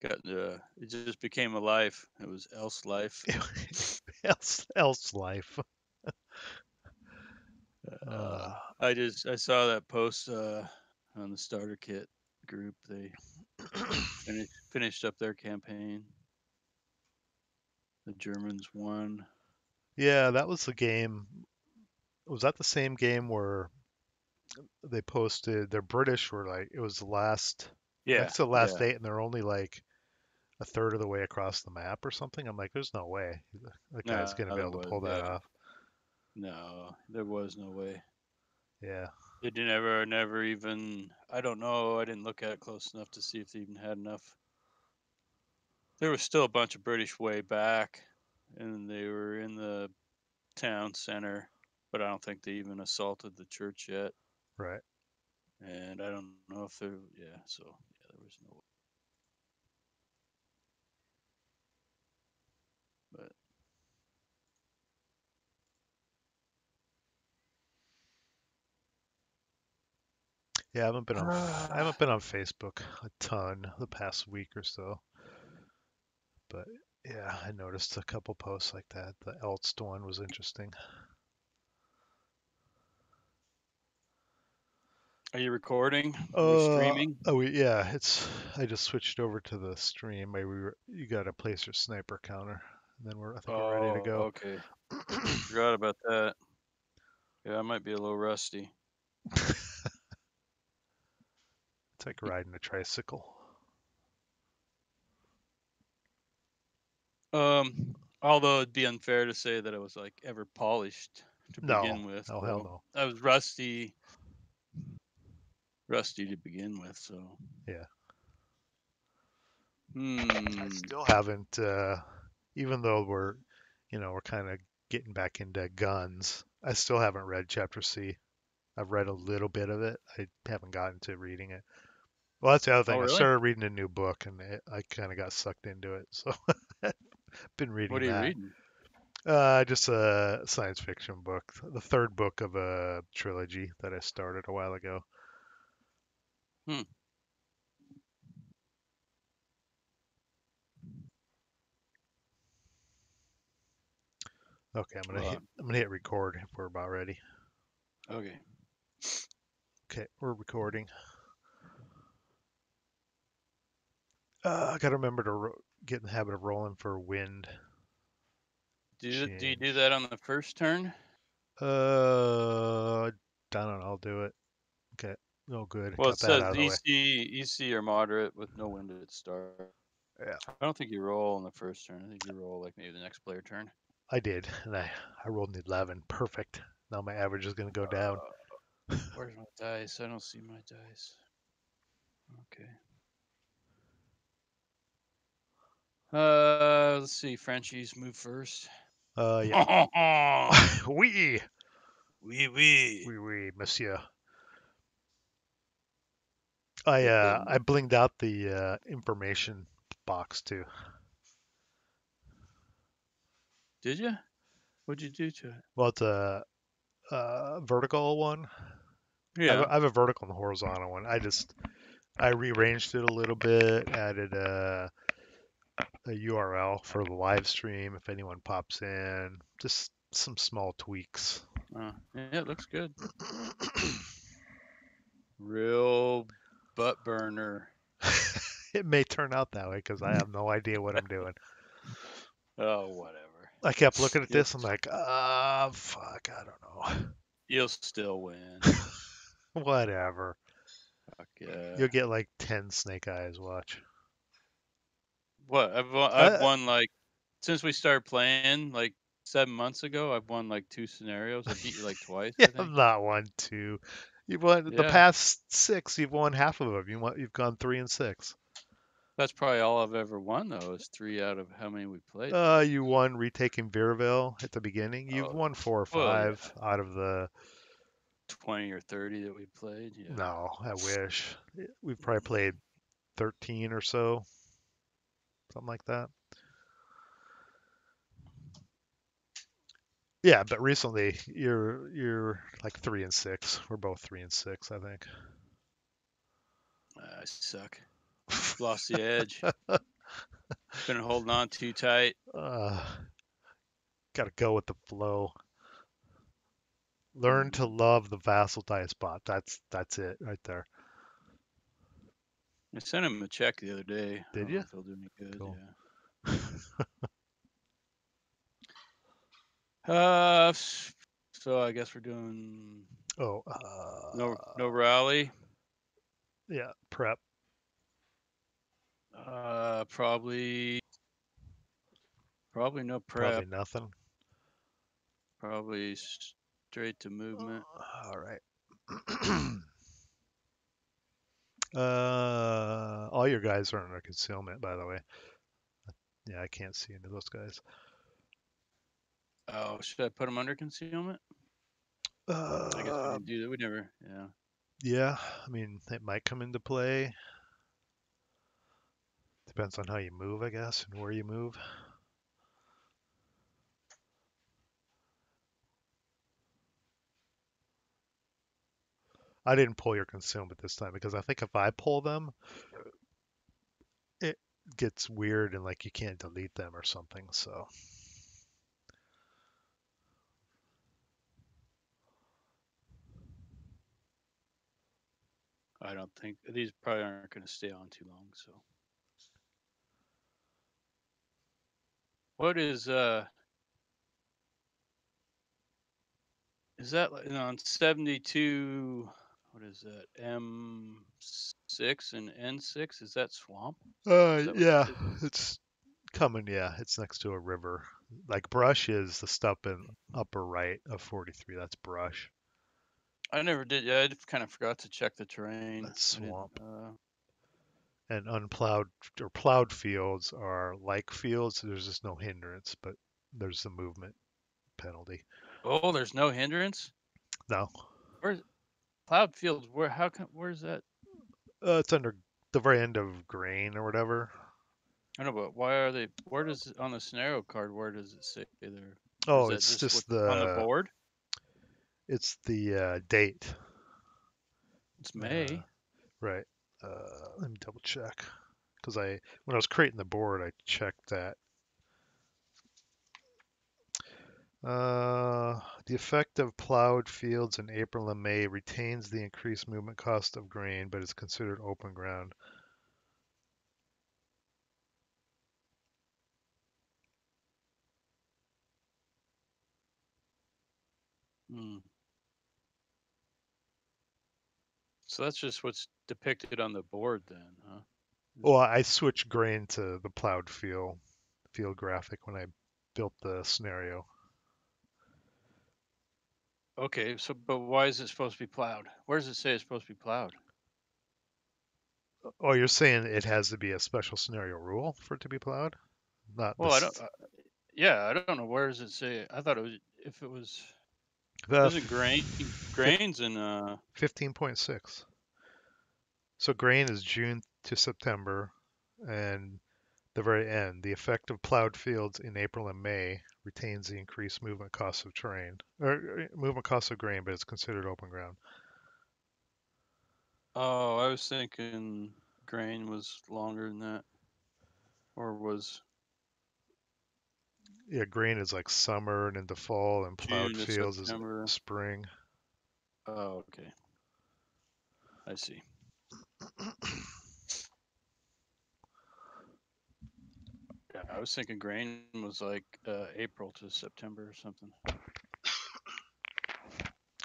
got uh, it just became a life. It was else life. else, else life. Uh, I just I saw that post uh, on the starter kit group. They finished finished up their campaign. The Germans won. yeah, that was the game. Was that the same game where they posted they're British were like it was the last Yeah, It's the last yeah. date, and they're only like a third of the way across the map or something. I'm like, there's no way the guy's Nah, gonna be able to pull that yeah. off. No, there was no way. Yeah, They didn't never even. I don't know. I didn't look at it close enough to see if they even had enough. There was still a bunch of British way back, and they were in the town center, but I don't think they even assaulted the church yet. right. And I don't know if there. Yeah, so yeah, there was no. But Yeah, I haven't been on I haven't been on Facebook a ton the past week or so. But yeah, I noticed a couple posts like that. The Elst one was interesting. are you recording? Are Uh, we streaming? Oh we- yeah, it's I just switched over to the stream. Maybe we were, you got to place your sniper counter, and then we're I think we're ready to Oh, go. Okay. Forgot about that. Yeah, I might be a little rusty. It's like riding a tricycle. Um, although it'd be unfair to say that I was like ever polished to No. begin with. Oh hell no. I was rusty, rusty to begin with. So Yeah. Hmm. I still haven't, uh, even though we're, you know, we're kind of getting back into guns. I still haven't read Chapter C. I've read a little bit of it. I haven't gotten to reading it. Well, that's the other thing. Oh, I started reading a new book, and it, I kind of got sucked into it. So, been reading What are you that. reading? Uh, just a science fiction book, the third book of a trilogy that I started a while ago. Hmm. Okay, I'm gonna Well, hit, I'm gonna hit record if we're about ready. Okay. Okay, we're recording. Uh, I gotta remember to ro- get in the habit of rolling for wind. Do you, do you do that on the first turn? Uh, I don't know. I'll do it. Okay. No good. Well, Got it says out of the way. EC, EC or moderate with no wind at start. Yeah. I don't think you roll on the first turn. I think you roll like maybe the next player turn. I did, and I I rolled an 11. Perfect. Now my average is gonna go down. Uh, where's my dice? I don't see my dice. Okay. Uh, let's see. Frenchies move first. Uh, yeah. Wee oui, wee. oui, oui, monsieur. I uh. I blinged out the uh, information box too. Did you? What'd you do to it? Well, it's a, a vertical one. I, have Yeah. a, I have a vertical and horizontal one. I just I rearranged it a little bit, added a, a URL for the live stream if anyone pops in. Just some small tweaks. Uh, yeah, it looks good. Real butt burner. it may turn out that way because I have no idea what I'm doing. Oh, whatever. I kept looking at this. I'm like, ah, fuck, I don't know. You'll still win. Whatever. Fuck yeah. You'll get like 10 snake eyes. Watch. What? I've won, I've Uh, won like since we started playing like seven months ago. I've won like two scenarios. I beat you like twice. yeah, I Yeah, think. not one, two. You've won the past six. You've won half of them. You won, you've gone three and six. That's probably all I've ever won though. Is three out of how many we played. Uh, you won retaking Vierville at the beginning. You've Oh, won four or well, yeah. five out of the. Twenty or thirty that we played. Yeah. No, I wish. We've probably played 13 or so. Something like that. Yeah, but recently you're you're like three and six. We're both three and six, I think. I suck. Lost the edge. Been holding on too tight. Uh, gotta go with the flow. Learn to love the vassal die spot. That's that's it right there. I sent him a check the other day. Did don't know ya? If he'll do any good. Cool. Yeah. Uh, so I guess we're doing Oh, uh, no no rally. yeah, prep. Uh, probably probably no prep. Probably nothing. Probably straight to movement. All right. uh, all your guys are under concealment, by the way. Yeah, I can't see into those guys. Oh, should I put them under concealment? Uh, I guess we Uh, didn't do that. We never. Yeah. yeah, I mean, it might come into play. Depends on how you move, I guess, and where you move. I didn't pull your consume at this time because I think if I pull them, it gets weird and like you can't delete them or something. So I don't think these probably aren't going to stay on too long. So, what is uh? Is that on seventy two? What is that? M six and N six? Is that swamp? Uh, that yeah, it it's coming. Yeah, it's next to a river. Like brush is the stuff in upper right of 43. That's brush. I never did. Yeah, I kind of forgot to check the terrain. That's swamp. Uh, And unplowed or plowed fields are like fields. There's just no hindrance, but there's the movement penalty. oh, there's no hindrance. No, Plowed fields. Where? How come? Where's that? uh, it's under the very end of grain or whatever. I know, but why are they? Where does on the scenario card? Where does it say there? Oh, it's just what's on the the board. it's the uh, date. It's May. Uh, Right. Uh, let me double check because I when I was creating the board, I checked that. Uh, the effect of plowed fields in April and May retains the increased movement cost of grain, but is considered open ground. Hmm. So that's just what's depicted on the board, then, huh? Well, I switched grain to the plowed field field graphic when I built the scenario. Okay. So, but why is it supposed to be plowed? Where does it say it's supposed to be plowed? Oh, you're saying it has to be a special scenario rule for it to be plowed? Not Well, I don't. Uh, yeah, I don't know. Where does it say? I thought it was if it was. the Isn't grain grains and uh? 15.6. So grain is June to September, and the very end, the effect of plowed fields in April and May retains the increased movement costs of terrain, or uh, movement costs of grain, but it's considered open ground. Oh, I was thinking grain was longer than that, or was Yeah, grain is like summer and into fall, and plowed June fields is spring. Oh, okay. I see. Yeah, I was thinking grain was like uh, April to September or something.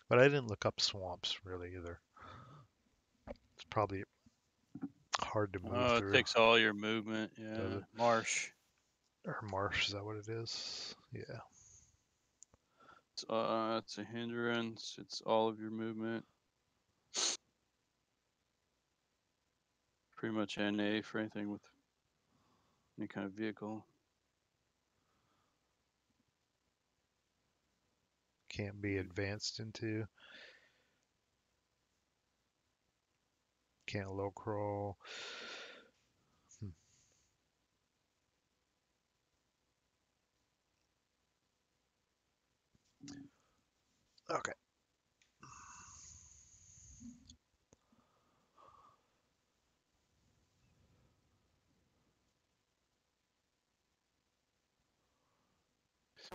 But I didn't look up swamps really either. It's probably hard to move Oh, through. it takes all your movement. Yeah, marsh. Or marsh, is that what it is? Yeah. It's, uh, it's a hindrance. It's all of your movement. Pretty much NA for anything with any kind of vehicle. Can't be advanced into. Can't low crawl. Hmm. Okay.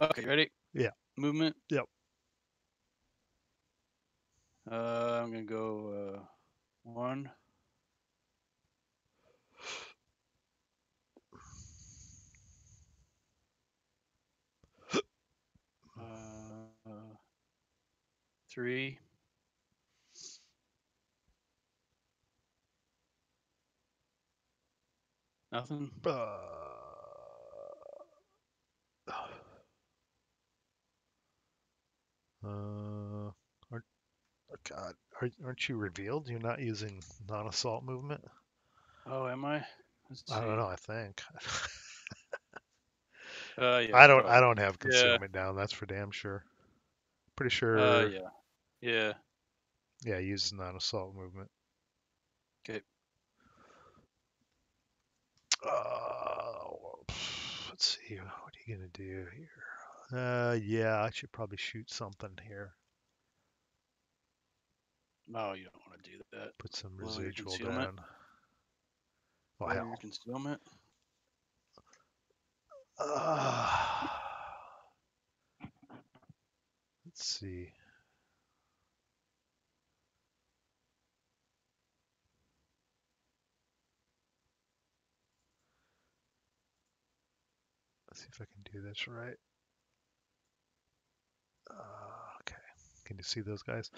Okay, ready? Yeah. Movement. Yep. Uh, I'm gonna go uh, one. Uh, three. Nothing. Uh, uh, aren't, oh God, are, aren't you revealed? You're not using non-assault movement? Oh, am I? I don't know. I think. Uh, yeah. I don't. I don't have Yeah. concealment down. That's for damn sure. Pretty sure. Uh, yeah. Yeah. Yeah, use non-assault movement. 'Kay. Uh, let's see. What are you gonna do here? Uh, yeah, I should probably shoot something here. No, you don't want to do that. Put some Lower residual down. Oh Lower concealment. Uh, let's see. Let's see if I can do this right. Uh, okay. Can you see those guys?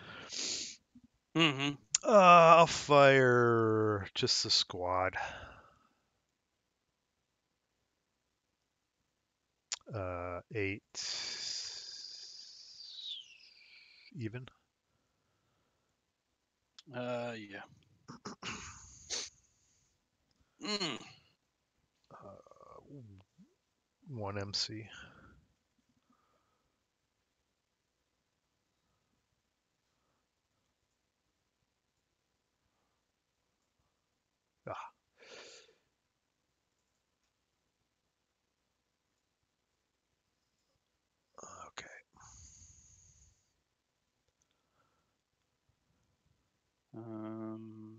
Mm-hmm. Uh, I'll fire just the squad. Uh, eight. Even. Uh, yeah. mm. Uh, one MC. Um.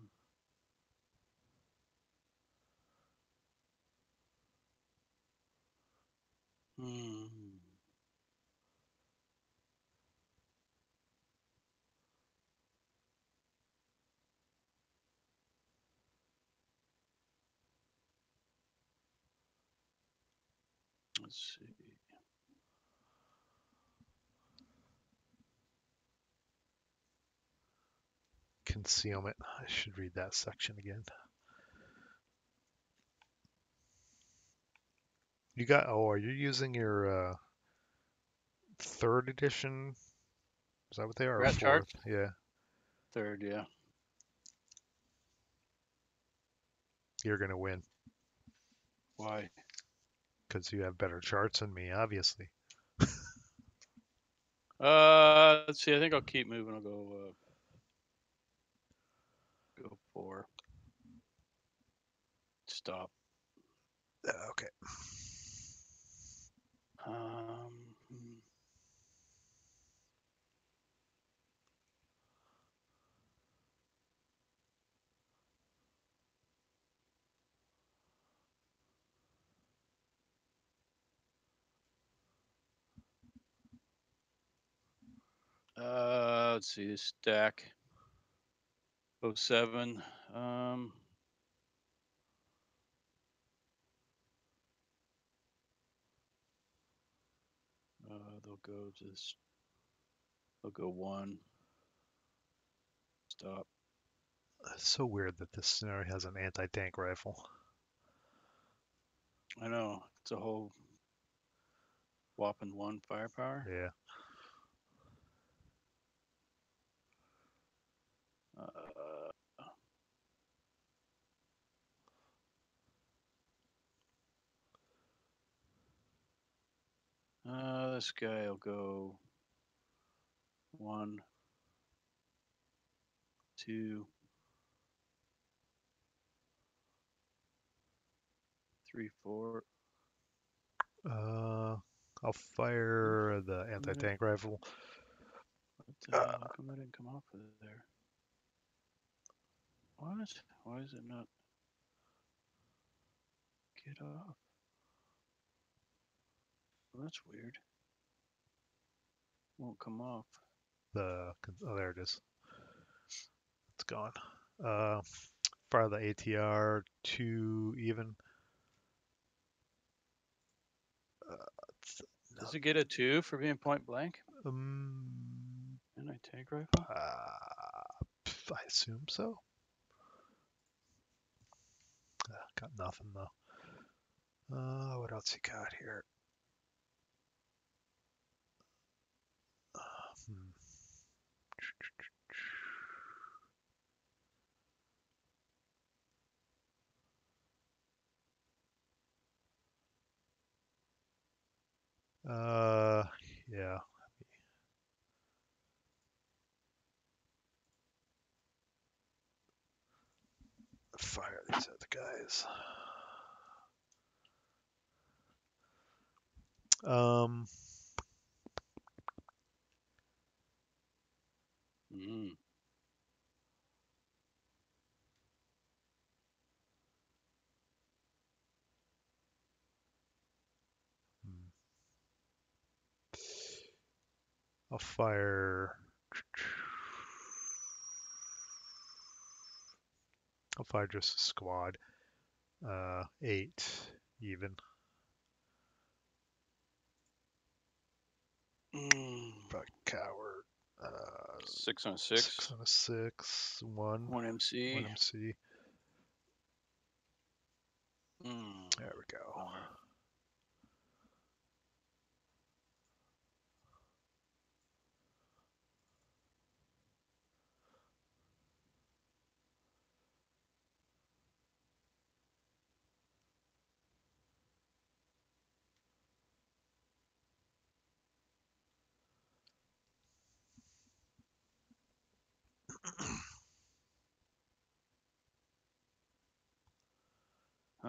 Hmm. Let's see. Concealment. I should read that section again. You got. Oh, are you using your uh, third edition? Is that what they are? Rat fourth? Yeah. Third, yeah. You're gonna win Why? because you have better charts than me, obviously. Uh, let's see. I think I'll keep moving. I'll go. Uh, go four. Stop. Okay. Um. hmm. Uh, let's see. Stack. 07. Um. Uh, they'll go just. They'll go one. Stop. It's so weird that this scenario has an anti-tank rifle. I know. It's a whole whopping one firepower. Yeah. Uh, uh, this guy will go one, two, three, four. Uh, I'll fire the anti-tank rifle. What the? Uh, How come I didn't come off of there? What? Why is it not? Get off. That's weird. Won't come off. The oh, there it is. It's gone. Uh, fire the ATR two even. Uh, th- no, Does it get a two for being point blank? um, Anti-tank rifle? uh, I assume so. Uh, got nothing though. Uh, what else you got here? Uh, hmm. Uh, yeah. Fire these other guys. Um, Mm. hmm. I'll fire. I'll fire just a squad. Uh, eight even. Mm. Fuck coward. Uh, Six on a six. Six on a six. One. One MC. One MC. Mm. There we go.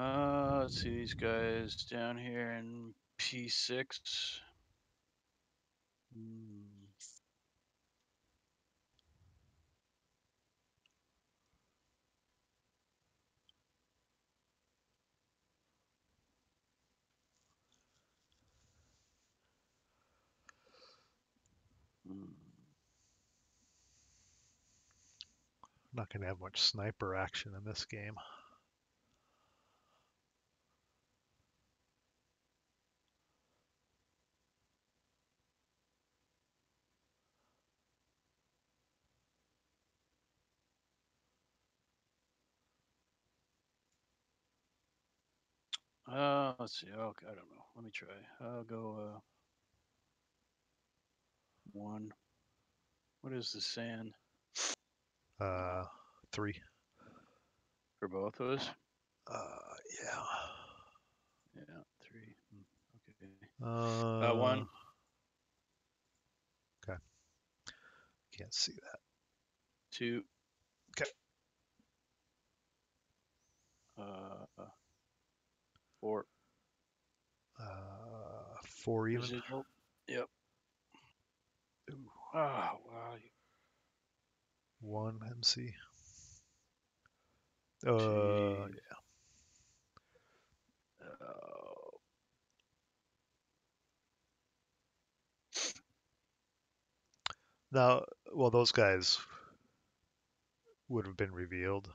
Uh, let's see these guys down here in P6. Mm. Mm. Not gonna have much sniper action in this game. Uh, let's see. Okay, I don't know. Let me try. I'll go uh, one. What is the sand Uh, three. for both of us? Uh, yeah. Yeah, three. Mm, Okay. Uh, Uh, one. Okay. Can't see that. Two. 'Kay. Uh, uh, four. Uh, four even. Residual. Yep. Ooh. Ah, wow. One MC. Uh, Jeez. Oh. now, well, those guys would have been revealed.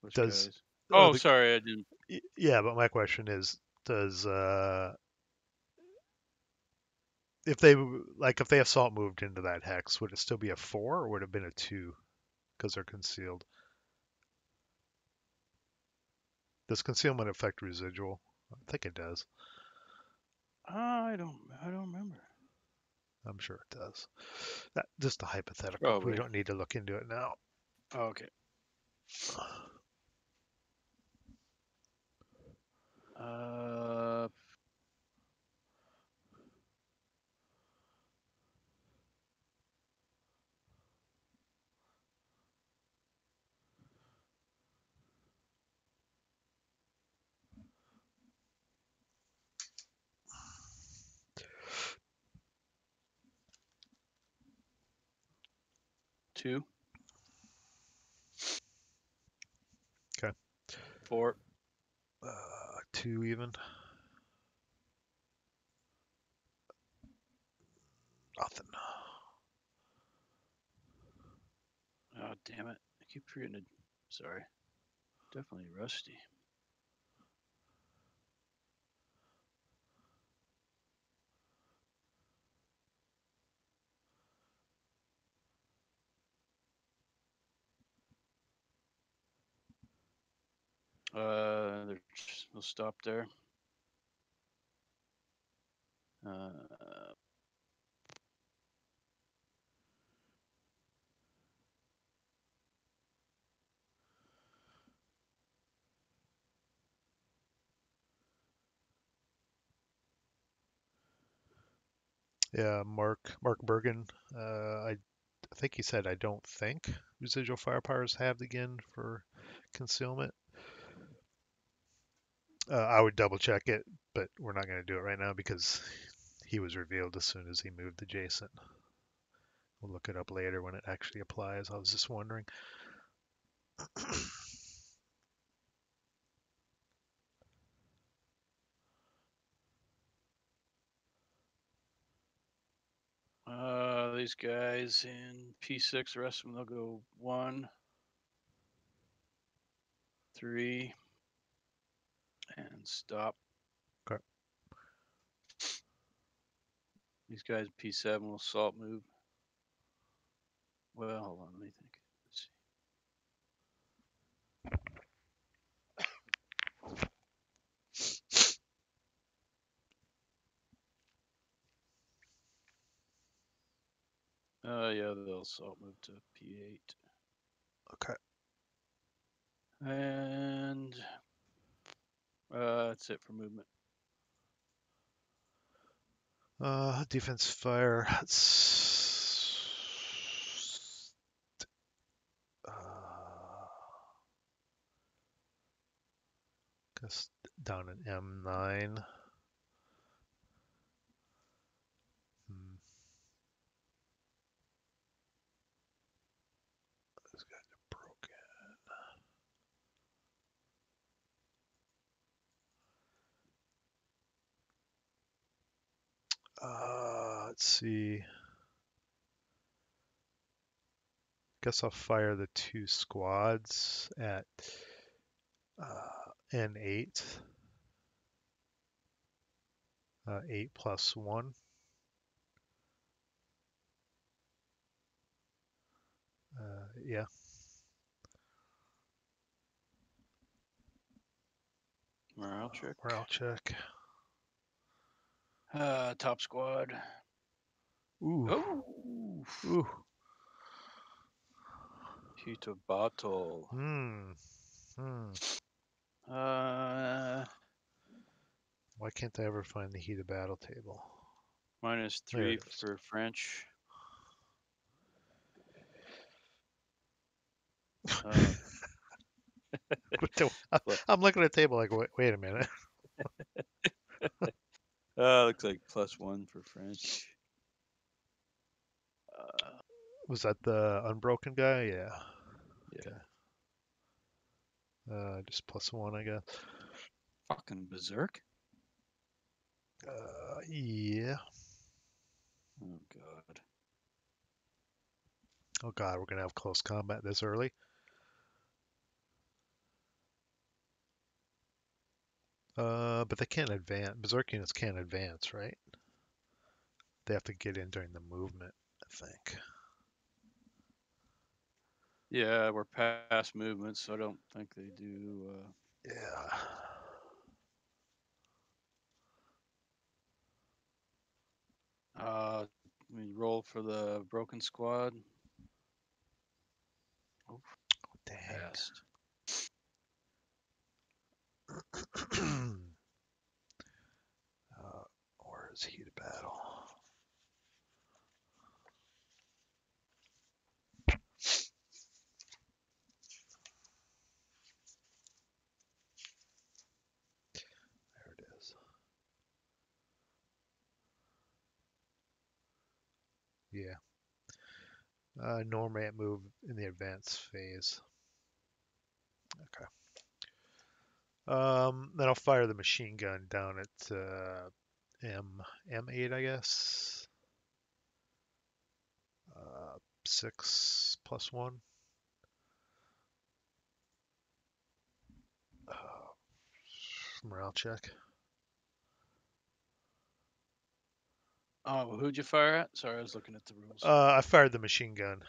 Which Does- guys? Uh, Oh, the- sorry, I didn't. Y- yeah, but my question is, does uh, if they like if they assault moved into that hex, would it still be a four or would it have been a two? Because they're concealed. Does concealment affect residual? I think it does. I don't. I don't remember. I'm sure it does. That just a hypothetical. Probably. We don't need to look into it now. Oh, okay. Uh, two. 'Kay. Four two even. Nothing. Oh damn it! I keep forgetting to. Sorry, definitely rusty. Uh, we'll stop there. Uh, Yeah, Mark Mark Bergen. Uh, I think he said I don't think residual firepowers have again for concealment. Uh, I would double check it, but we're not going to do it right now because he was revealed as soon as he moved adjacent. We'll look it up later when it actually applies. I was just wondering. uh, these guys in P6, the rest of them, they'll go one, three, and stop. Okay. These guys P7 will salt move. Well, hold on, let me think. Let's see. Uh, yeah, they'll salt move to P8. Okay. And uh, that's it for movement. Uh, defense fire. It's, uh, down in M9. Uh, let's see. Guess I'll fire the two squads at uh, N8. Uh, 8 plus 1. Uh, yeah. Morale check. Morale check. Uh, top squad. Ooh. Oh, Ooh. heat of battle. Hmm. Hmm. Uh, Why can't I ever find the heat of battle table? three for French. Uh, I'm looking at the table like, wait, wait a minute. uh, looks like plus one for French. Uh, Was that the unbroken guy? Yeah. yeah. Uh, just plus one, I guess. Fucking berserk. Uh, yeah. Oh god. Oh god, we're gonna have close combat this early. Uh, but they can't advance. Berserk units can't advance, right? They have to get in during the movement, I think. Yeah, we're past movement, so I don't think they do. Uh, Yeah. uh, we roll for the broken squad. Dang. Passed. Uh, where is heat of battle? There it is. Yeah. Uh, normally it move in the advanced phase. Okay. Um, then I'll fire the machine gun down at uh, M M8, I guess. Uh, six plus one. Uh, morale check. Oh, who'd you fire at? Sorry, I was looking at the rules. Uh, I fired the machine gun.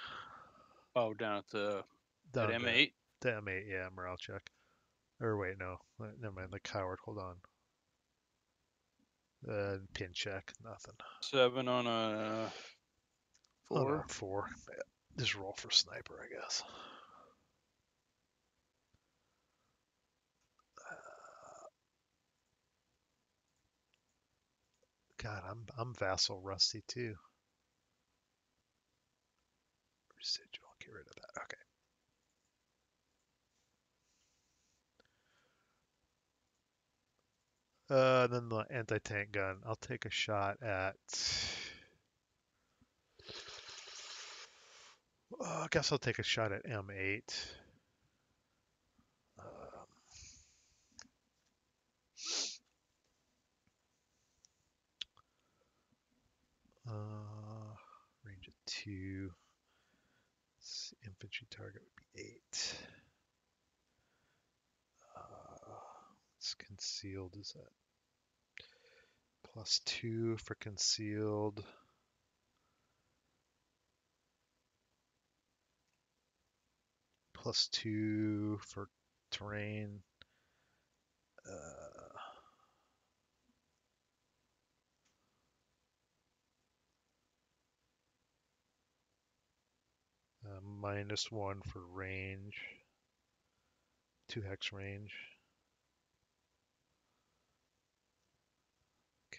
Oh, down at the at M8. The M8, yeah, morale check. Or wait, no, never mind. The coward. Hold on. Uh, pin check. Nothing. Seven on a four. four. Yeah, Just roll for sniper, I guess. Uh, God, I'm I'm VASL rusty too. Residual. Get rid of that. Okay. Uh, then the anti-tank gun. I'll take a shot at. Uh, I guess I'll take a shot at M8. Um, uh, range of two. Infantry target would be eight. Uh, it's concealed. Is that plus two for concealed? plus two for terrain. Uh, uh, minus one for range. Two hex range.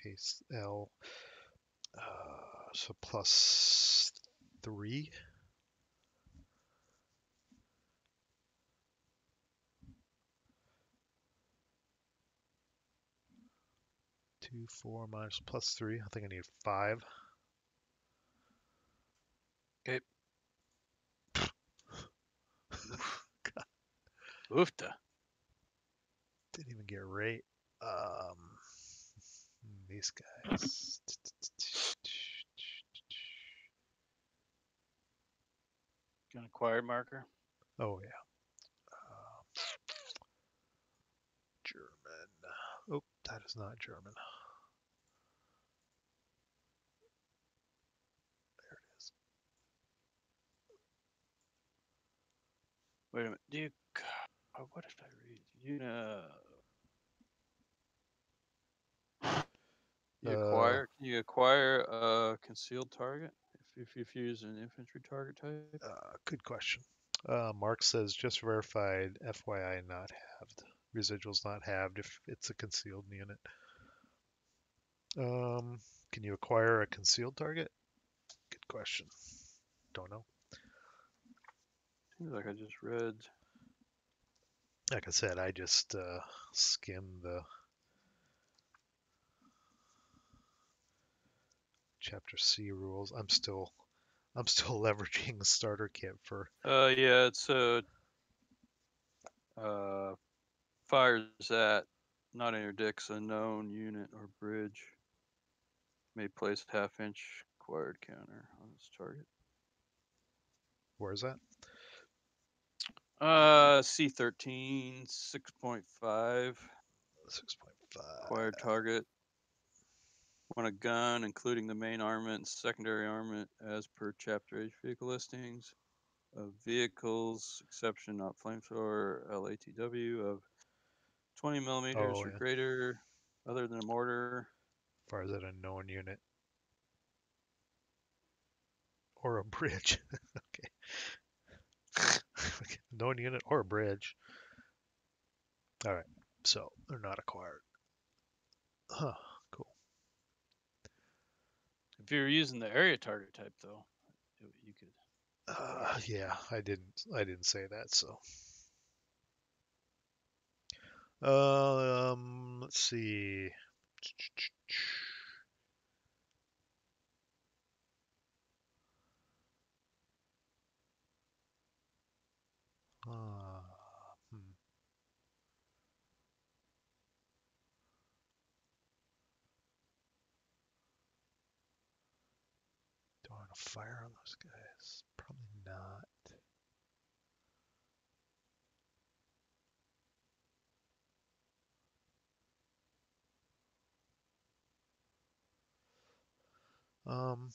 Case L. Uh, so plus three. Two, four minus plus three. I think I need five. Oofta. Didn't even get rate. Um, these guys. Got an acquired marker. Oh yeah. Um, German. Oh, that is not German. There it is. Wait a minute. Do you? What did I read? You uh. You Uh, acquire? Can you acquire a concealed target if if, if you use an infantry target type? Uh, good question. Uh, Mark says just verified. FYI, not halved. Residuals not halved if it's a concealed unit. Um, can you acquire a concealed target? Good question. Don't know. Seems like I just read. Like I said, I just uh, skimmed the chapter C rules. I'm still, I'm still leveraging the starter kit for. Uh, yeah, it's a uh, fires at not interdicts a known unit or bridge. May place half inch acquired counter on its target. Where is that? Uh, C13, 6.5, Six point five. acquired target. When a gun, including the main armament and secondary armament, as per chapter H vehicle listings of vehicles, exception not flamethrower, LATW of 20 millimeters Oh, or yeah. greater, other than a mortar. As Far as that a known unit or a bridge. okay. okay. Known unit or a bridge. All right. So they're not acquired. Huh. If you're using the area target type, though, you could. Uh, yeah, I didn't. I didn't say that. So. Um. Let's see. Uh, fire on those guys? Probably not. Um,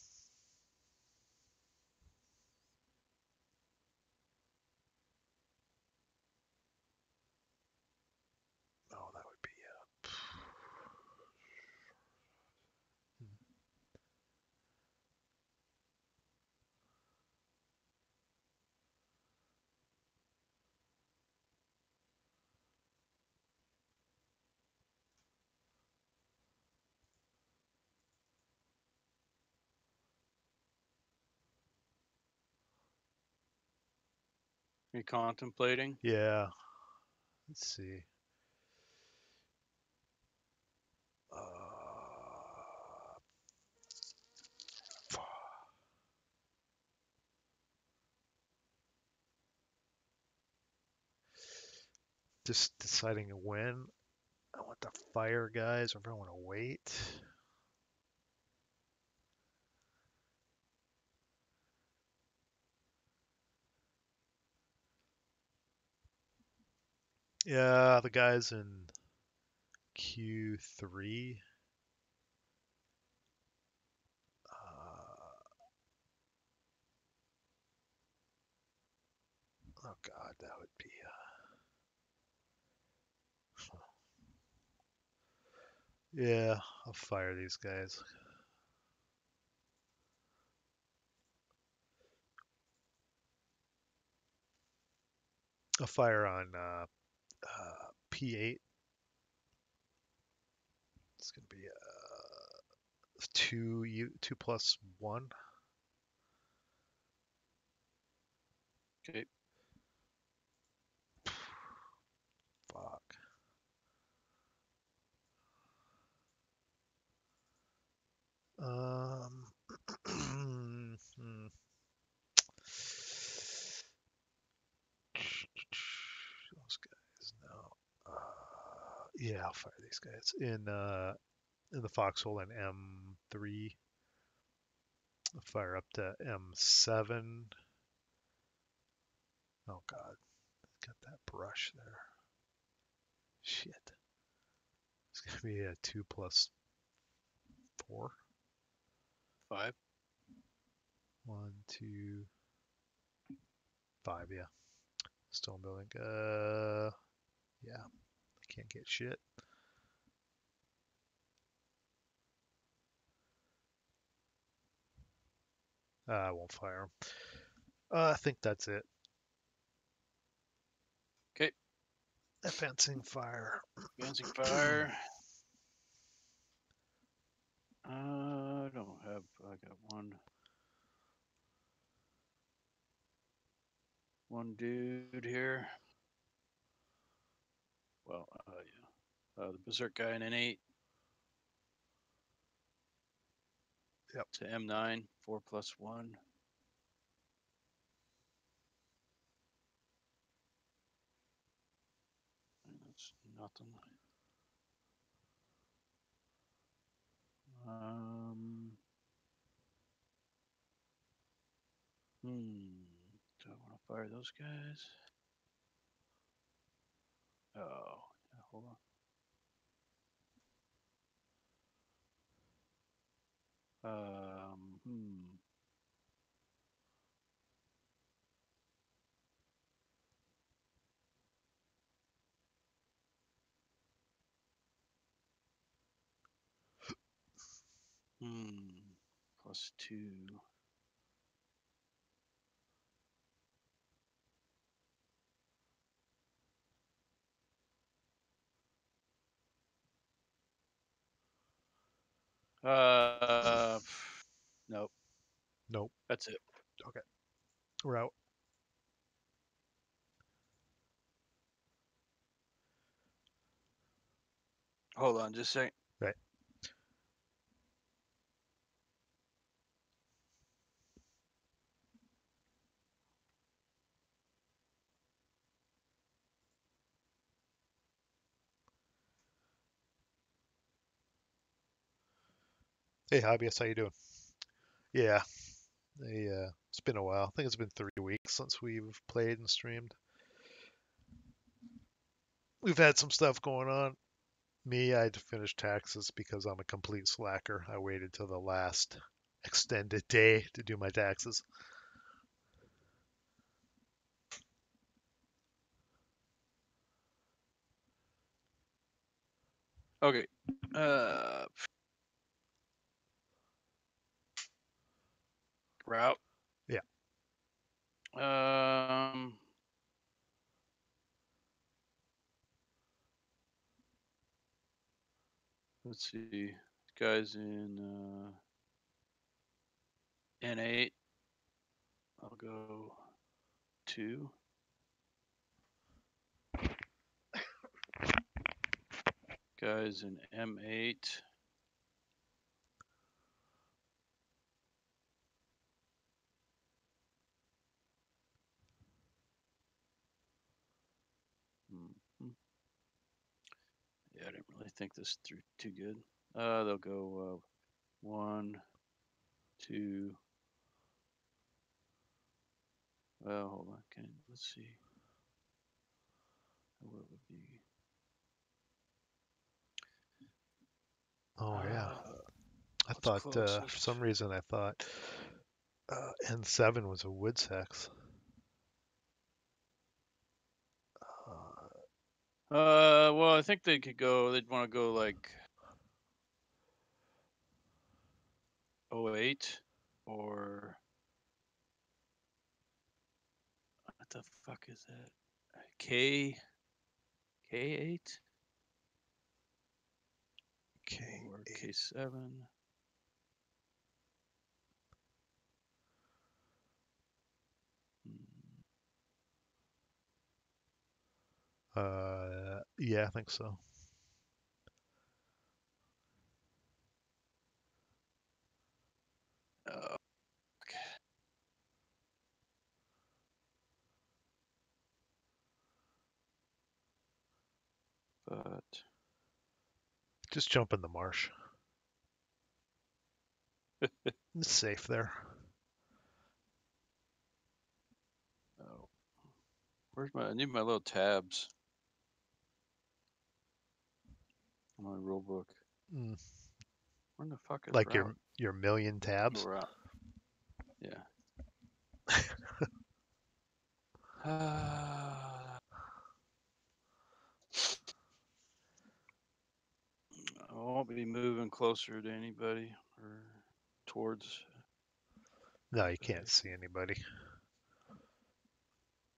You contemplating? yeah. Let's see. Uh, just deciding when I want to fire guys or if I want to wait. Yeah, the guys in Q3. Uh, oh God, that would be. Uh, yeah, I'll fire these guys. I'll fire on uh, uh, P8. It's gonna be uh, two U two plus one. Okay. Fuck. Um. hmm. Those guys no. Uh, yeah, I'll fire these guys in uh in the foxhole and M3. Fire up to M7. Oh god, got that brush there. Shit. It's gonna be a two plus four. Five. One, two, five. Yeah. Stone building. Uh, yeah. Can't get shit. Uh, I won't fire him. Uh, I think that's it. Okay. Advancing fire. Advancing fire. Uh, I don't have. I got one. One dude here. Well, uh, yeah. Uh, the berserk guy in an eight. Yep. To M9, four plus one. That's nothing. Um. Hmm. Do I want to fire those guys? Oh, hold on. Um. Hmm. Hmm. Plus two. Uh. Nope. Nope. That's it. Okay. We're out. Hold on, just a second. Hey, hobbyist, how you doing? Yeah, they, uh, it's been a while. I think it's been three weeks since we've played and streamed. We've had some stuff going on. Me, I had to finish taxes because I'm a complete slacker. I waited till the last extended day to do my taxes. Okay. Uh, rout. Yeah. Um. Let's see. Guys in uh, N8. I'll go two. Guys in M8. Mhm. Yeah, I didn't really think this through too good. Uh, they'll go uh, one, two. Well, hold on. Can let's see. What would be? Oh yeah, uh, I thought uh, for some reason I thought uh, N7 was a woods hex. Uh, well, I think they could go. They'd want to go like 08 or what the fuck is that? K K8 okay, or K7? Uh, yeah, I think so. Uh, okay. But Just jump in the marsh. It's safe there. oh, where's my? I need my little tabs on my rule book. Mm, Where the fuck is like your rout? your million tabs. Rout. Yeah. Uh, I won't be moving closer to anybody or towards. No, you can't see anybody.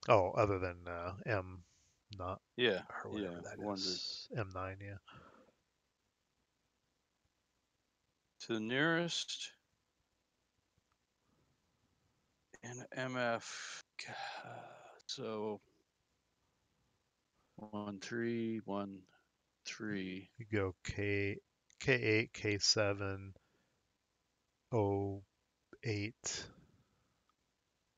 Oh, other than uh, M, not Yeah, or whatever yeah. that is. M9, yeah. To the nearest. And MF. So. One three one three. You go K K8, K7, O8,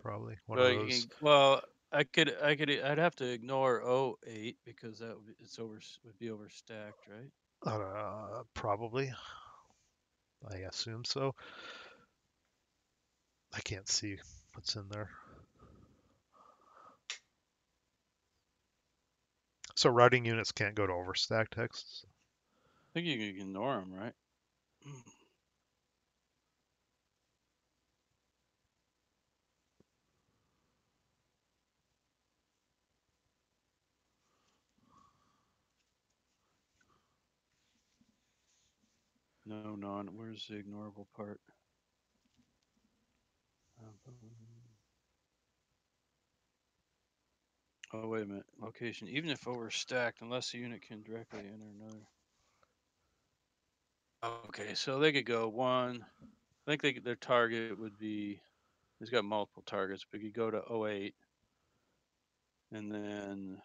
probably one Well, of those. can- well, I could, I could, I'd have to ignore 08 because that would be, it's over, would be overstacked, right? Uh, probably. I assume so. I can't see what's in there. So routing units can't go to overstack texts. I think you can ignore them, right? No, non. Where's the ignorable part? Oh, wait a minute. Location. Even if overstacked, unless the unit can directly enter another. Okay, so they could go one. I think they, their target would be. He's got multiple targets, but you go to 08. And then.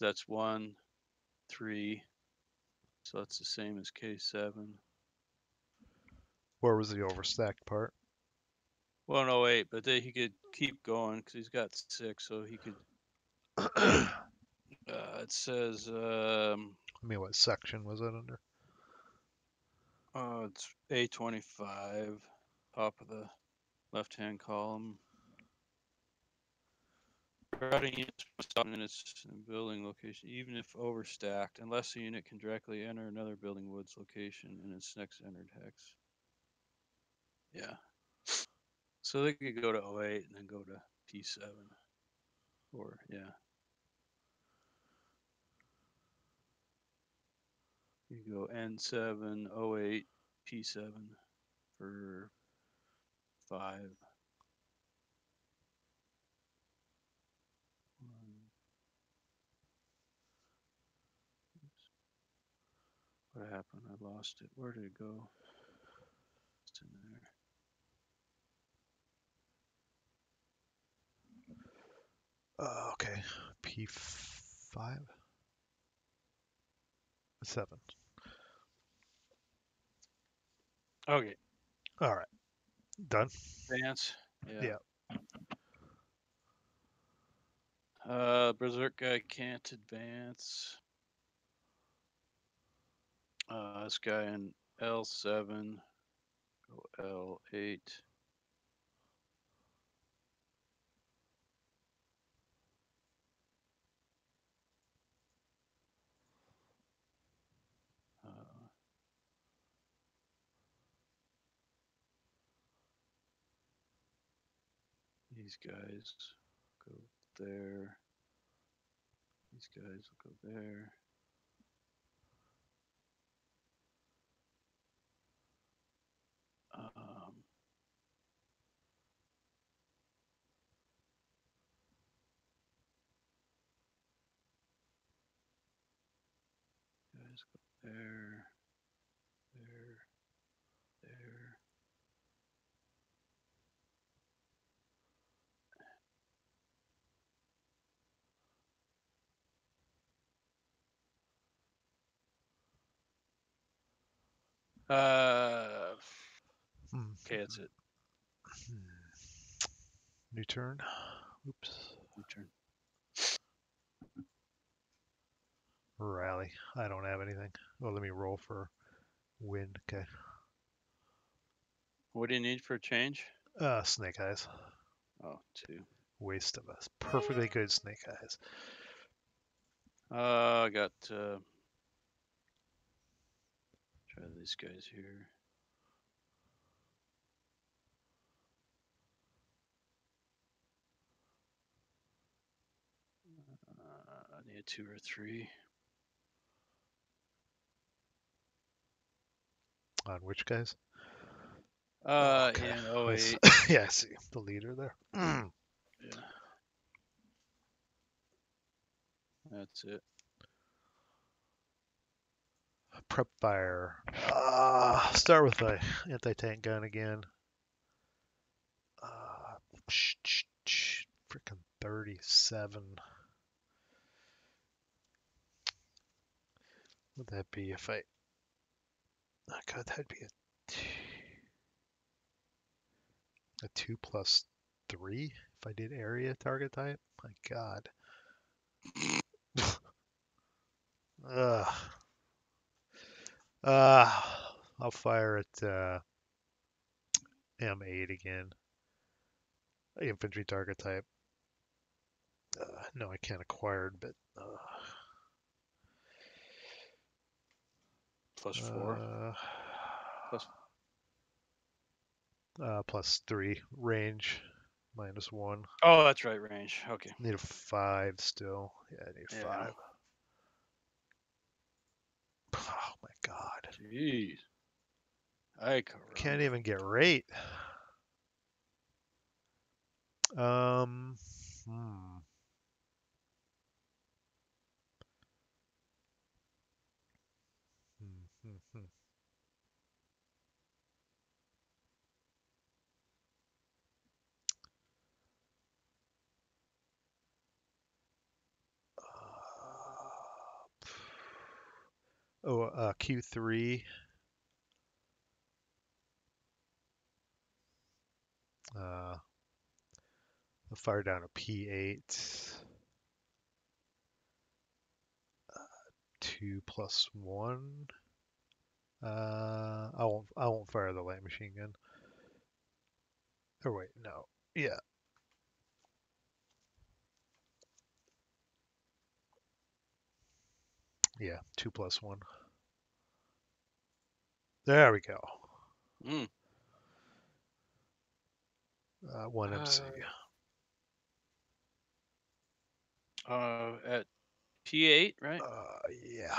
That's one, three. So that's the same as K7. Where was the overstacked part? 108, but then he could keep going because he's got six, so he could. Uh, it says um, mean, what section was that under? oh, it's A twenty five, top of the left hand column. Routing units must building location, even if overstacked, unless the unit can directly enter another building woods location in its next entered hex. Yeah. So they could go to 08 and then go to P7, Or, yeah. You go N7, 08, P7 for 5. What happened? I lost it. Where did it go? It's in there. Uh, okay. P5? Seven. Okay. All right. Done? Advance. Yeah. Uh, Berserk guy can't advance. Uh, this guy in L7, go L8. Uh, these guys go there. These guys will go there. Uh, Hmm. okay, that's it. Hmm. New turn. Oops. New turn. Rally. I don't have anything. Well, let me roll for wind. Okay. What do you need for a change? Uh, snake eyes. Oh, two. Waste of us. Perfectly good snake eyes. Uh, I got, uh, try these guys here. Uh, I need two or three. On which guys? Uh, Okay. in I s- 08. yeah, I see the leader there. Yeah. That's it. Prep fire. Uh, start with the anti-tank gun again. Uh, freaking 37. Would that be if I? Oh God, that'd be a two plus three if I did area target type. My God. Ugh. Uh, I'll fire at uh, M8 again. Infantry target type. Uh, no, I can't acquired, but uh, Plus four. uh, Plus- uh, plus three range, minus one. Oh, that's right, range. Okay. Need a five still. Yeah, I need a Yeah. five. Oh my god. Jeez. I Can't even get rate. Um, hmm hmm, hmm. Uh, oh, uh, Q3. Uh, I'll fire down a P8. Uh, two plus one. Uh, I won't. I won't fire the light machine gun. Or wait, no. Yeah. Yeah, two plus one. There we go. Mm. Uh, one MC. Uh, uh, at P8, right? Uh, yeah.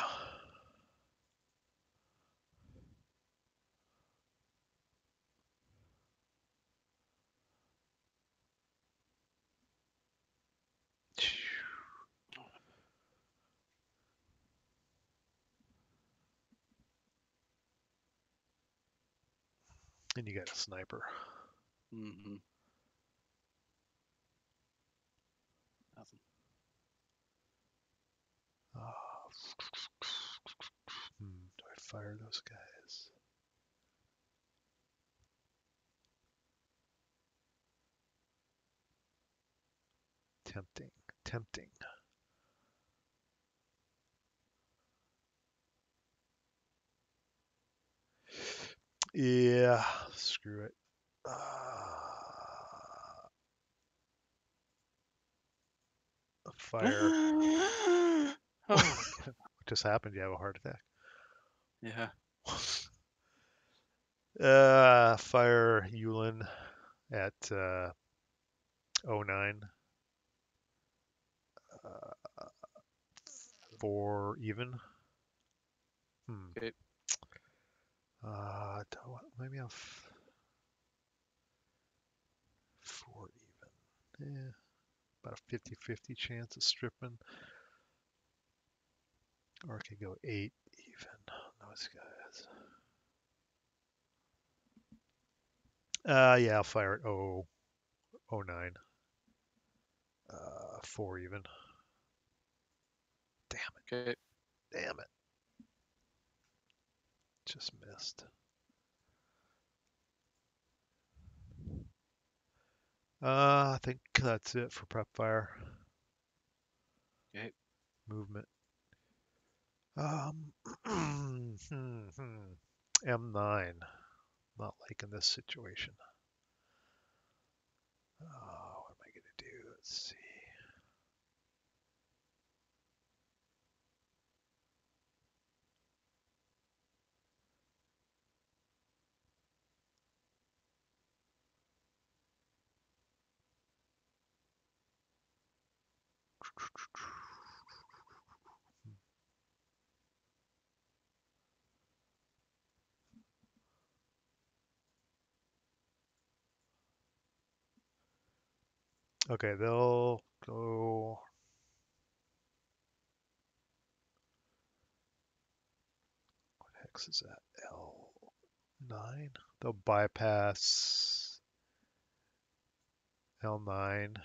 And you got a sniper. Mm-hmm. Nothing. Uh, hmm, do I fire those guys? Tempting, tempting. Yeah, screw it. Uh, fire. oh, what just happened? You have a heart attack. yeah. Uh, fire Yulin at uh, 09. Uh, four even. Hmm. Okay. Uh, maybe I'll. F- four even. Yeah. About a 50 50 chance of stripping. Or I could go eight even on those guys. Uh, yeah, I'll fire it. Oh, oh nine. Uh, four even. Damn it! Okay. Damn it! Just missed. Uh, I think that's it for prep fire. Okay. Movement. Um, hmm, hmm. M9. Not liking this situation. Oh, what am I gonna do? Let's see. Okay, they'll go. What hex is that? L9? They'll bypass L9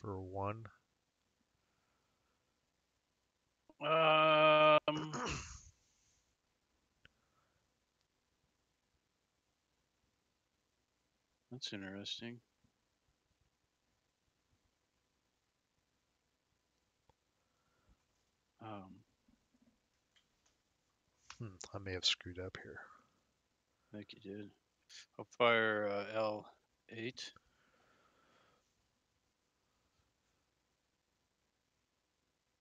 for one. Um. That's interesting. Um, Hmm, I may have screwed up here. I think you did. I'll fire uh, L8.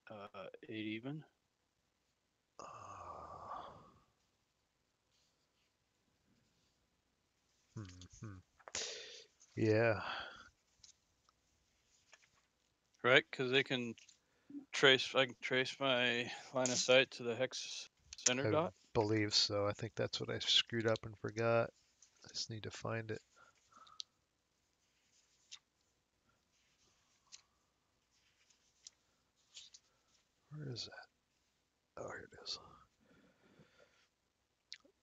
Uh, eight even. Uh, hmm, hmm. Yeah, Right, because they can trace. I can trace my line of sight to the hex center I dot. believe so. I think that's what I screwed up and forgot. I just need to find it. Where is that? Oh, here it is.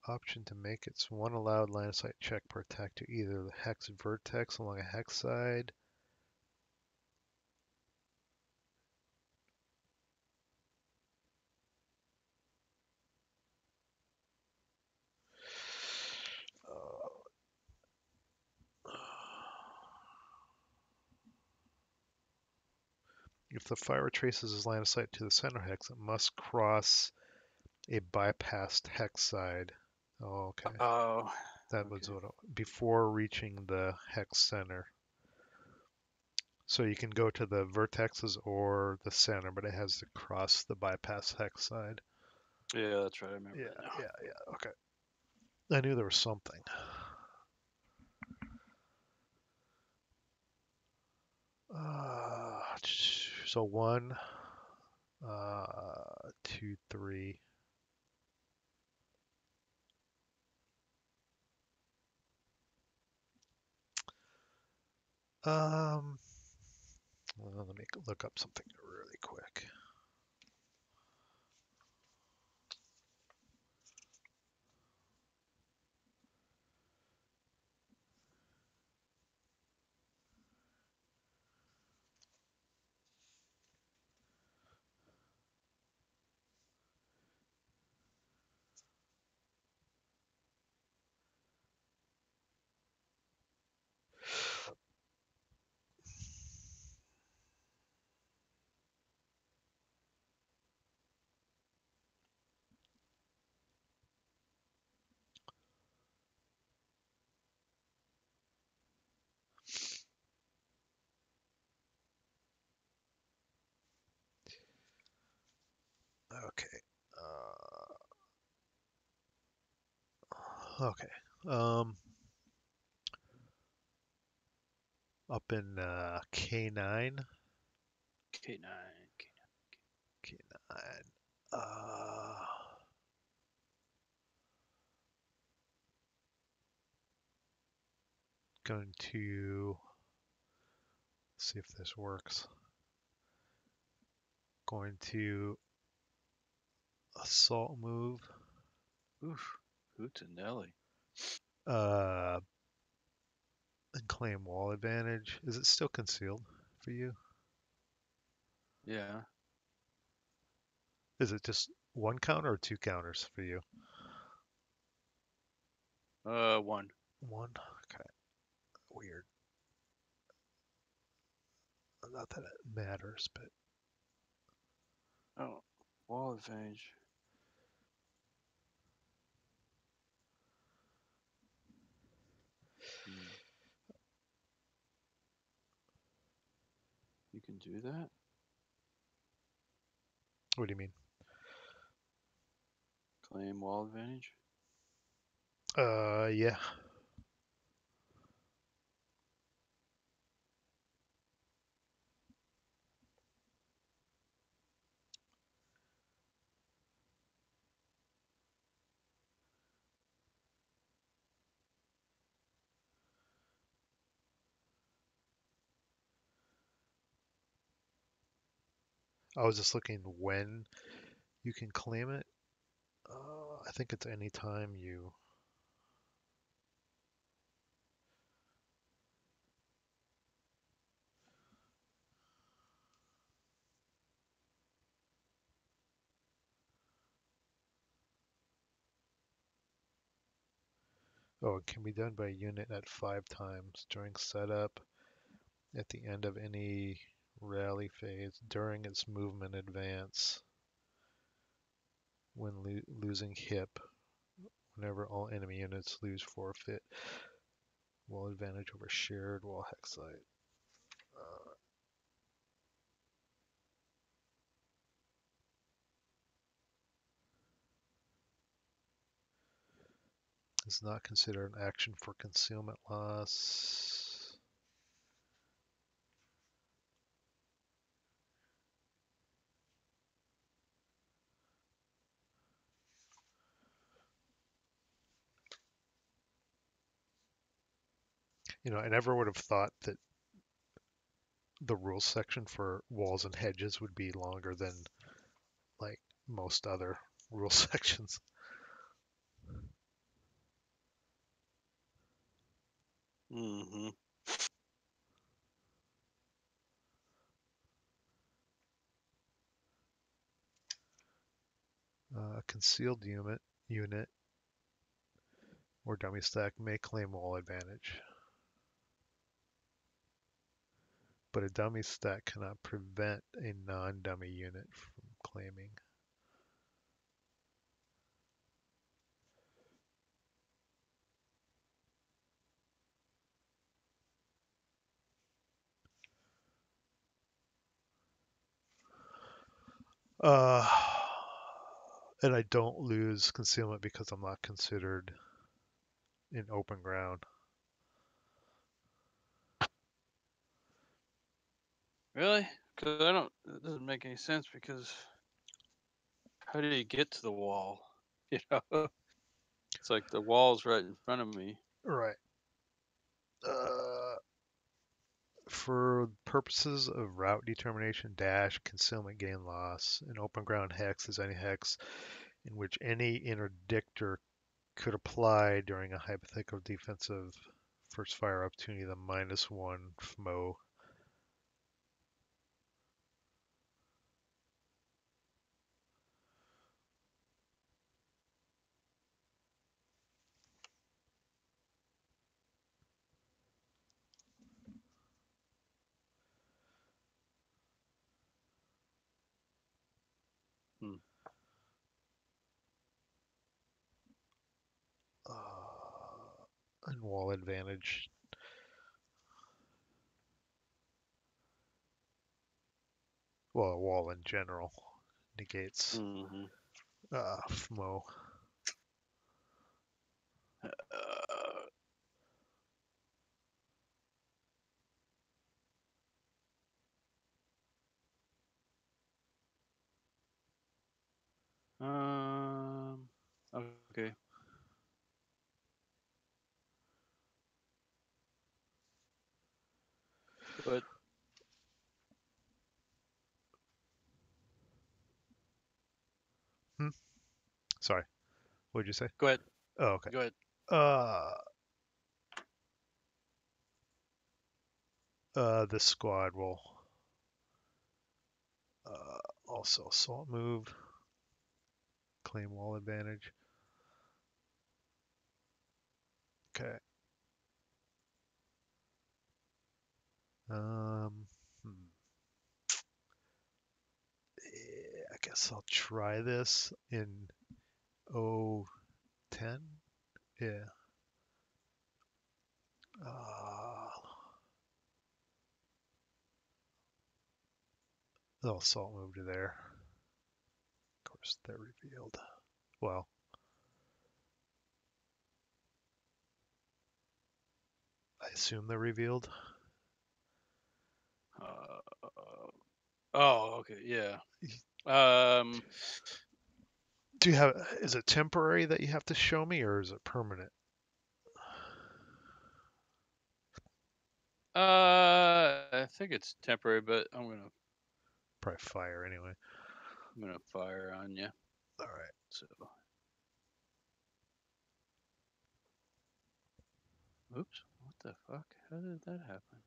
Option to make its one allowed line of sight check per attack to either the hex vertex along a hex side. The fire traces his line of sight to the center hex, it must cross a bypassed hex side. Oh, okay. Oh, That was okay. what it- before reaching the hex center. So you can go to the vertexes or the center, but it has to cross the bypass hex side. yeah, that's right. I remember. Yeah, yeah, yeah. Okay. I knew there was something. Uh, so one, uh, two, three. Um, well, let me look up something really quick. Okay. Uh, okay. Um, up in uh, K9. K9. K9. Uh, going to see if this works. Going to assault move. Oof. Hootenelly. Uh, and claim wall advantage. Is it still concealed for you? Yeah. Is it just one counter or two counters for you? Uh, one. One. Okay. Weird. Not that it matters, but Oh, wall advantage. Do that? what do you mean? Claim wall advantage? Uh, yeah. I was just looking when you can claim it. Uh, I think it's any time you. Oh, it can be done by unit at five times during setup, at the end of any rally phase, during its movement advance, when lo losing hip, whenever all enemy units lose forfeit, wall advantage over shared wall hex side. Uh, is not considered an action for concealment loss. You know, I never would have thought that the rules section for walls and hedges would be longer than like most other rule sections. Mm-hmm. Uh, concealed unit unit or dummy stack may claim wall advantage. But a dummy stack cannot prevent a non-dummy unit from claiming. Uh, and I don't lose concealment because I'm not considered in open ground. Really? Because I don't. It doesn't make any sense because how do you get to the wall? You know, it's like the wall's right in front of me. Right. Uh, for purposes of rout determination, dash, concealment, gain, loss, an open ground hex is any hex in which any interdictor could apply during a hypothetical defensive first fire opportunity, the minus one FMO. Advantage. Well, a wall in general negates hmm uh, FMO. Uh, um. Okay. But Sorry, what did you say? go ahead. Oh, okay. Go ahead. Uh, uh, this squad will uh, also assault move, claim wall advantage. Okay. Um, hmm. Eh, I guess I'll try this in 010. Yeah. Uh, they'll assault move to there. Of course, they're revealed. Well, I assume they're revealed. Uh, oh, okay. Yeah. Um. Do you have? Is it temporary that you have to show me, or is it permanent? Uh, I think it's temporary, but I'm gonna Probably fire anyway. I'm gonna fire on you. All right. So. Oops. What the fuck? How did that happen?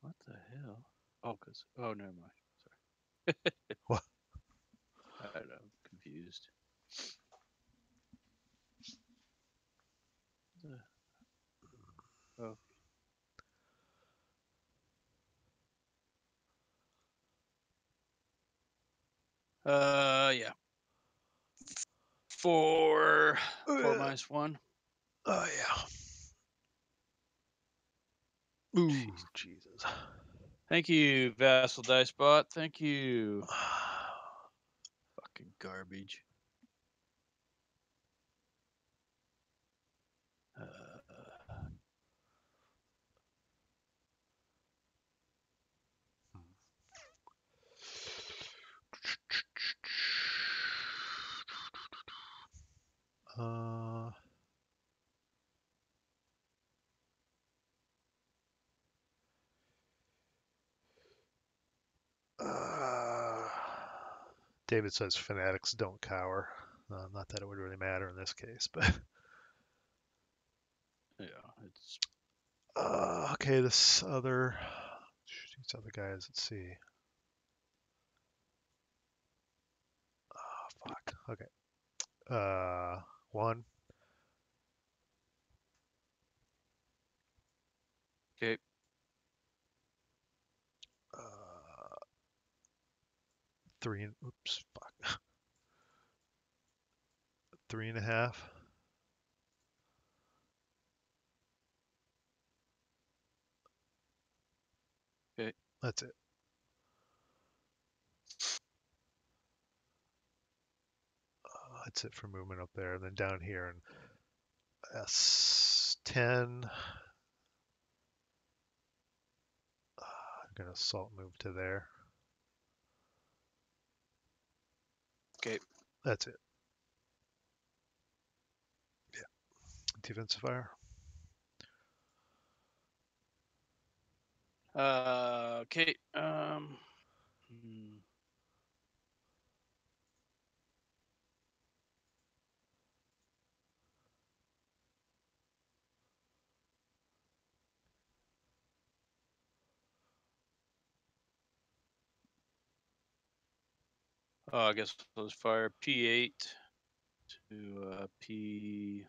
What the hell? Oh, cause oh, never mind. Sorry. What? I don't know. I'm confused. Oh. Uh, yeah. Four, four Uh, minus one. Oh yeah. Ooh, Jesus. Thank you, Vassal Dice Bot. Thank you. Garbage. Uh, Uh, uh, David says fanatics don't cower. Uh, not that it would really matter in this case, but yeah, it's uh, okay. This other these other guys. Let's see. Oh, fuck. Okay. Uh, one. okay. Three. and- Oops. Fuck. Three and a half. Okay. That's it. Uh, that's it for movement up there. And then down here and S10. Uh, I'm gonna salt move to there. Okay. That's it. Yeah. Defensive fire. Uh, okay. Um. hmm. Oh, I guess those fire P8 to uh, P43,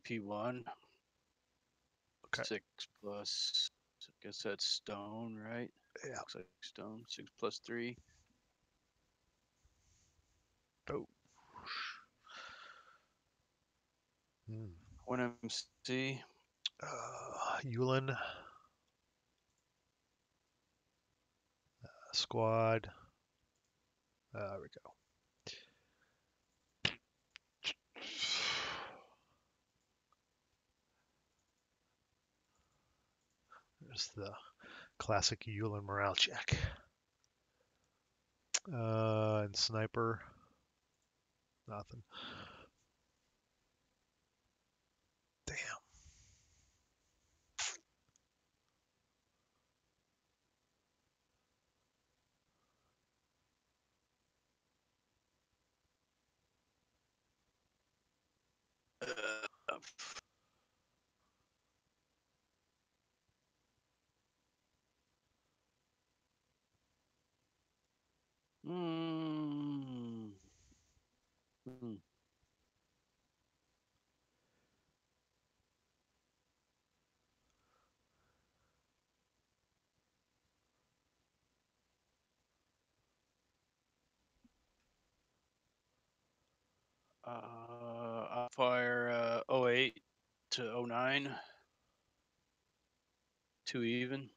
P1. Okay. Six plus, I guess that's stone, right? Yeah. Looks like stone. Six plus three. Oh. Hmm. One MC. Uh, Yulin. Uh, squad. There we go. There's the classic Yulin morale check. Uh, and sniper. Nothing. Damn. Uh, mm, mm. Uh, I'll fire uh, 08 to 09. Two even.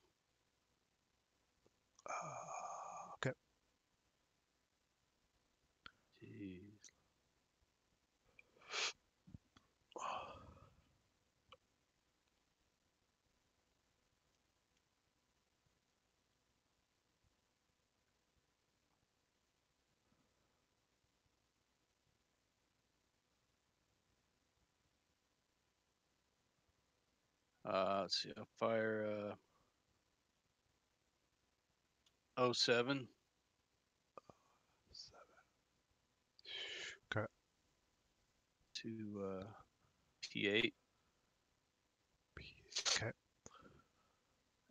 Uh, let's see. I'll fire uh, 07 Okay. to uh, P8. Okay.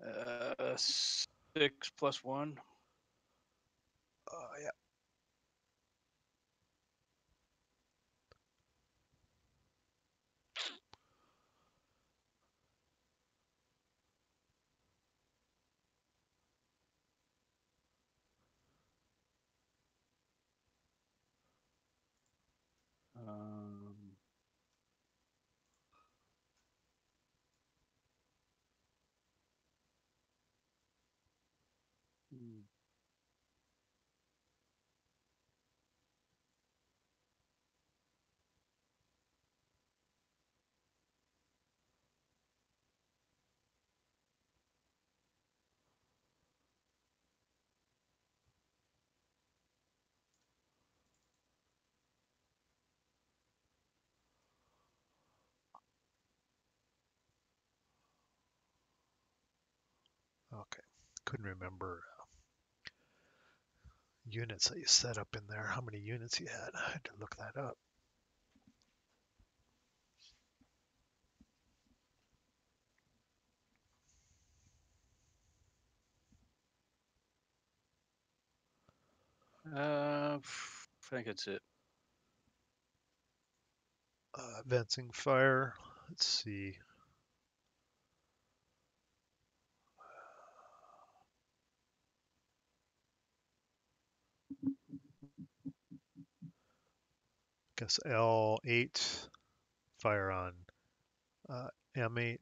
Uh, six plus one. Uh, yeah. Um, Okay. Couldn't remember uh, units that you set up in there. How many units you had? I had to look that up. Uh, I think that's it. Uh, advancing fire. Let's see. Guess L8 fire on uh, M8.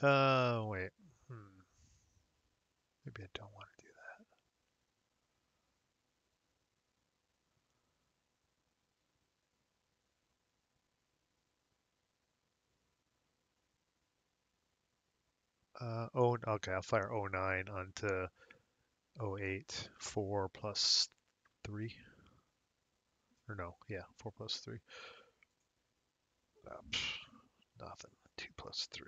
Uh, wait. Hmm. Maybe I don't want to do that. Uh, oh, okay, I'll fire 09 onto 08. 4 plus 3. Or no, yeah, 4 plus 3. Uh, pff, nothing. 2 plus 3.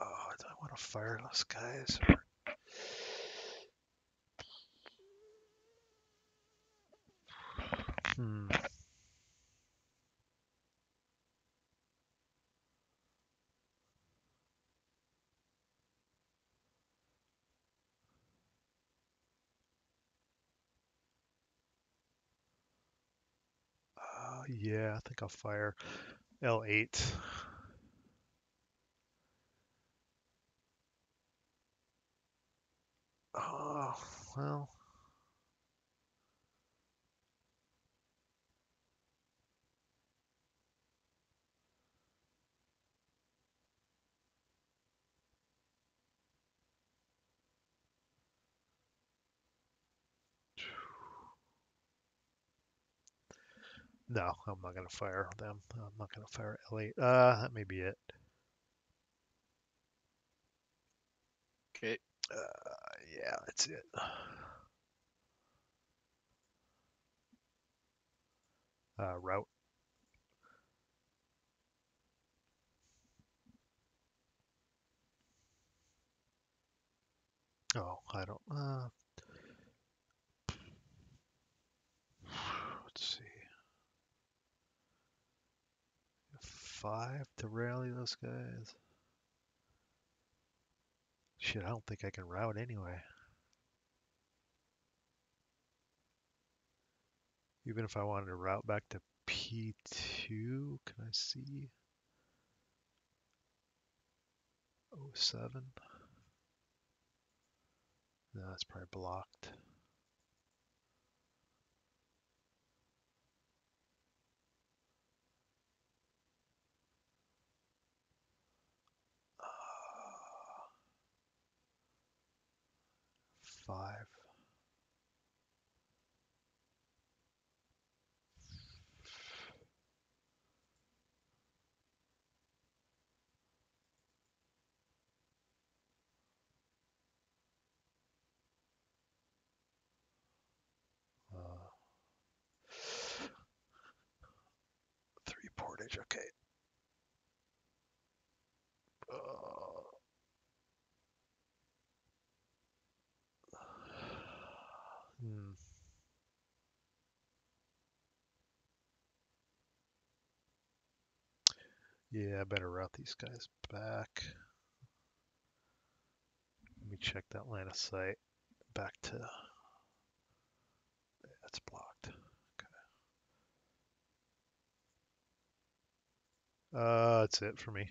Oh, do I want to fire those guys? Or... Hmm. Yeah, I think I'll fire L8. Oh, well. No, I'm not going to fire them. I'm not going to fire L8. Uh, that may be it. Okay. Uh, yeah, that's it. Uh, rout. Oh, I don't. Uh, let's see. Five to rally those guys. Shit, I don't think I can rout anyway. Even if I wanted to rout back to P2, can I see? 07? No, that's probably blocked. Five. Uh, three portage, okay. Uh, hmm. Yeah, I better rout these guys back. Let me check that line of sight back to. That's blocked. Okay. Uh, that's it for me.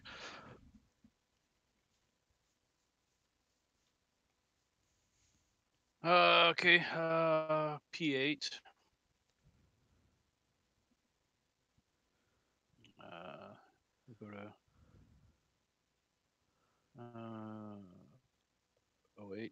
Uh, okay. Uh, P8. Uh, we'll go to uh, 08.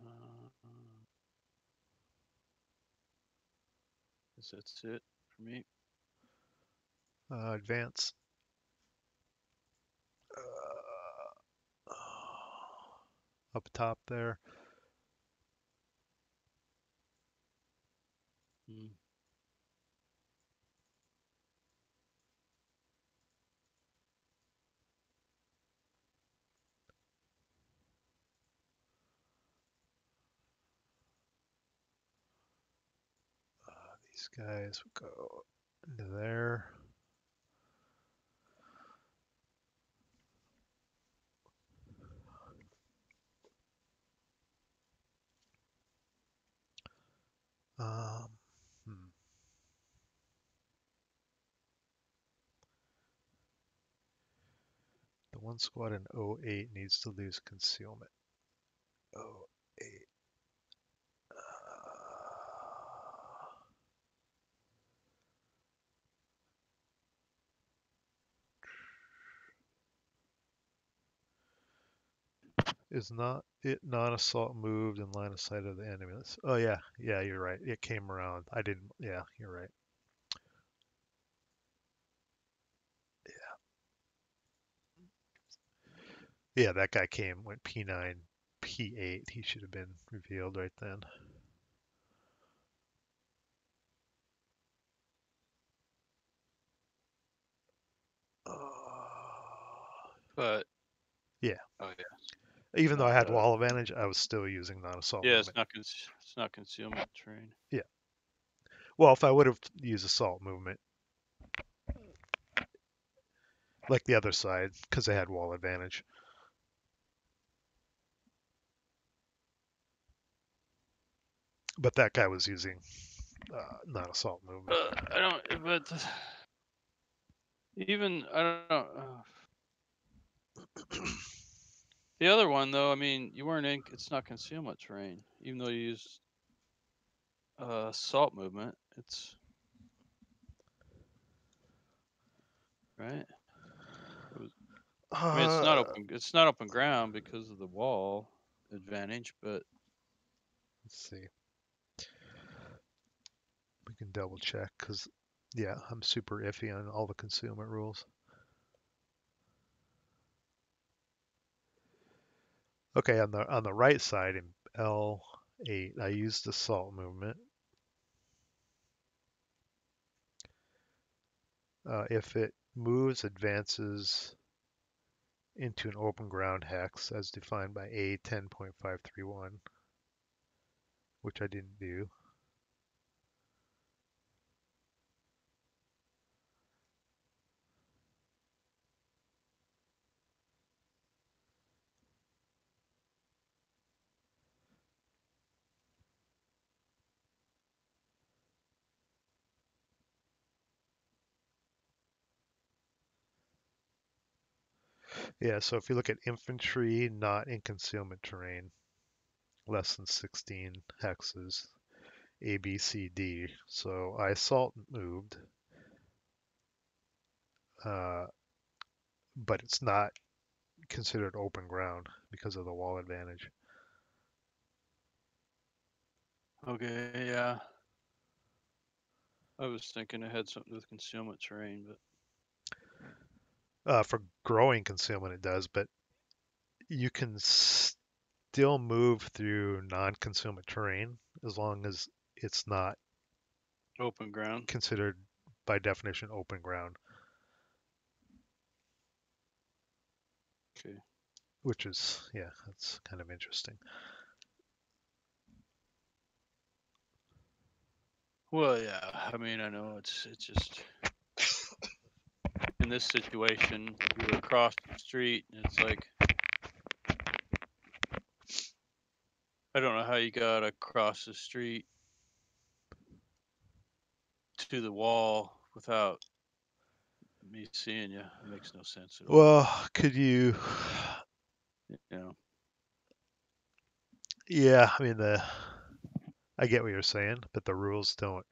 Uh, that's it for me. Uh, advance. Uh, up top there. Hmm. Uh, these guys will go into there. Um, hmm. The one squad in 08 needs to lose concealment. 08. Uh. Is not it non-assault moved in line of sight of the enemy. Let's- Oh yeah, yeah, you're right. It came around. I didn't. Yeah, you're right. Yeah. Yeah, that guy came went P9, P8. He should have been revealed right then. Uh, But Yeah. Oh yeah. Even though I had Uh, wall advantage, I was still using non-assault. Yeah, it's movement. not con- it's not concealment terrain. Yeah. Well, if I would have used assault movement, like the other side, because they had wall advantage. But that guy was using uh, non-assault movement. Uh, I don't. But even I don't know. The other one though, I mean, you weren't in. It's not concealment terrain, even though you used uh, assault movement. It's right. I mean, it's not Uh, open. It's not open ground because of the wall advantage, but Let's see. We can double check because, yeah, I'm super iffy on all the concealment rules. Okay, on the on the right side in L8, I used salt movement. Uh, if it moves, advances into an open ground hex as defined by A 10.531, which I didn't do. Yeah, so if you look at infantry not in concealment terrain, less than 16 hexes, A, B, C, D. So I assault moved, uh, but it's not considered open ground because of the wall advantage. okay, yeah. I was thinking it had something with concealment terrain, but Uh, for growing concealment, it does, but you can still move through non-concealment terrain as long as it's not open ground. considered by definition open ground, Okay. which is, yeah, that's kind of interesting. Well, yeah. I mean, I know it's it's just in this situation, you're across the street, and it's like I don't know how you got across the street to the wall without me seeing you. It makes no sense at all. Well, could you, you know. yeah, I mean, the, I get what you're saying, but the rules don't,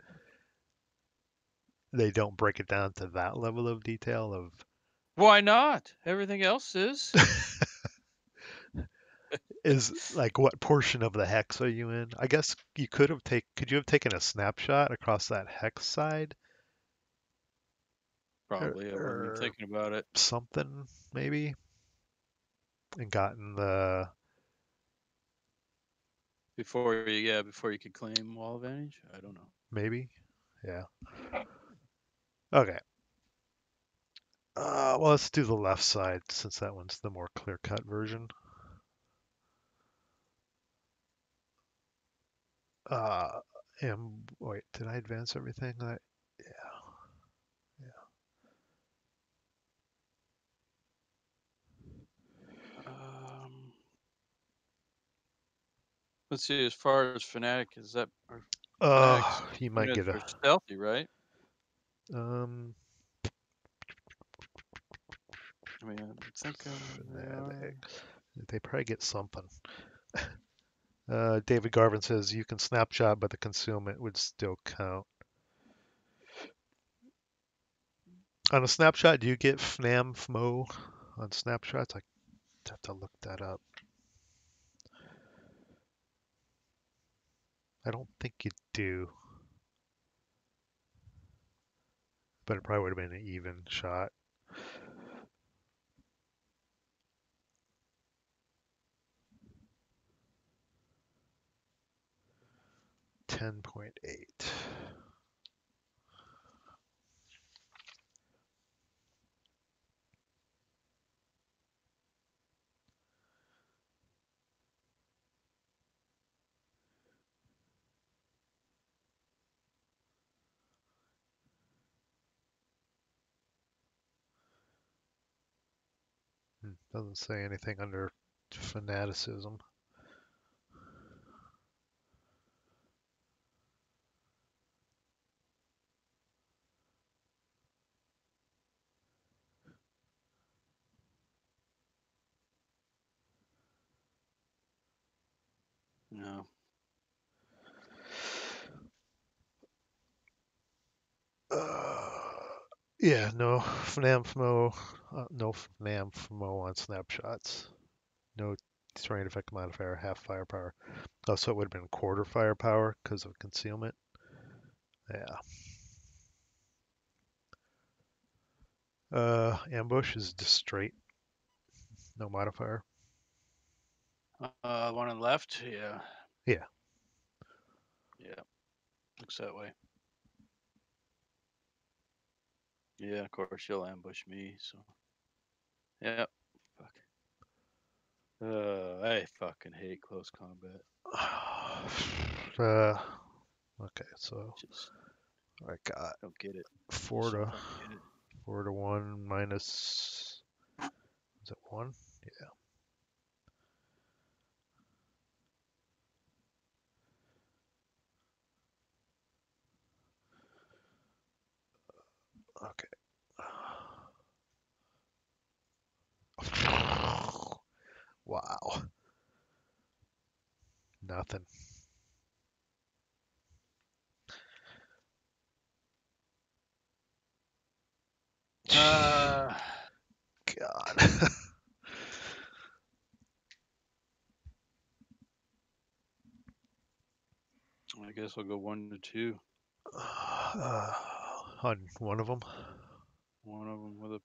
they don't break it down to that level of detail of, Why not? Everything else is. is like what portion of the hex are you in? I guess you could have take, could you have taken a snapshot across that hex side? Er, Probably. I wasn't or- thinking about it. something maybe and gotten the Before you, yeah, before you could claim wall advantage. I don't know. maybe yeah okay uh well let's do the left side since that one's the more clear cut version uh and wait did i advance everything I, yeah Um, let's see. As far as fanatic, is that uh Fanatics you might get a stealthy, right? Um, I mean, it's like uh, they, they probably get something. Uh, David Garvin says you can snapshot, but the consume it would still count. On a snapshot, do you get FNAM FMO on snapshots? I have to look that up. I don't think you do. But it probably would have been an even shot. Ten point eight. Doesn't say anything under fanaticism. Yeah, no FNAMFMO, uh, no FNAMFMO on snapshots. No terrain effect modifier, half firepower. Also, it would have been quarter firepower because of concealment. Yeah. Uh, ambush is just straight, no modifier. Uh, one on the left. Yeah. Yeah. Yeah. Looks that way. Yeah, of course you'll ambush me. So. Yeah. Fuck. Uh, I fucking hate close combat. Uh, okay, so Just I got don't get it. four to it. four to one minus. Is it one? Yeah. Okay. Wow. Nothing. Uh, God. I guess I'll go one to two. uh, on one of them, One of them with a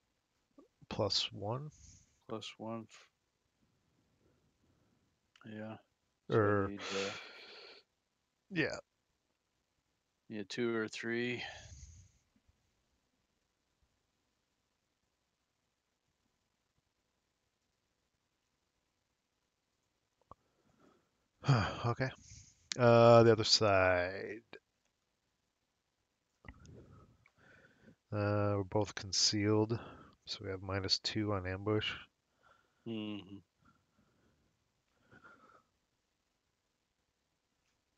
plus one, plus one. f- Yeah. So or need, uh, yeah, yeah, two or three. okay. Uh, the other side. Uh, we're both concealed, so we have minus two on ambush. hmm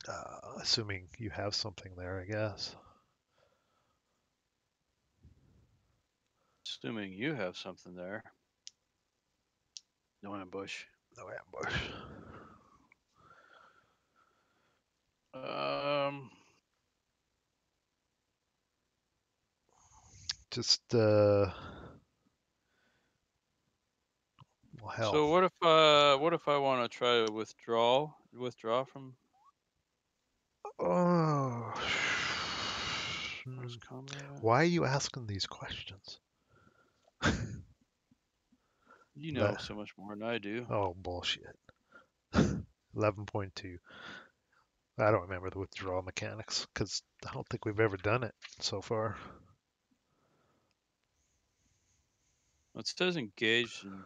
Uh, assuming you have something there, I guess. Assuming you have something there. No ambush. No ambush. Um. Just uh. Well, hell. So what if uh what if I want to try to withdraw withdraw from Oh. Hmm? Why are you asking these questions? You know But- so much more than I do. Oh, bullshit. 11.2. I don't remember the withdrawal mechanics because I don't think we've ever done it so far. It says engaged in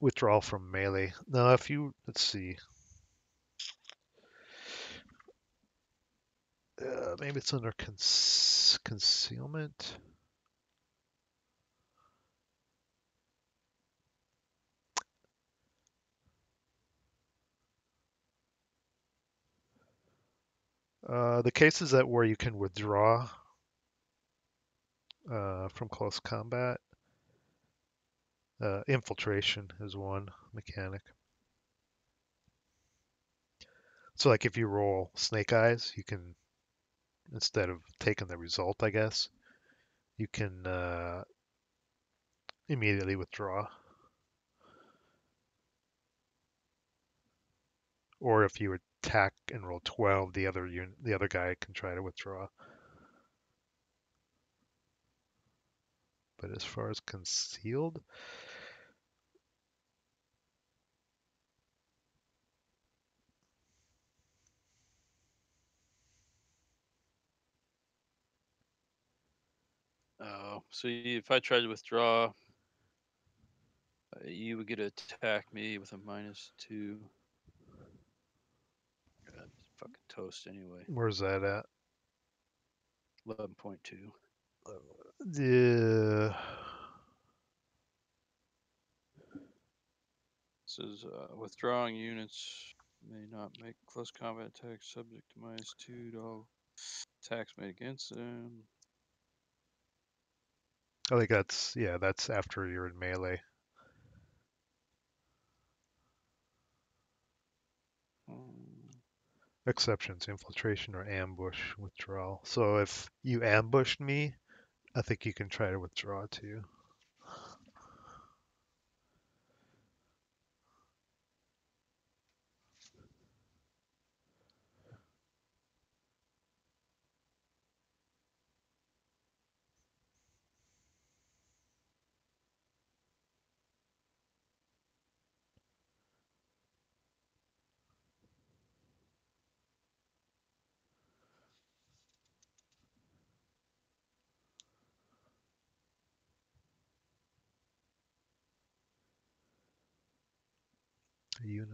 Withdrawal from melee. Now, if you, let's see. Uh, maybe it's under concealment. Uh, the cases that where you can withdraw uh, from close combat, uh, infiltration is one mechanic. So, like if you roll snake eyes, you can instead of taking the result, I guess, you can uh, immediately withdraw. Or if you attack and roll 12, the other the other guy can try to withdraw. But as far as concealed, Oh, so if I tried to withdraw, uh, you would get to attack me with a minus two. God, fucking toast anyway. where's that at? Eleven point two. The Says uh, withdrawing units may not make close combat attacks subject to minus two to all attacks made against them. I think that's yeah, that's after you're in melee. Um, Exceptions: infiltration or ambush, withdrawal. So if you ambushed me, I think you can try to withdraw too.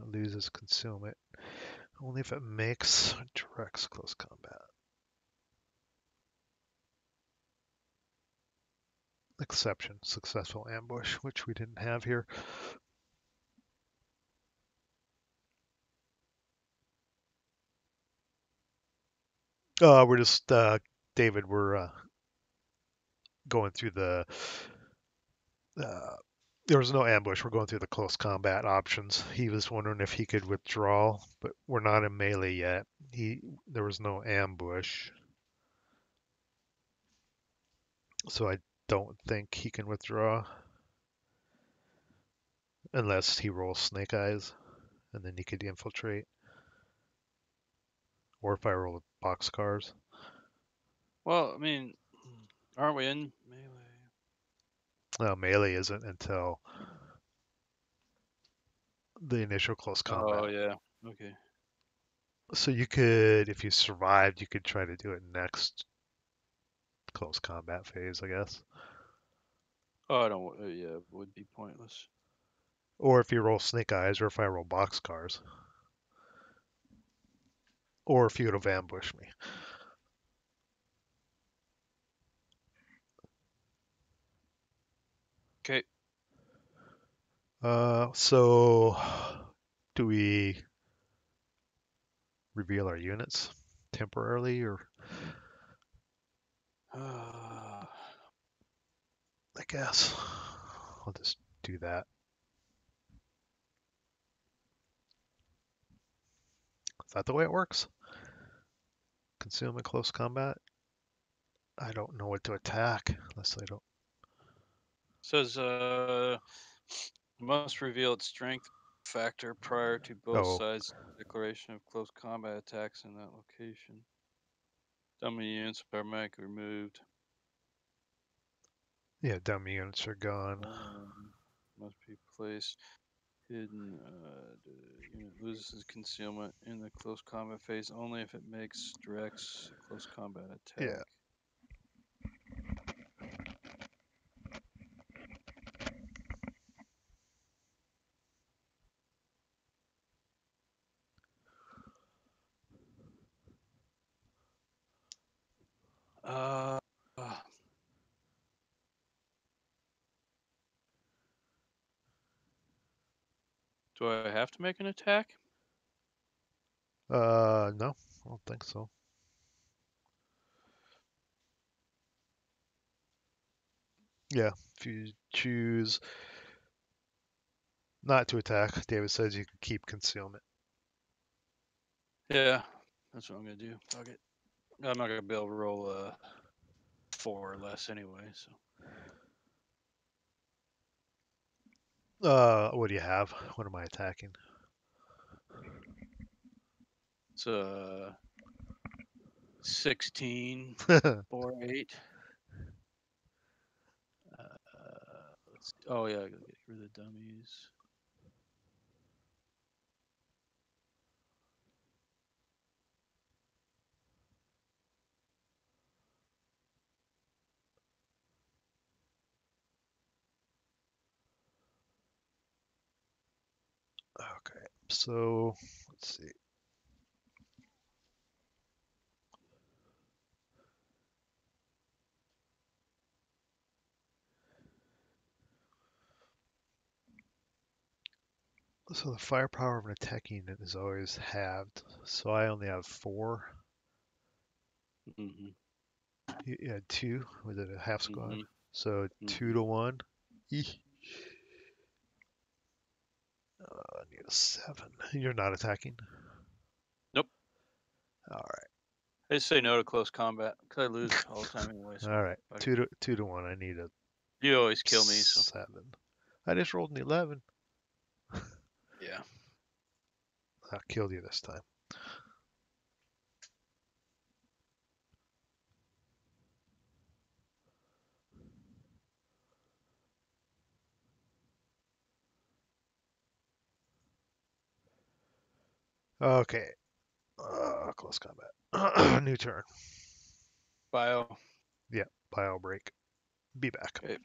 Loses concealment only if it makes or directs close combat. Exception: successful ambush, which we didn't have here. Uh, we're just uh, David. We're uh, going through the. Uh, there was no ambush. We're going through the close combat options. He was wondering if he could withdraw, but we're not in melee yet. He there was no ambush, so I don't think he can withdraw unless he rolls snake eyes, and then he could infiltrate. Or if I roll with box cars. well, I mean, aren't we in melee? No, melee isn't until the initial close combat. Oh yeah. Okay. So you could, if you survived, you could try to do it next close combat phase, I guess. Oh, I don't. Uh, yeah, it would be pointless. Or if you roll snake eyes, or if I roll box cars. Or if you would have ambushed me. Okay. Uh, so do we reveal our units temporarily, or Uh, I guess I'll just do that. Is that the way it works? Concealment close combat? I don't know what to attack unless I don't. says uh, must reveal its strength factor prior to both Oh. sides' declaration of close combat attacks in that location. Dummy units automatically removed. Yeah, dummy units are gone. Um, must be placed hidden. Uh, unit loses concealment in the close combat phase only if it makes directs close combat attack. Yeah. Do I have to make an attack? Uh, no, I don't think so. Yeah, if you choose not to attack, David says you can keep concealment. Yeah, that's what I'm gonna do. Fuck it. I'm not gonna be able to roll uh four or less anyway. So Uh, what do you have? What am I attacking? It's uh 16, 4, 8. Uh, let's, oh, yeah, I gotta get rid of the dummies. okay, so let's see. So the firepower of an attacking unit is always halved. So I only have four. mm-hmm. You had two with a half squad. Mhm. So two to one. Eeh. Uh, I need a seven. You're not attacking. Nope. All right. I just say no to close combat because I lose all the time anyway. So All right. fuck. Two to two to one. I need a you always kill me, so seven. I just rolled an eleven. yeah. I killed you this time. Okay. Uh, close combat. New turn. Bio. Yeah, bio break. Be back. Okay.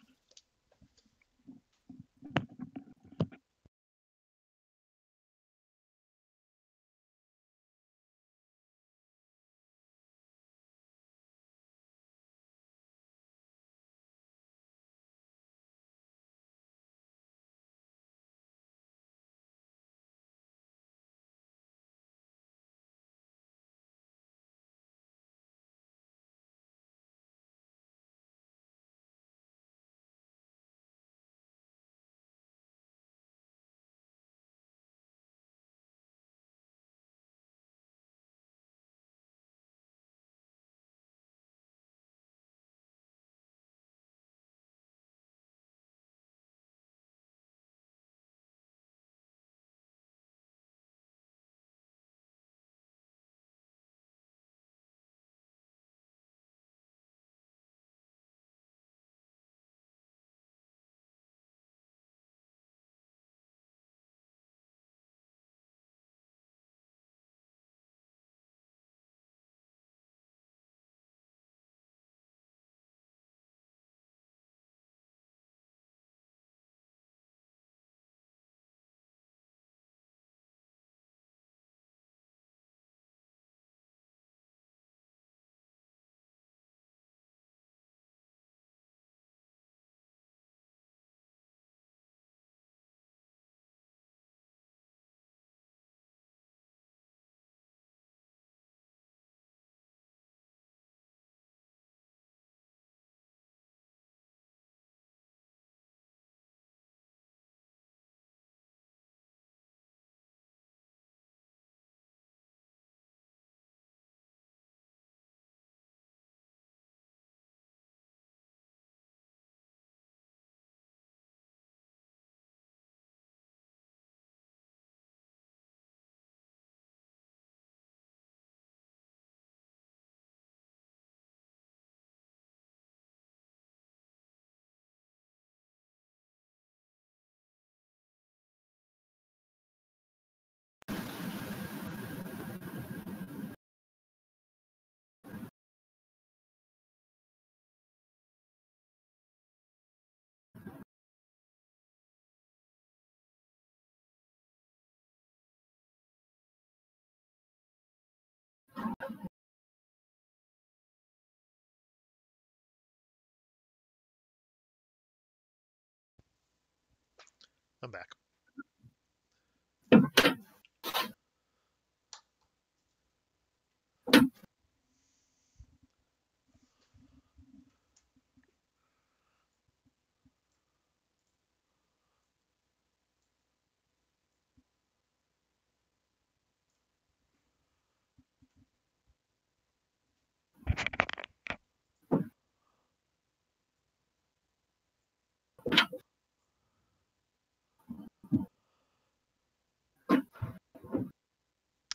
I'm back.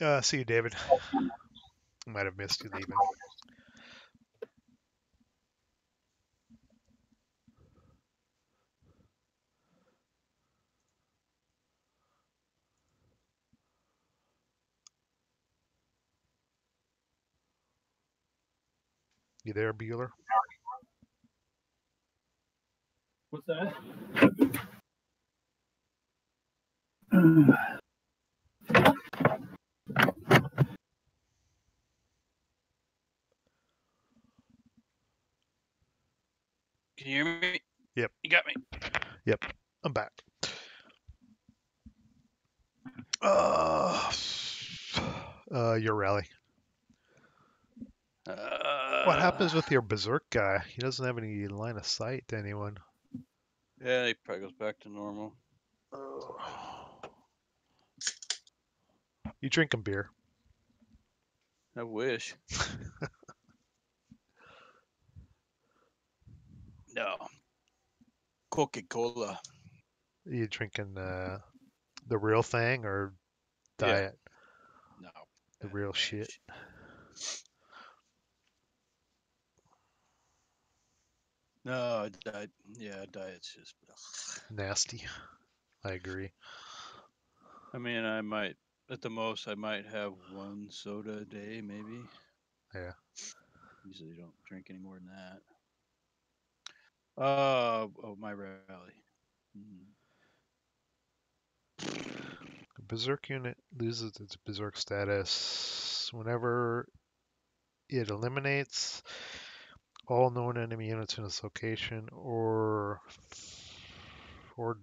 Uh, see you, David. I Might have missed you leaving. You there, Bueller? What's that? Can you hear me? Yep. You got me. Yep. I'm back. Uh, uh, your rally. Uh, What happens with your berserk guy? He doesn't have any line of sight to anyone. Yeah, he probably goes back to normal. You drinking beer? I wish. no. Coca Cola. You drinking uh, the real thing or Yeah. diet? No. The real shit. No, diet. Yeah, diet's just. ugh. Nasty. I agree. I mean, I might, at the most, I might have one soda a day, maybe. Yeah. Usually don't drink any more than that. Uh, oh, my rally. Mm. The berserk unit loses its berserk status whenever it eliminates all known enemy units in its location or or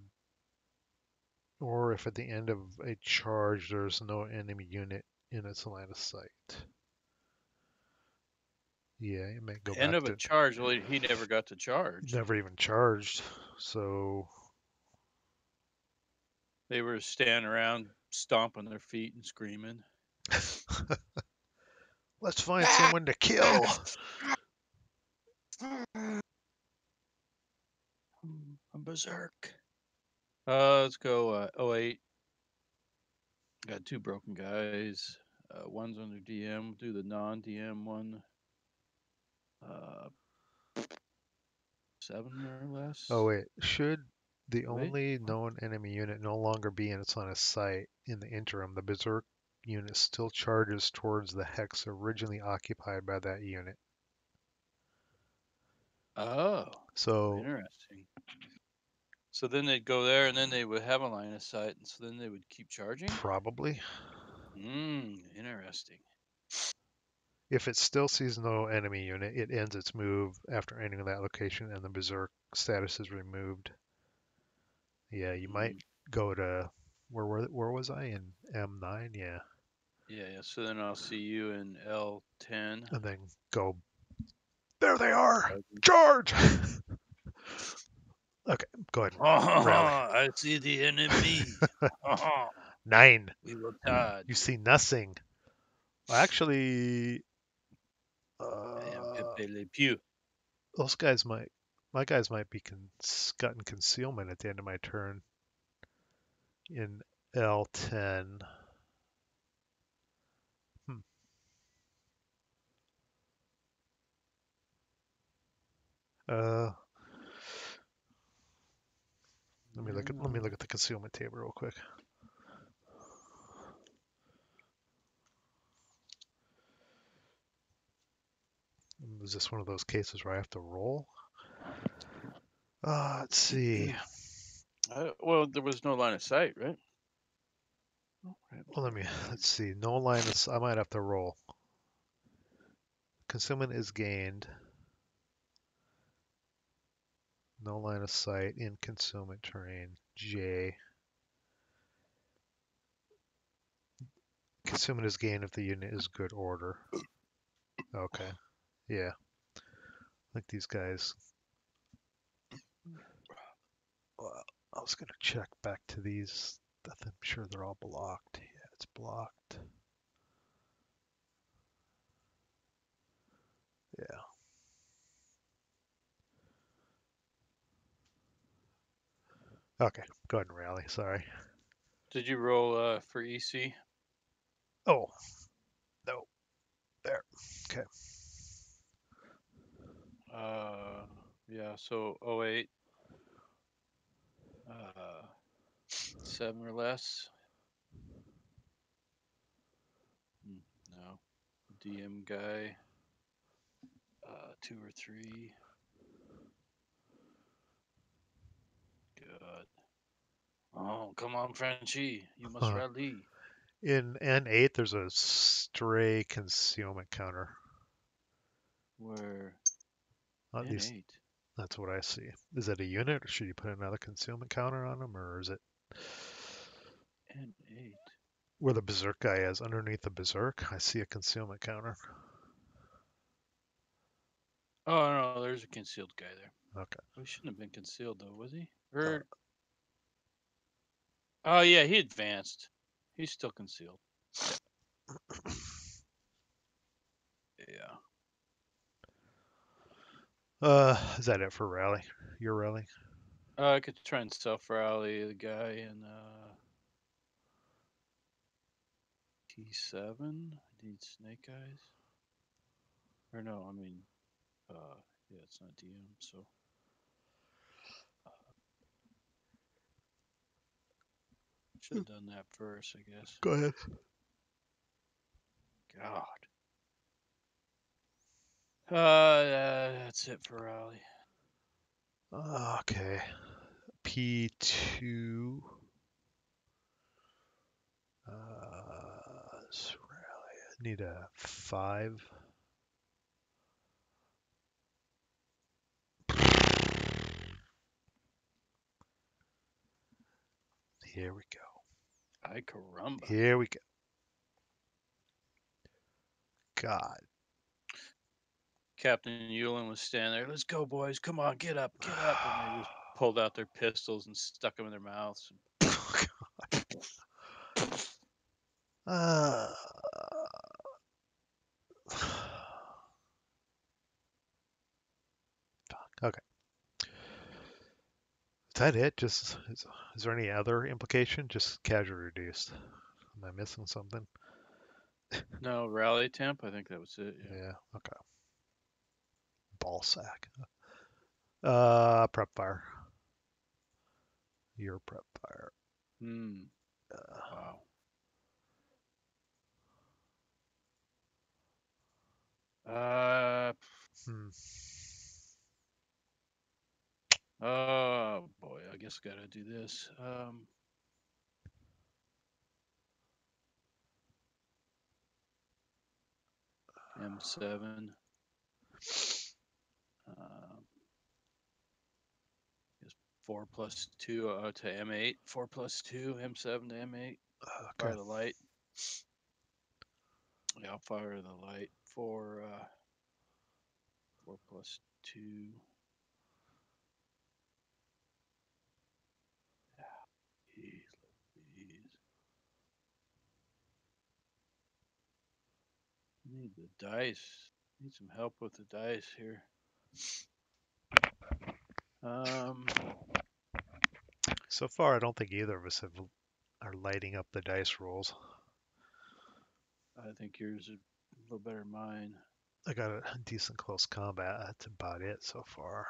or if at the end of a charge there's no enemy unit in its line of sight. Yeah, it may go End back of to a charge. Well, he- he never got to charge. never even charged. So They were standing around, stomping their feet and screaming. let's find someone to kill. I'm berserk. Uh, let's go. Uh, 08. Got two broken guys. Uh, one's under DM. Do the non-DM one. Uh, seven or less. Oh wait, should the Wait. only known enemy unit no longer be in its line of sight in the interim, the berserk unit still charges towards the hex originally occupied by that unit. Oh, So interesting. So then they'd go there, and then they would have a line of sight, and so then they would keep charging. probably, Hmm, interesting. If it still sees no enemy unit, it ends its move after entering that location, and the berserk status is removed. Yeah, you might hmm. go to where were where was I in M9? Yeah, Yeah, yeah. So then I'll see you in L10. and then go. There they are. Charge. okay, go ahead. Oh, I see the enemy. Uh-huh. Nine. we will charge. You see nothing. Well, actually, uh, Pepe Le Pew. those guys might, my guys might be con- got concealment at the end of my turn in L10. Hmm. Uh, let me look at let me look at the concealment table real quick. Is this one of those cases where I have to roll? Uh, let's see. Uh, well, there was no line of sight, right? Well, let me let's see. No line of I might have to roll. Concealment is gained. No line of sight in concealment terrain. J. Concealment is gained if the unit is good order. Okay. Yeah. I think these guys. Well, I was gonna check back to these. I'm sure they're all blocked. Yeah, it's blocked. Yeah. Okay, go ahead and rally. Sorry. Did you roll uh, for EC? Oh, no. There. Okay. Uh, yeah. So 08. Uh, seven or less. Hmm, No. DM guy. Uh, two or three. Good. Oh, come on, Frenchie. You must Huh. rally. In N8, there's a stray concealment counter. Where? At N least eight. that's what I see. Is it a unit, or should you put another concealment counter on them, or is it N eight. where the berserk guy is? Underneath the berserk, I see a concealment counter. Oh no, there's a concealed guy there. Okay. He shouldn't have been concealed though, was he? Or Oh yeah, he advanced. He's still concealed. Yeah. Uh, is that it for rally? Your rally? Uh, I could try and self rally the guy in uh T seven. I need snake eyes. Or no, I mean uh yeah, it's not DM, so should have done that first, I guess. Go ahead. God. Uh, uh that's it for rally. Okay. P2. Uh, rally. I need a five. Here we go. Ay caramba. Here we go. God. Captain Yulin was standing there. Let's go, boys. Come on, get up, get up. And they just pulled out their pistols and stuck them in their mouths. Uh. Okay. Is that it? Just is, is there any other implication? Just casual reduced. Am I missing something? No, rally temp. I think that was it. Yeah. Yeah. Okay. Ball sack. Uh, prep fire. Your prep fire. Hmm. Uh, Wow. Uh. hmm. Oh boy. I guess I gotta do this. Um. M7. Um, guess four plus two uh, to M8. Four plus two, M7 to M8. Fire the light. Yeah, I'll fire the light for uh, four plus two. Yeah, please, please. Need the dice. Need some help with the dice here. Um, So far, I don't think either of us have are lighting up the dice rolls. I think yours is a little better than mine. I got a decent close combat. That's about it so far.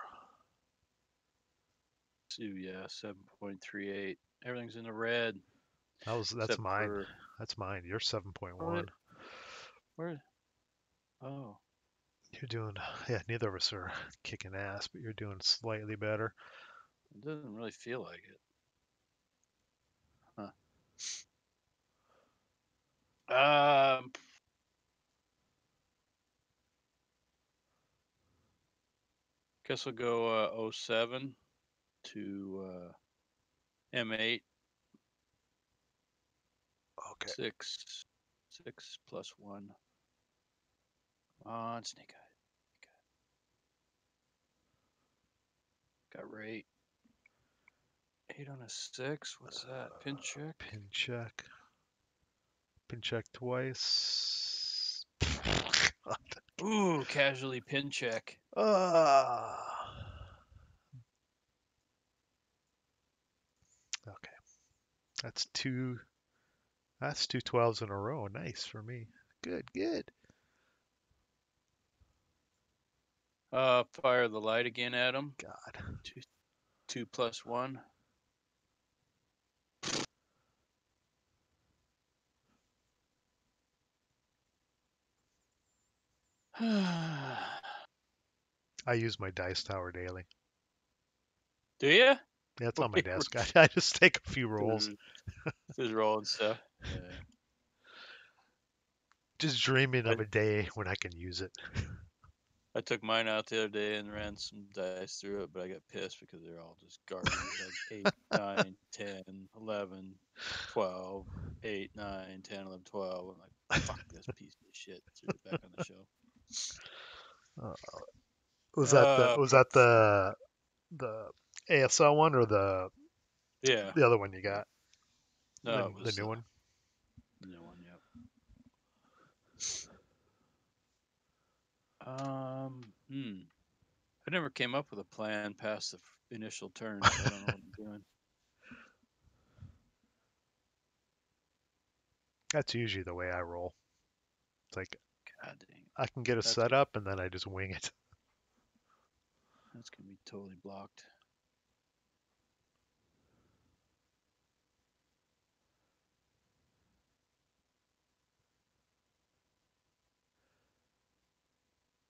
So yeah, seven point three eight. Everything's in the red. That was that's except mine. for- That's mine. You're seven point Oh, one. Where? Oh, You're doing yeah. Neither of us are kicking ass, but you're doing slightly better. it doesn't really feel like it. Um. Guess we'll go uh, 07 to uh, M8 Okay. six six plus one. Come on, snake eye. Snake eye. Got rate. Eight on a six. What's that? Pin check. Pin check. Pin check twice. Ooh, casually pin check. Ah. Okay. That's two That's two 12s in a row. Nice for me. Good, good. Uh, fire the light again, Adam. God. Two, two plus one. I use my dice tower daily. Do you? Yeah, it's on my desk. I, I just take a few rolls. Just rolling stuff. Yeah. Just dreaming of a day when I can use it. I took mine out the other day and ran some dice through it, but I got pissed because they're all just garbage. like 8, 9, 10, 11, 12, 8, 9, 10, 11, 12. I'm like, fuck this piece of shit. Threw it back on the shelf. Was that the Uh, was that the the ASL one or the Yeah. the other one you got? No, the, it the was new the one. New one, yep. Um, hmm. I never came up with a plan past the initial turn. So I don't know what I'm doing. That's usually the way I roll. It's like God dang, I can get a That's set up and then I just wing it. that's gonna be totally blocked.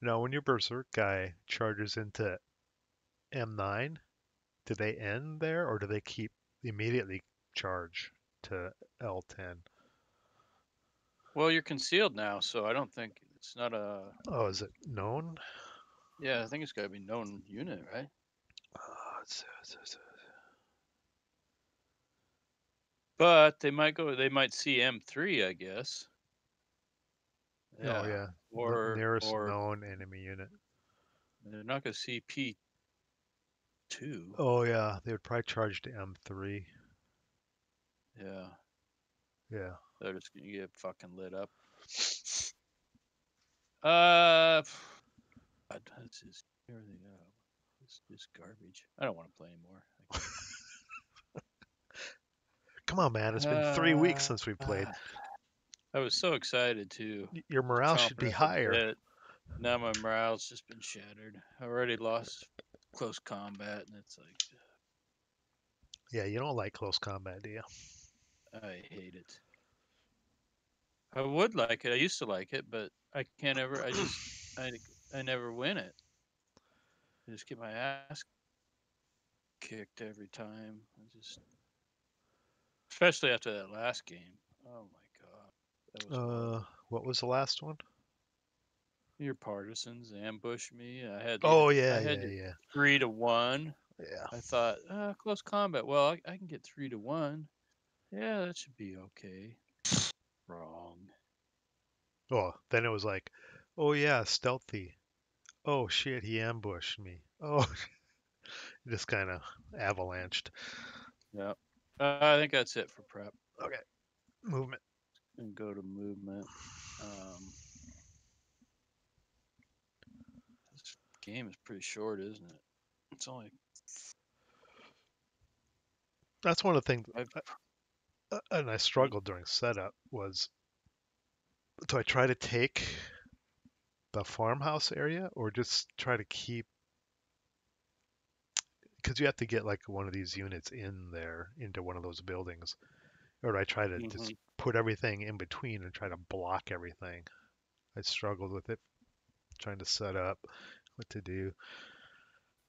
Now, when your berserk guy charges into M9, do they end there or do they keep immediately charge to L10? Well, you're concealed now, so I don't think it's not a. Oh, is it known? Yeah, I think it's gotta be known unit, right? Uh, it's- it's- it's- But they might go. They might see M3, I guess. Oh yeah, the Or nearest or known enemy unit. they're not gonna see P2. Oh yeah, they would probably charge to M3. Yeah. Yeah. They're just gonna get fucking lit up. Uh, God, that's just everything. Uh, it's just garbage. I don't want to play anymore. Come on, man. It's been three weeks Uh, since we played. ah. I was so excited to. Your morale should be chomp at the higher. Now my morale's just been shattered. I already lost close combat, and it's like Yeah, you don't like close combat, do you? I hate it. I would like it. I used to like it, but I can't ever. I just I I never win it. I just get my ass kicked every time. I just, especially after that last game. Oh my god, that was. Uh, what was the last one? your partisans ambushed me. I had Oh I yeah, had yeah, to- yeah, three to one. yeah. I thought, uh, close combat. Well, I, I can get three to one. Yeah, that should be okay. Wrong. Oh, then it was like, oh yeah, stealthy. Oh shit, he ambushed me. Oh, just kind of avalanched. Yeah. Uh, I think that's it for prep. Okay, movement. And go to movement. Um, this game is pretty short, isn't it? It's only That's one of the things, I've, and I struggled during setup was, do I try to take the farmhouse area or just try to keep? Because you have to get like one of these units in there into one of those buildings, or do I try to just Mhm. put everything in between and try to block everything? I struggled with it, trying to set up what to do.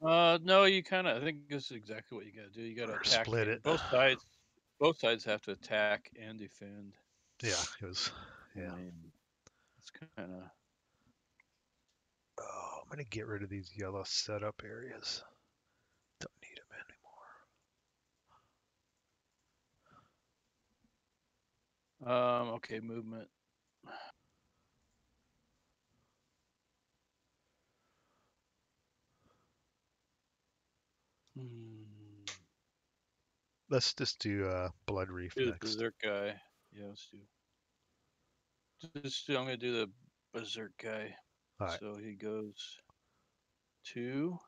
Uh, no, you kind of. I think this is exactly what you got to do. You got to attack split it. Both sides. Both sides have to attack and defend. Yeah, it was. Yeah, I mean, it's kind of. Oh, I'm gonna get rid of these yellow setup areas. Don't need them anymore. Um. Okay. Movement. Hmm. Let's just do uh, blood reef Do the next. berserk guy. Yeah, let's do. Just I'm gonna do the berserk guy. So he goes to.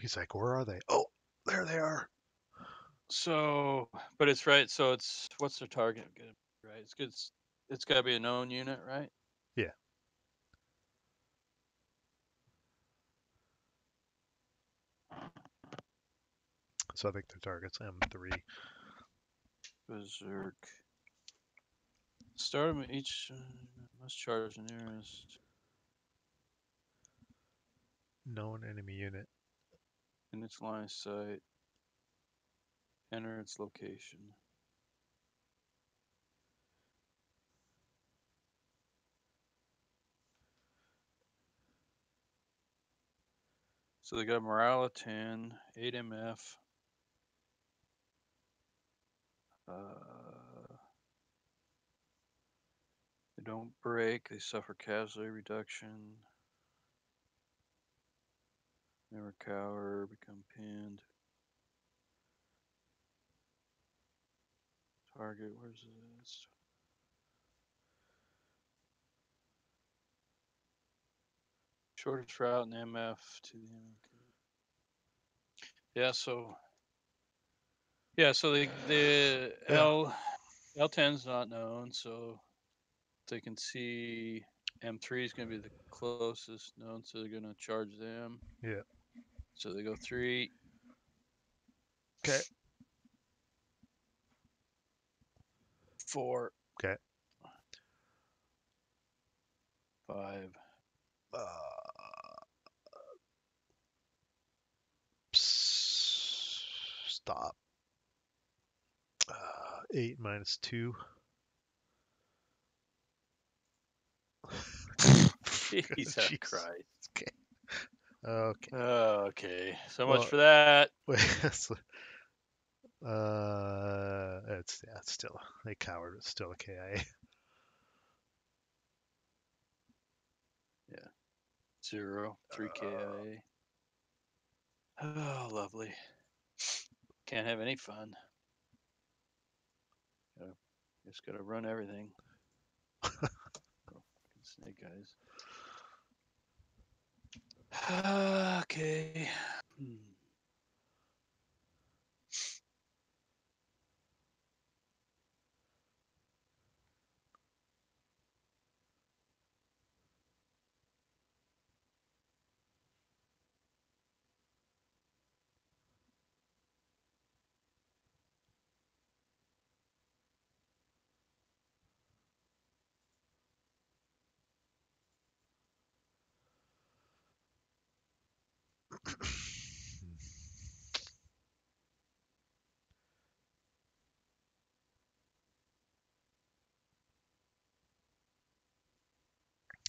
He's like, where are they? Oh, there they are. So, but it's right. So it's what's their target? Good, Right. It's good. It's, it's got to be a known unit, right? So I think the target's M3. Berserk. Start Start 'em each uh, must charge the nearest Known enemy unit. in its line of sight. Enter its location. So they got morale of 10, 8 MF. Uh, they don't break, they suffer casualty reduction. Never cower, become pinned. Target, where's this? Shortest route in MF to the MK. Yeah, so yeah, so the the Yeah. L L 10's not known, so they can see M3 is going to be the closest known, so they're going to charge them. Yeah. So they go three. 'Kay. Four. 'Kay. Five. Uh, stop. Uh, 8 minus 2. Jesus Jeez. Christ. Okay. Okay, so much for that. Wait, that's, uh, it's yeah, it's still a coward. It's still a KIA. Zero. Three KIA. Oh, lovely. Can't have any fun. Just gotta run everything. Snake eyes. okay. Hmm.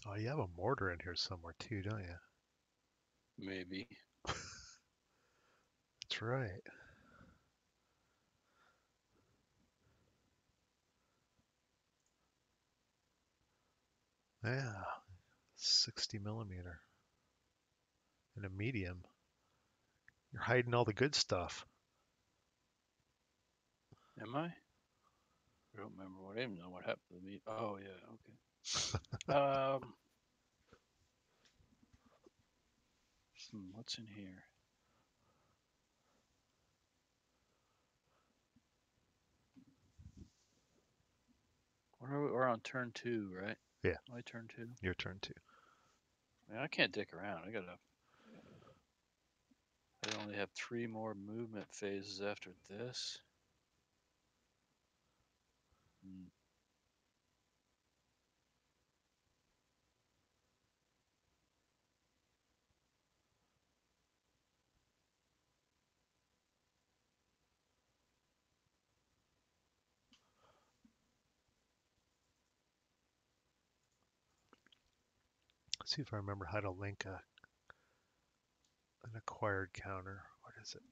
Oh, you have a mortar in here somewhere too, don't you? Maybe. That's right. Yeah, 60 millimeter. And a medium. You're hiding all the good stuff. Am I? I don't remember what I even know what happened to me. Oh yeah, okay. Um hmm, what's in here? Are we, we're on turn two, right? Yeah. My turn two. Your turn two. Man, I can't dick around. I gotta. I only have three more movement phases after this. See if I remember how to link a an acquired counter. What is it?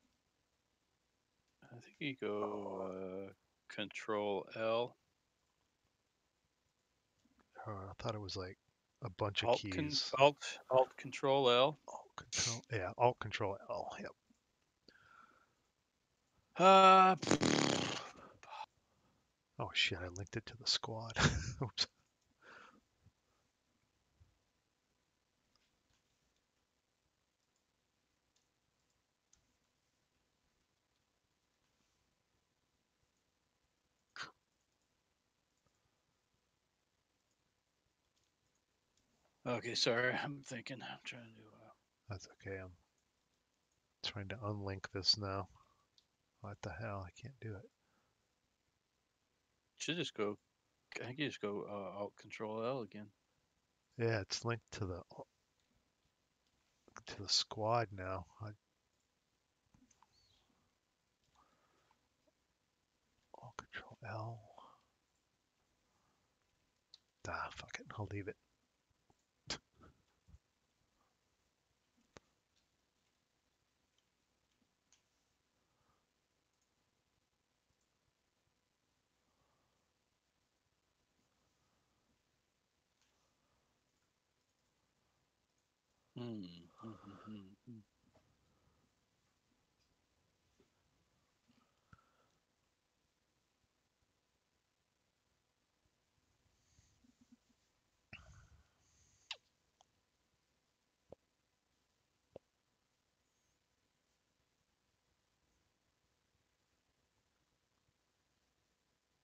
I think you go uh, Control L. Oh, I thought it was like a bunch of Alt, con- keys. Alt Alt Control L. Alt control. Yeah, Alt Control L. Yep. Uh, Oh shit! I linked it to the squad. Oops. Okay, sorry. I'm thinking. I'm trying to. Uh, That's okay. I'm trying to unlink this now. What the hell? I can't do it. should just go. I think you just go uh, Alt Control L again. Yeah, it's linked to the to the squad now. I, Alt Control L. Ah, fuck it. I'll leave it. Hmm. hmm, hmm, hmm, hmm.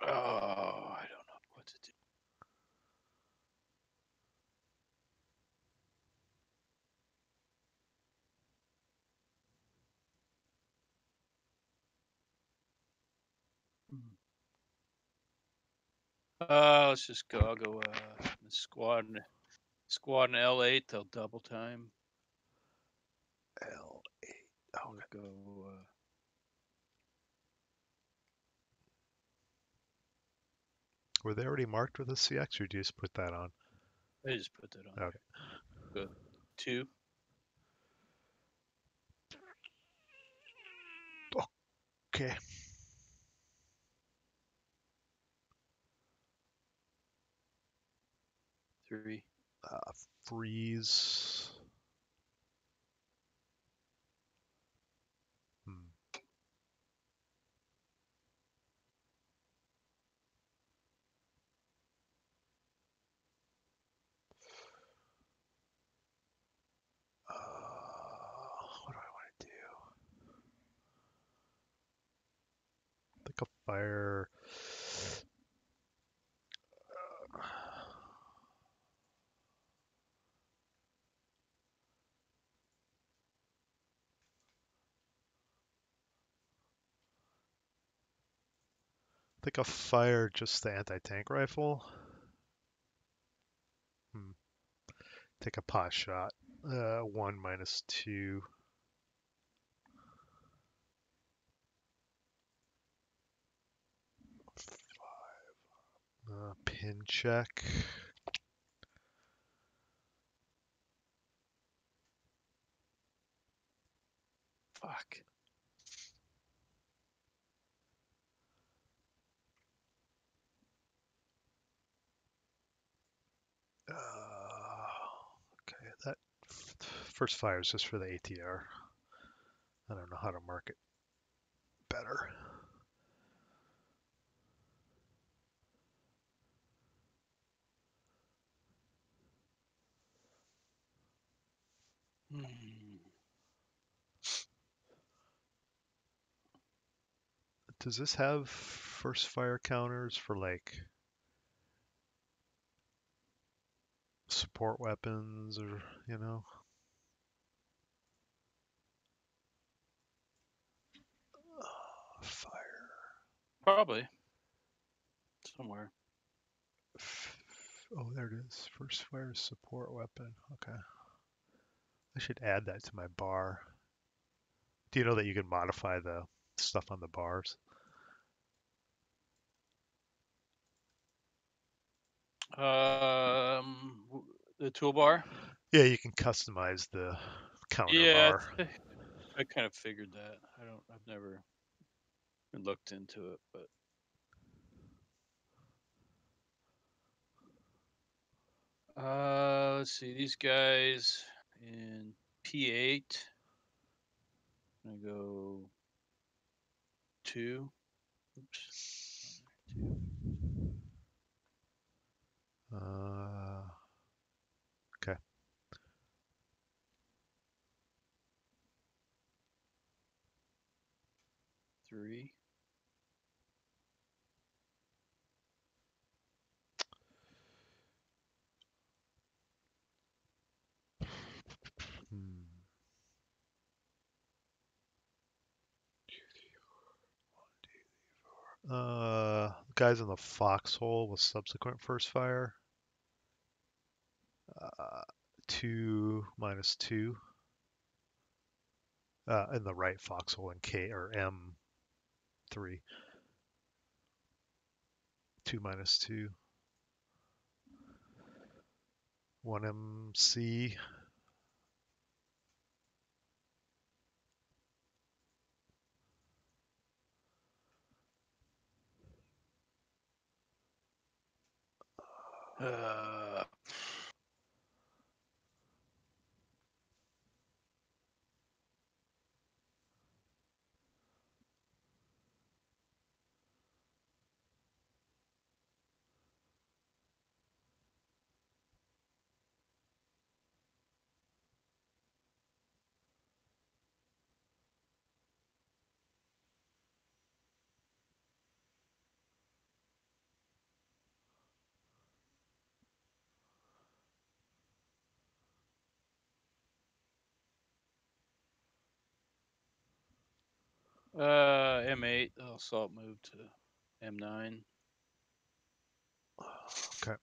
Oh, I don't know what to do. Uh, let's just go. I'll go. Uh, squad. and- Squad in L eight. They'll double time. L eight. I'll go. Uh, Were they already marked with a CX, or do you just put that on? I just put that on. Okay. Good. Two. Okay. Three. Uh, freeze. Hmm. Uh, what do I want to do? Think a fire. Think I'll fire just the anti-tank rifle. Hmm. Take a pot shot. Uh, one minus two. Five. Uh, pin check. Fuck. Uh, okay, that f- first fire is just for the ATR. I don't know how to mark it better. Hmm. Does this have first fire counters for like support weapons or you know? Fire. Probably. Somewhere. Oh, there it is. First fire support weapon. Okay. I should add that to my bar. Do you know that you can modify the stuff on the bars? Um, the toolbar. Yeah, you can customize the counter Yeah, bar. I, I kind of figured that. I don't. I've never looked into it, but uh, let's see. These guys in P8. I'm gonna go two. Oops. Two. Uh, okay. Three. Uh, guys in the foxhole with subsequent first fire. Uh, two minus two. Uh, in the right foxhole in K or M three. Two minus two. One MC. Uh, uh, M8. I'll assault move to M9. Okay.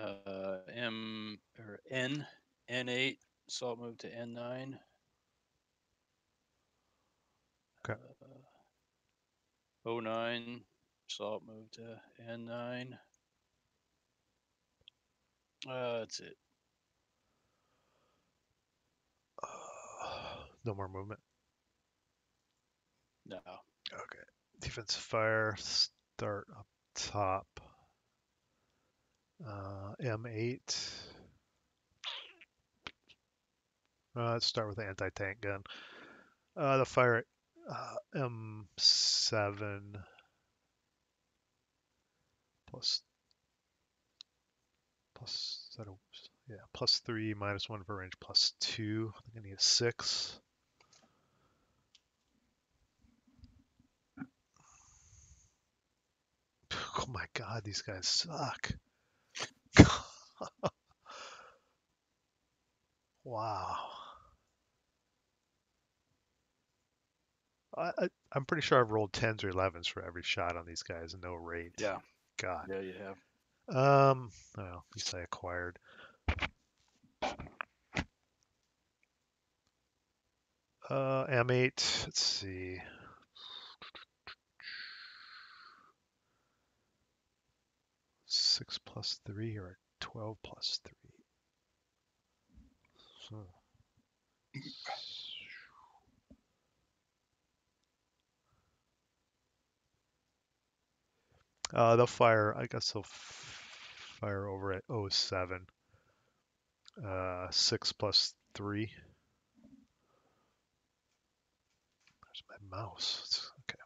Uh, M or N N8. Assault move to N9. Okay. Uh, 09. Assault move to N9. Uh, that's it. no more movement. No. Okay. Defensive fire. Start up top. Uh, M8. Uh, let's start with the anti-tank gun. Uh, the fire uh, M7 plus plus that yeah plus three minus one for range plus two. I think I need a six. Oh my god, these guys suck. wow. I, I, I'm pretty sure I've rolled 10s or 11s for every shot on these guys and no rate. Yeah. God. Yeah, you have. Um, well, at least I acquired. Uh, M8, let's see. Six plus three or 12 plus three. So. Uh, they'll fire, I guess they'll fire over at 07. Uh, 6 plus 3. There's my mouse. It's, okay.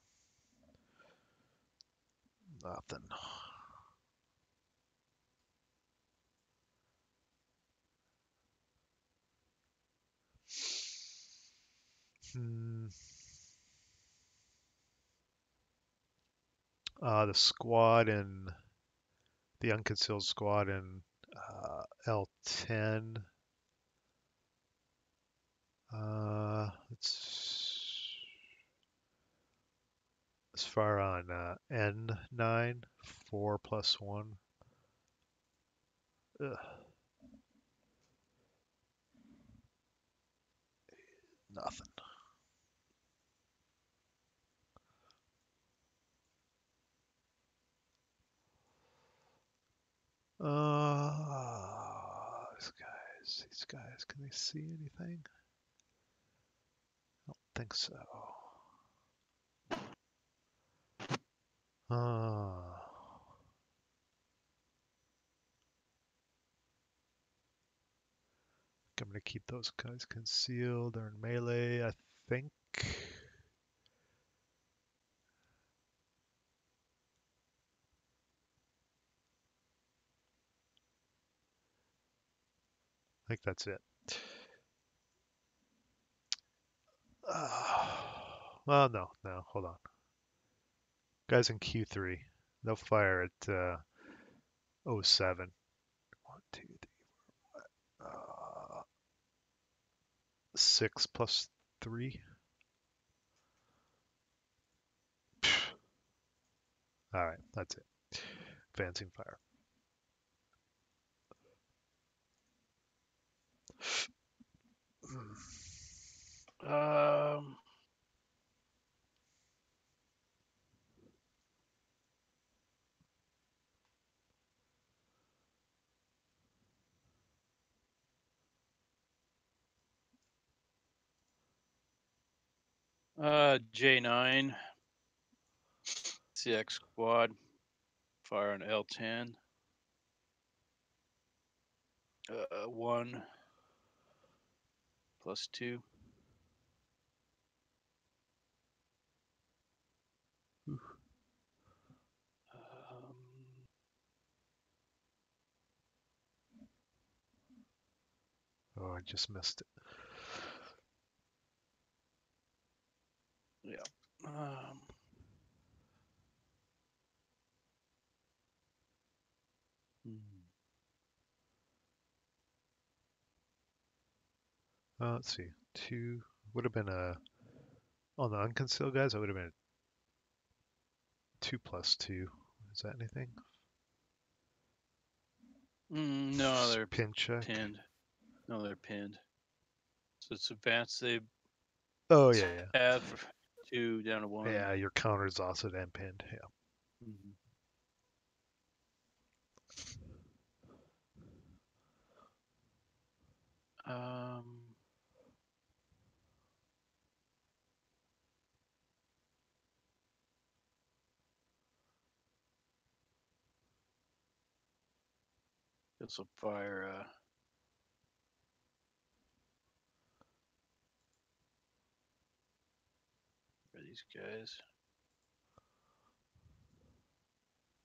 Nothing. Hmm. Uh, the squad in the unconcealed squad in uh, L10. Uh, it's as far on uh, N9, 4 plus 1. Ugh. Nothing. Uh, these guys, these guys, can they see anything? I don't think so. Uh, I'm gonna keep those guys concealed. They're in melee, I think. I think that's it. Uh, well, no, no, hold on. Guys in Q3. They'll fire at uh, 07. One, two, three, four, five. Uh, six plus three. All right, that's it. Advancing fire. Um. Uh, J9, CX squad, fire on L10. Uh, one plus two. Um, Oh, I just missed it. um, Uh, let's see. Two would have been a on the unconcealed guys. That would have been two plus two. Is that anything? Mm, no, they're pin check. pinned. No, they're pinned. So it's advanced. They Oh yeah, yeah. have two down to one. Yeah, your counter is also then pinned. Yeah. Mhm. Um. This fire. Uh, these guys.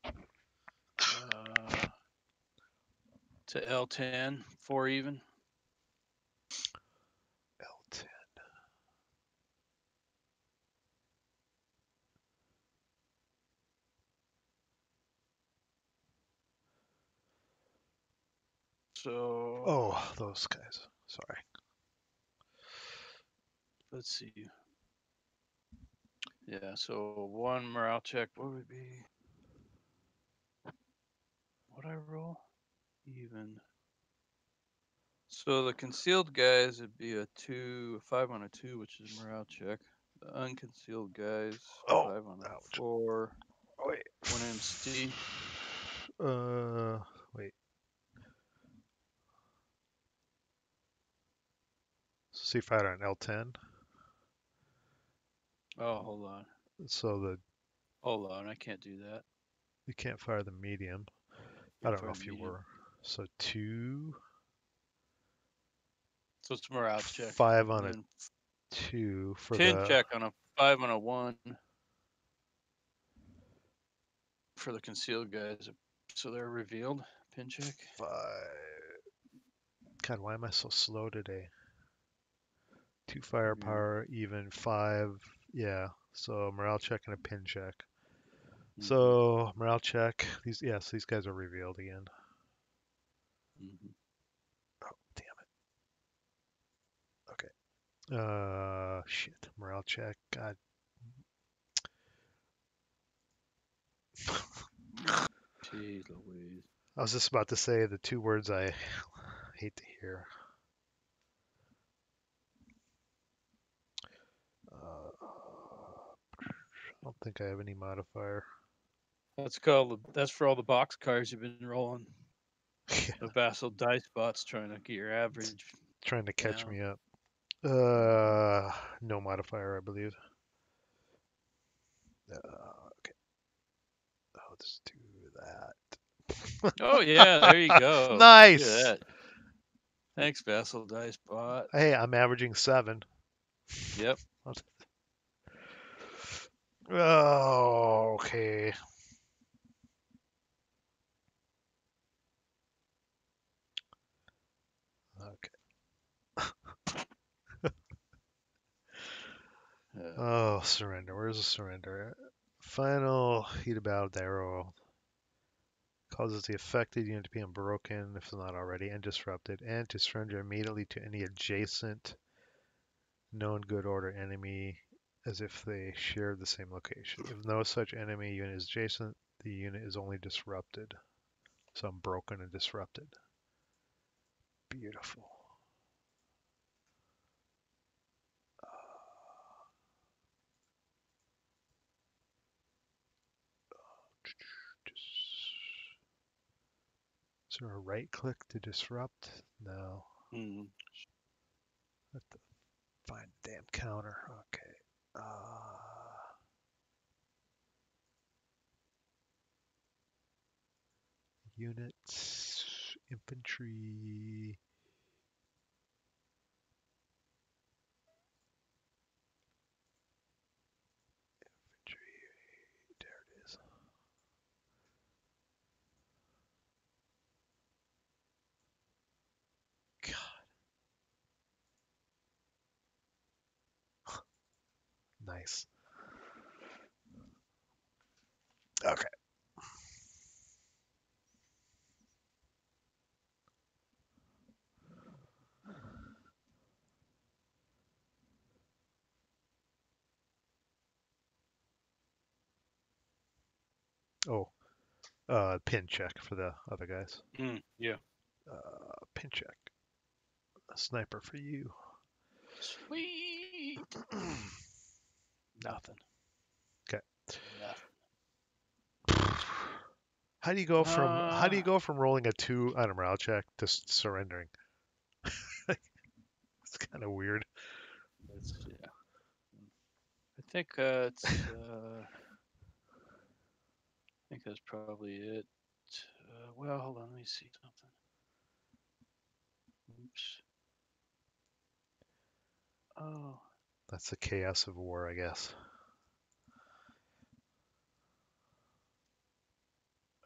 Uh, to L10, four even. L10. So Oh, those guys. Sorry. let's see. Yeah, so one morale check. What would it be? What I roll? Even. So the concealed guys would be a two, a five on a two, which is morale check. The unconcealed guys, Oh, five on a ouch. four, Wait. one MC. Uh, wait. So you fired on L10. Oh, hold on, So the hold on, I can't do that. you can't fire the medium. I don't know if you medium. were. So two, So it's morale check. five on and a two for pin the. check on a five on a one for the concealed guys. So they're revealed. Pin check. Five. God, why am I so slow today? Two firepower, even five. Yeah. So morale check and a pin check. Mhm, So morale check. These yes, these guys are revealed again. mhm. Oh damn it. Okay. Uh shit. Morale check. God. Jeez Louise. I was just about to say the two words I hate to hear. Uh, I don't think I have any modifier. That's called. That's for all the box cars you've been rolling. Yeah, The VASL dice bots trying to get your average. trying to catch down. me up. Uh, no modifier, I believe. Uh, okay. I'll just do that. Oh yeah, there you go. Nice. Thanks, VASL dice bot. Hey, I'm averaging seven. Yep. Oh, okay. Okay. Oh, surrender. Where's the surrender? final heat of battle arrow causes the affected unit to be unbroken if not already and disrupted, and to surrender immediately to any adjacent known good order enemy as if they shared the same location. If no such enemy unit is adjacent, the unit is only disrupted. So broken and disrupted. Beautiful. Is there a right click to disrupt? No. Hmm. Have to find the damn counter. Okay. Uh, units, infantry. Infantry. Nice. Okay. Oh, uh, pin check for the other guys. Hmm. Yeah. Uh, pin check. A sniper for you. Sweet. Nothing. 'Kay. Nothing. How do you go from how do you Uh, go from rolling a two on a morale check to surrendering? it's kind of weird. That's, yeah. I think uh, it's. Uh, I think that's probably it. Uh, well, hold on. Let me see something. Oops. Oh. That's the chaos of war, I guess.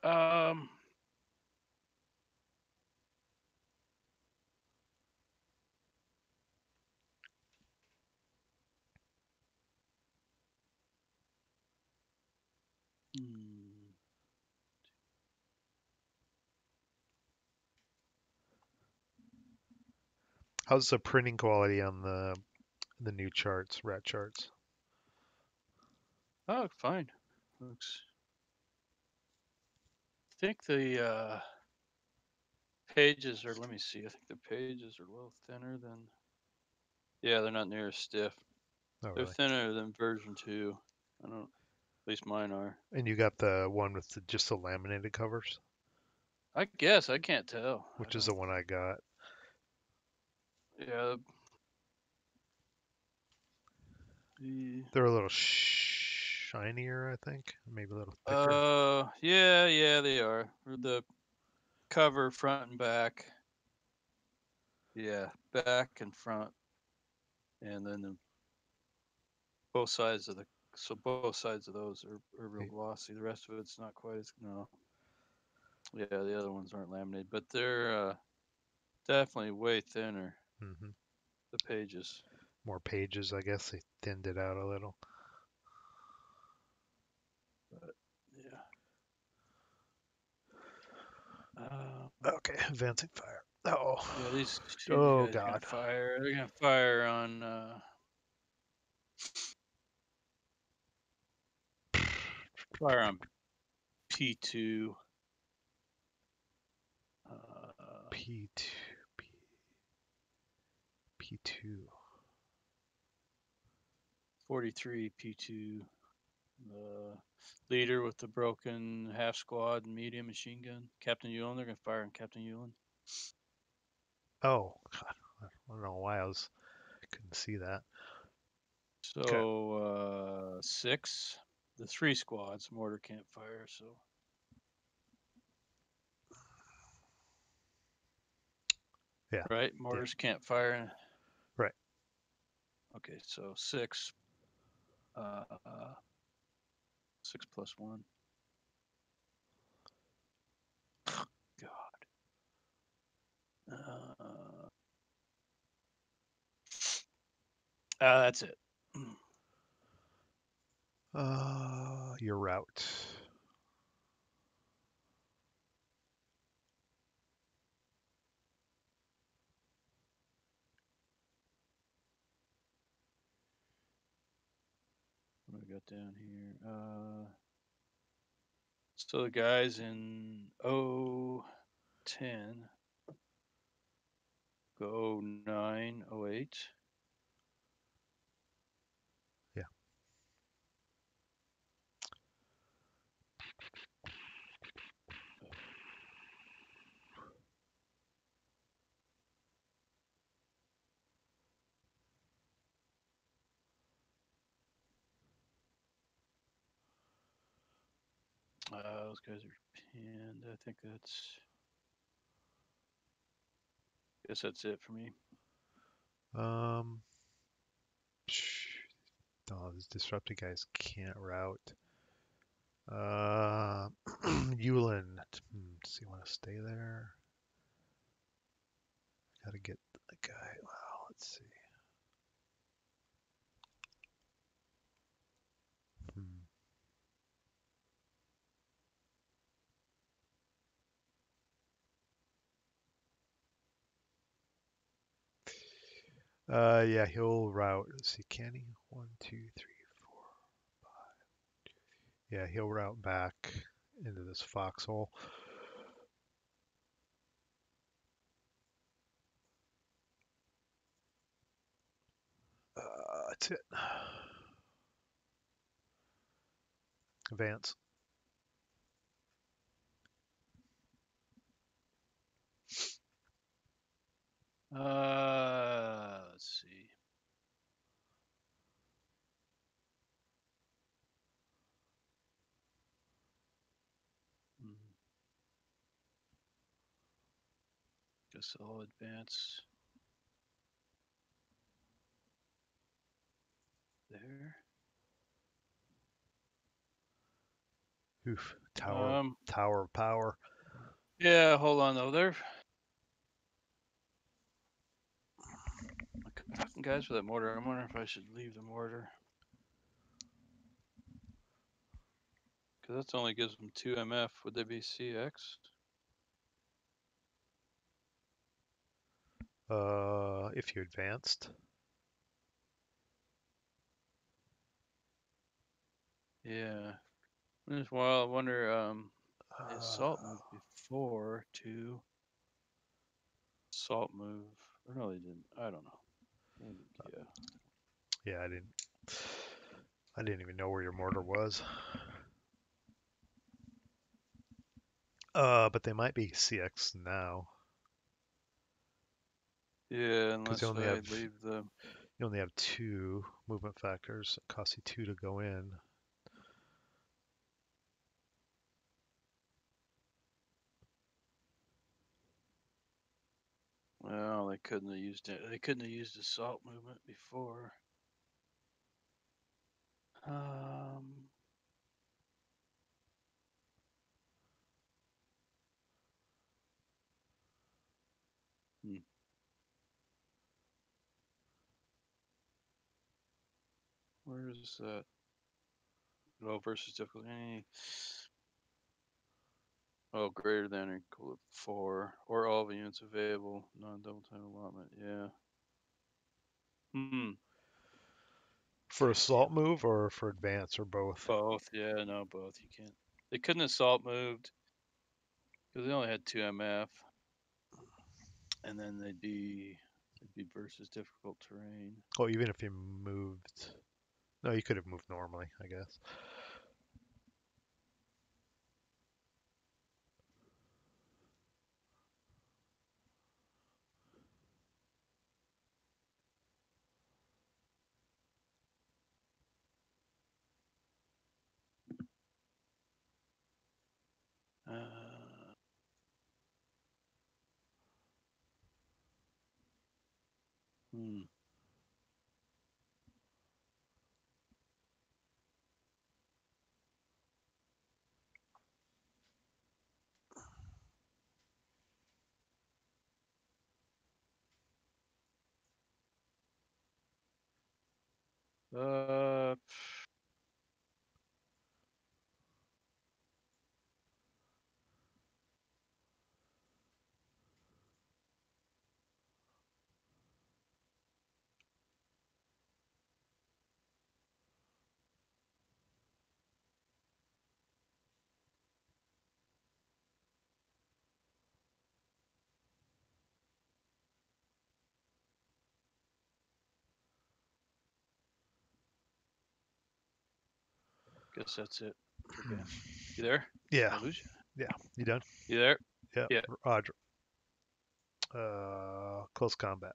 Um. How's the printing quality on the the new charts, rat charts? Oh, fine. Looks. I think the uh, pages are. Let me see. I think the pages are a little thinner than. Yeah, they're not near as stiff. Oh, They're really? thinner than version two. I don't. At least mine are. And you got the one with the, just the laminated covers, I guess I can't tell. Which is the one I got. Yeah. The, They're a little shinier, I think, maybe a little thicker. uh, yeah, yeah, they are. The cover, front and back. Yeah, back and front, and then the both sides of the so both sides of those are, are real glossy. The rest of it's not quite as no. Yeah, the other ones aren't laminated, but they're uh, definitely way thinner. hmm The pages more pages, I guess they thinned it out a little. Yeah. Um, okay, advancing fire. Oh. Yeah, these oh God. Fire. They're gonna fire on. Uh... Fire on P two. Uh, P two. P two. 43 P2, the leader with the broken half squad and medium machine gun. Captain Yulin, they're going to fire on Captain Yulin. Oh, God. I don't know why I was couldn't see that. So okay. uh, six, the three squads mortar can't fire. So yeah, right. Mortars yeah. can't fire. Right. Okay, so six uh, six plus one. God. Uh, uh, that's it. Uh, your rout. Got down here? Uh, so the guys in O ten go 09, 08. Yeah. Uh, those guys are pinned. I think that's. Guess that's it for me. Um, oh, these disrupted guys can't rout. Uh, Yulin, hmm, does he want to stay there? Gotta get the guy. Wow, let's see. Uh, yeah, he'll rout. Let's see, can he? One, two, three, four, five. Yeah, he'll rout back into this foxhole. Uh, that's it. Advance. Uh, let's see. Hmm. Guess I'll advance there. Oof. Tower. Um, Tower of power. yeah, hold on though. They're fucking guys for that mortar. I'm wondering if I should leave the mortar. Because that's only gives them 2 MF. Would they be CX? Uh, if you advanced. Yeah. Just well, I wonder. Um, Uh, is assault move before to assault move? Or no, they didn't. I don't know. Yeah. yeah, I didn't. I didn't even know where your mortar was. Uh, but they might be CX now. Yeah, unless you only I have- leave the. You only have two movement factors. It costs you two to go in. Well, they couldn't have used it. They couldn't have used the assault movement before. Um. Hmm. Where is that? Low versus difficulty. Oh, greater than or equal to four, or all the units available, non-double time allotment. Yeah. Hmm. For assault move or for advance or both? Both. Yeah. No, both. You can't. They couldn't assault moved because they only had two MF, and then they'd be it'd be versus difficult terrain. Oh, even if you moved. No, you could have moved normally, I guess. Uh, Guess that's it. Okay. You there? Yeah. I lose you? You done? You there? Yeah. Yeah. Roger. Uh, close combat.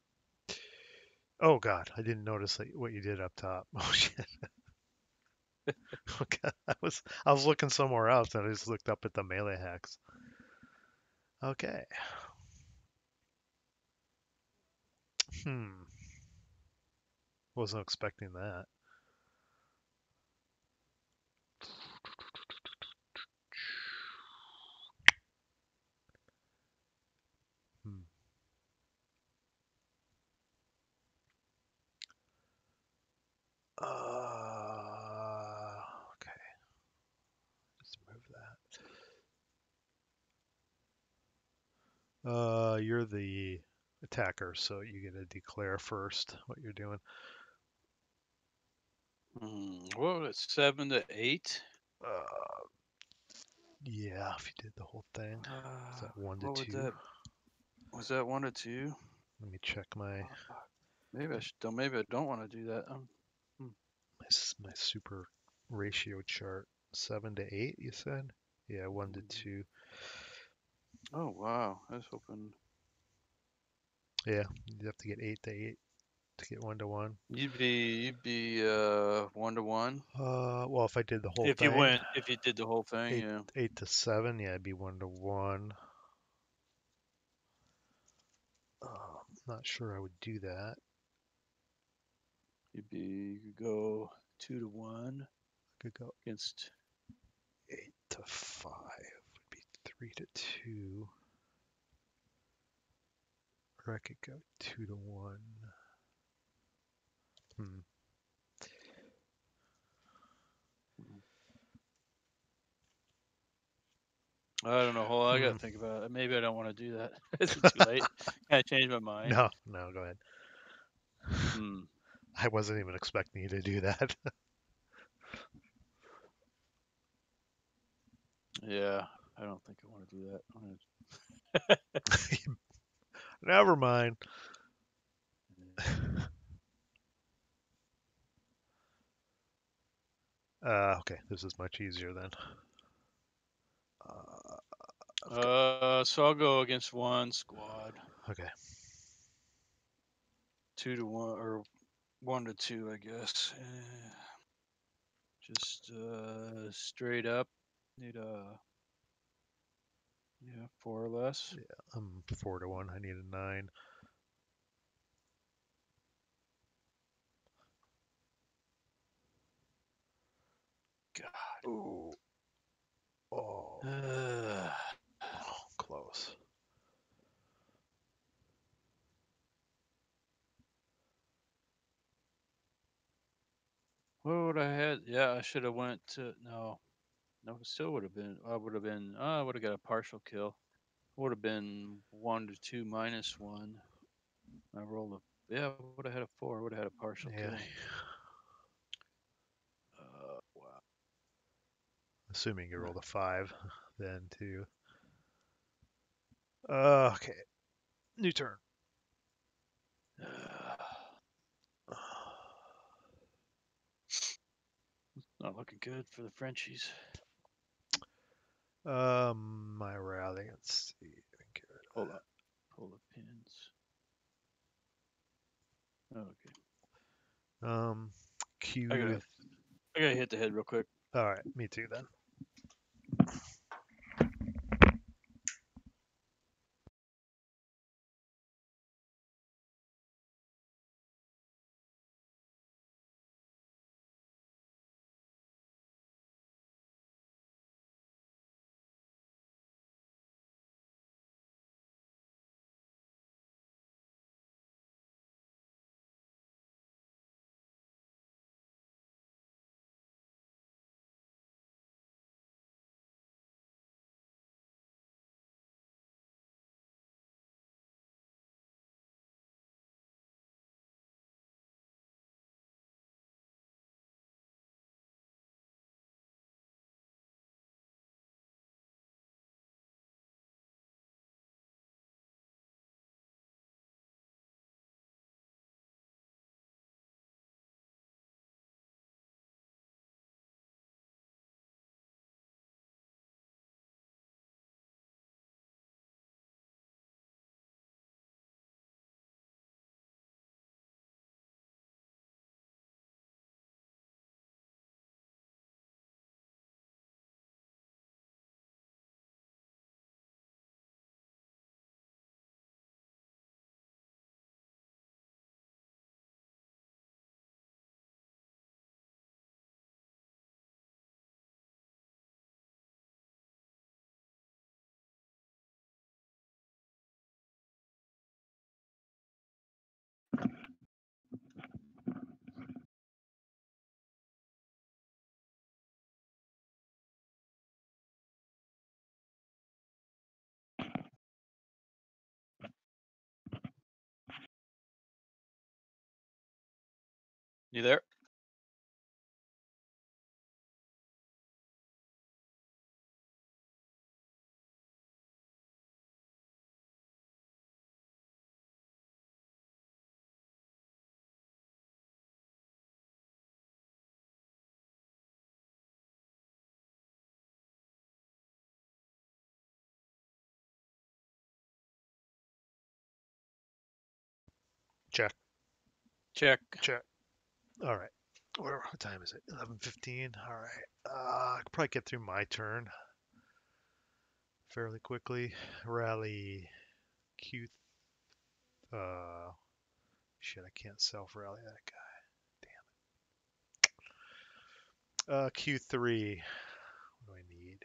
Oh God, I didn't notice that what you did up top. Oh shit. okay, I was I was looking somewhere else and I just looked up at the melee hacks. Okay. Hmm. Wasn't expecting that. Uh, you're the attacker, so you get to declare first what you're doing. Hmm. What was it? Seven to eight? Uh, yeah, if you did the whole thing. Is Uh, that one to two? that? Was that one to two? Let me check my Uh, Maybe I should. Don't. Maybe I don't want to do that. Um, my, s- my super ratio chart. Seven to eight, you said? Yeah, one to Mm. two. Oh wow. I was hoping Yeah, you'd have to get eight to eight to get one to one. you'd be you'd be uh one to one Uh, well, if I did the whole if thing, you went if you did the whole thing. Eight. Yeah. eight to seven, yeah, it'd be one to one. Um, not sure I would do that. You'd be you could go two to one I Could go against. eight to five. Three to two. Or I could go two to one. Hmm. I don't know. Hold on, I gotta Hmm. think about it. Maybe I don't want to do that. Is it too late? Can I change my mind? No, no, go ahead. Hmm. I wasn't even expecting you to do that. Yeah, I don't think I want to do that. Gonna- Never mind. Uh, okay, this is much easier then. Uh, Uh, so I'll go against one squad, okay. two to one or one to two, I guess. Eh, Just uh, straight up. Need a yeah, four or less. Yeah, I'm four to one. I need a nine. God. Ooh. Oh, Uh, oh, close. what would I had? Yeah, I should have went to no. No, it still would have been. I would have been. Uh, I would have got a partial kill. Would have been one to two minus one. I rolled a. Yeah, would have had a four. Would have had a partial Yeah. kill. Uh, wow. Assuming you rolled a five, then two. Uh, okay. New turn. Not looking good for the Frenchies. Um, my rally. Let's see. Get rid of Hold up. Pull the pins. Okay. that. Um, Q. I gotta, I gotta hit the head real quick. All right, me too then. You there? Check. Check. Check. All right. What time is it? 11:15. All right. Uh, I could probably get through my turn fairly quickly. Rally Q. Uh, shit, I can't self rally that guy. Damn it. Uh, Q3. What do I need?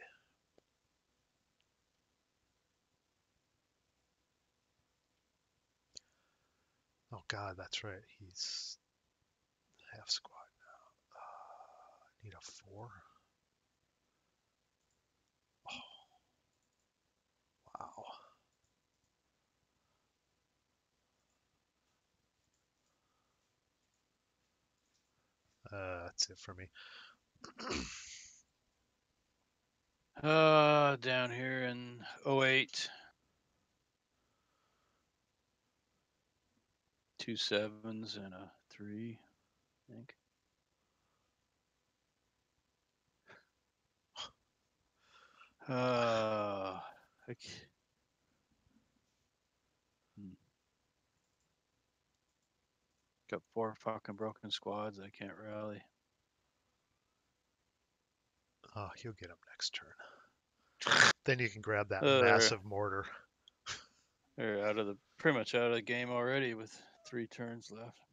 Oh God, that's right. He's half squad now. Uh, need a four. Oh. Wow. Uh, that's it for me. Uh, down here in 08. Two sevens and a three, I think. Uh, I c- hmm. got four fucking broken squads. I can't rally. Oh, he'll get him next turn. Then you can grab that Uh, massive mortar. They're out of the pretty much out of the game already with three turns left.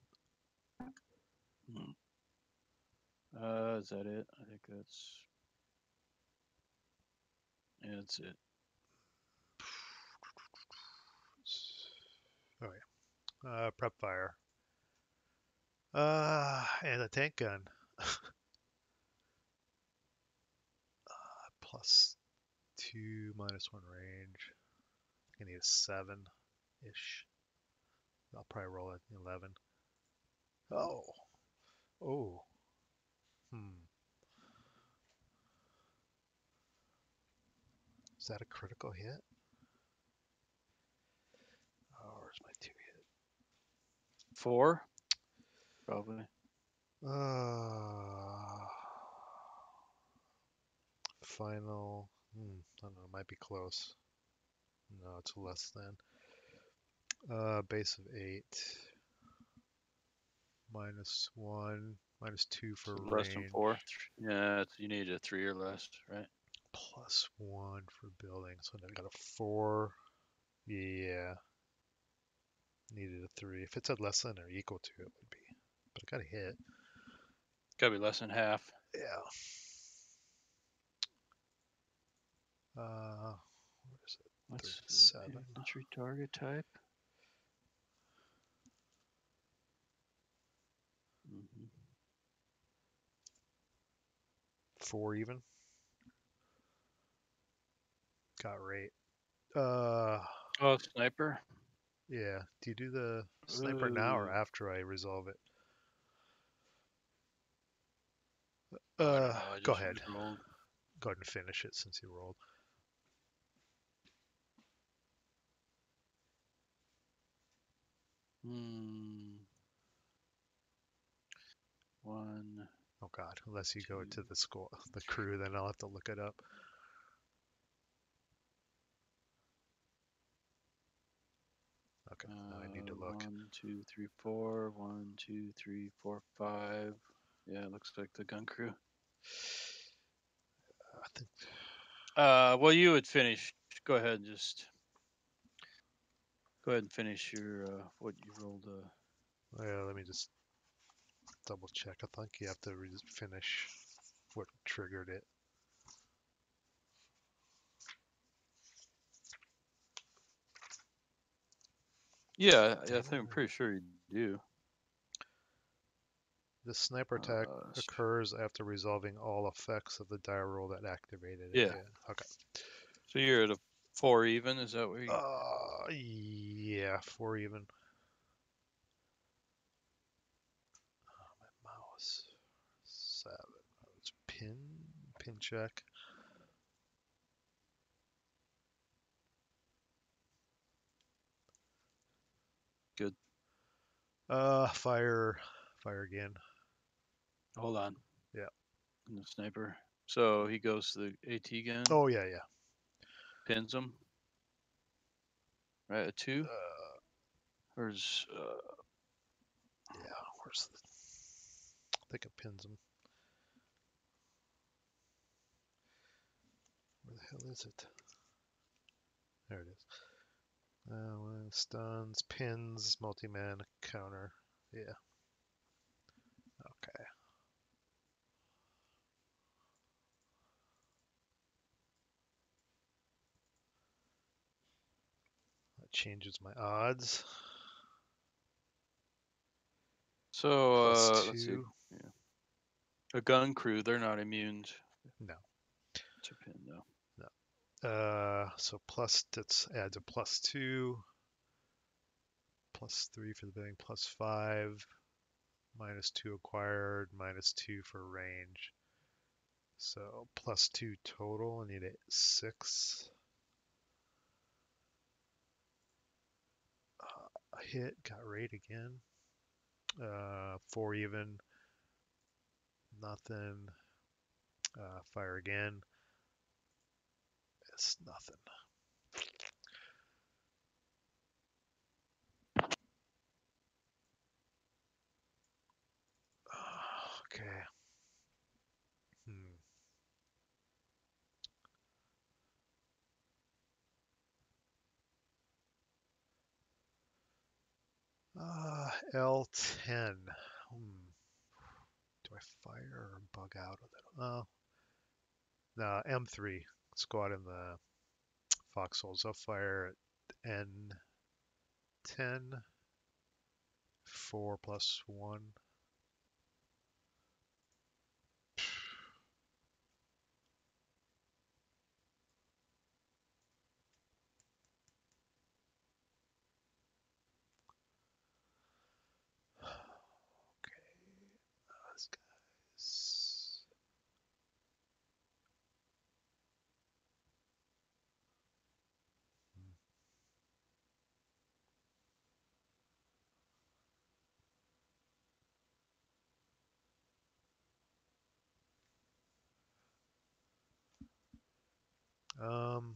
Hmm. Uh, is that it? I think that's. Yeah, that's it. Oh yeah. Uh, prep fire. Uh, and a tank gun. uh, plus two, minus one range. I need a seven ish. I'll probably roll at 11. Oh. Oh. Hmm. Is that a critical hit? Oh, where's my two hit? Four, probably. Uh, final. Hmm, I don't know. Might be close. No, it's less than. Uh, base of eight. Minus one. Minus two for so less than four. Yeah, you need a three or less, right? Plus one for building. So I got a four. Yeah. Needed a three. If it's at less than or equal to, it would be. But I got a hit. Gotta be less than half. Yeah. Uh, where is it? What's the 37. infantry target type? Four even. Got rate. Uh, Oh, sniper. yeah. Do you do the sniper now or after I resolve it? Uh, know, go ahead. rolled. Go ahead and finish it since you rolled. Hmm. One. God, unless you go to the school, the crew, then I'll have to look it up. Okay, now I need to uh, look. One, two, three, four. One, two, three, four, five. Yeah, it looks like the gun crew. I think Uh, well, you would finish. Go ahead, and just go ahead and finish your uh, what you rolled. Uh, Yeah, let me just double check. I think you have to re- finish what triggered it. yeah, I think I'm pretty sure you do. The sniper attack Uh, occurs after resolving all effects of the die roll that activated it. Yeah. Okay. So you're at a four even. Is that what you? Uh, yeah, four even. Oh, my check. Good. Uh, fire, fire again. Hold on. Yeah. And the sniper. So he goes to the AT gun, Oh yeah, yeah. pins him. Right, a two? Uh, Or is, uh, yeah. Where's the? I think it pins him. Where the hell is it? There it is. Uh, stuns, pins, multi-man counter. Yeah. Okay. That changes my odds. so, uh, let's see. Yeah. A gun crew, they're not immune No. to pin, though. Uh, so plus that's adds a plus two, plus three for the billing, plus five, minus two acquired, minus two for range. So plus two total. I need a six. Uh, hit got rate again. Uh, four even. Nothing. Uh, fire again. It's nothing. Okay. Hmm. Uh, L10. Hmm. Do I fire or bug out of it? Oh. No, M3. Out in the foxholes. I'll fire at N10. 4 plus 1. Um,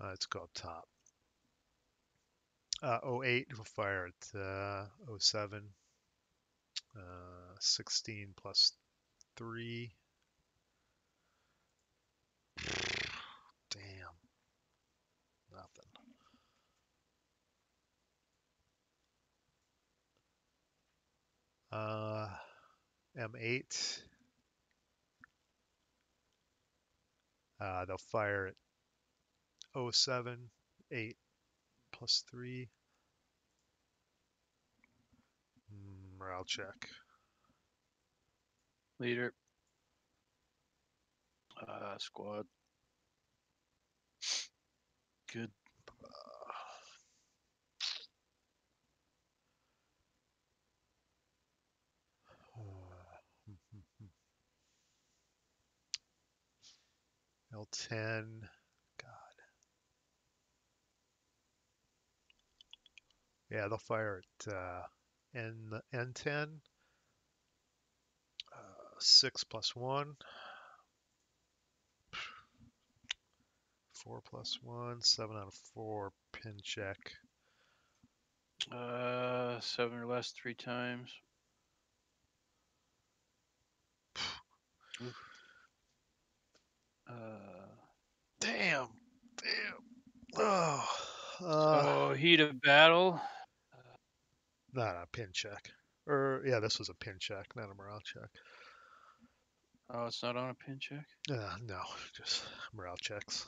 uh, let's go up top. Uh, 08 will fire at uh, 07. Uh, 16 plus 3. Uh, M8. Uh, they'll fire at 07, 8 plus 3. Mm, Morale check. Leader. Uh, squad. Good. L10. God. Yeah, they'll fire at uh, N N10. Uh, six plus one. Four plus one. Seven out of four. Pin check. Uh, seven or less three times. Oof. Uh, Damn. Damn. Oh. Uh, oh, heat of battle. not a pin check. Or yeah, this was a pin check, not a morale check. Oh, it's not on a pin check. Uh, no, just morale checks.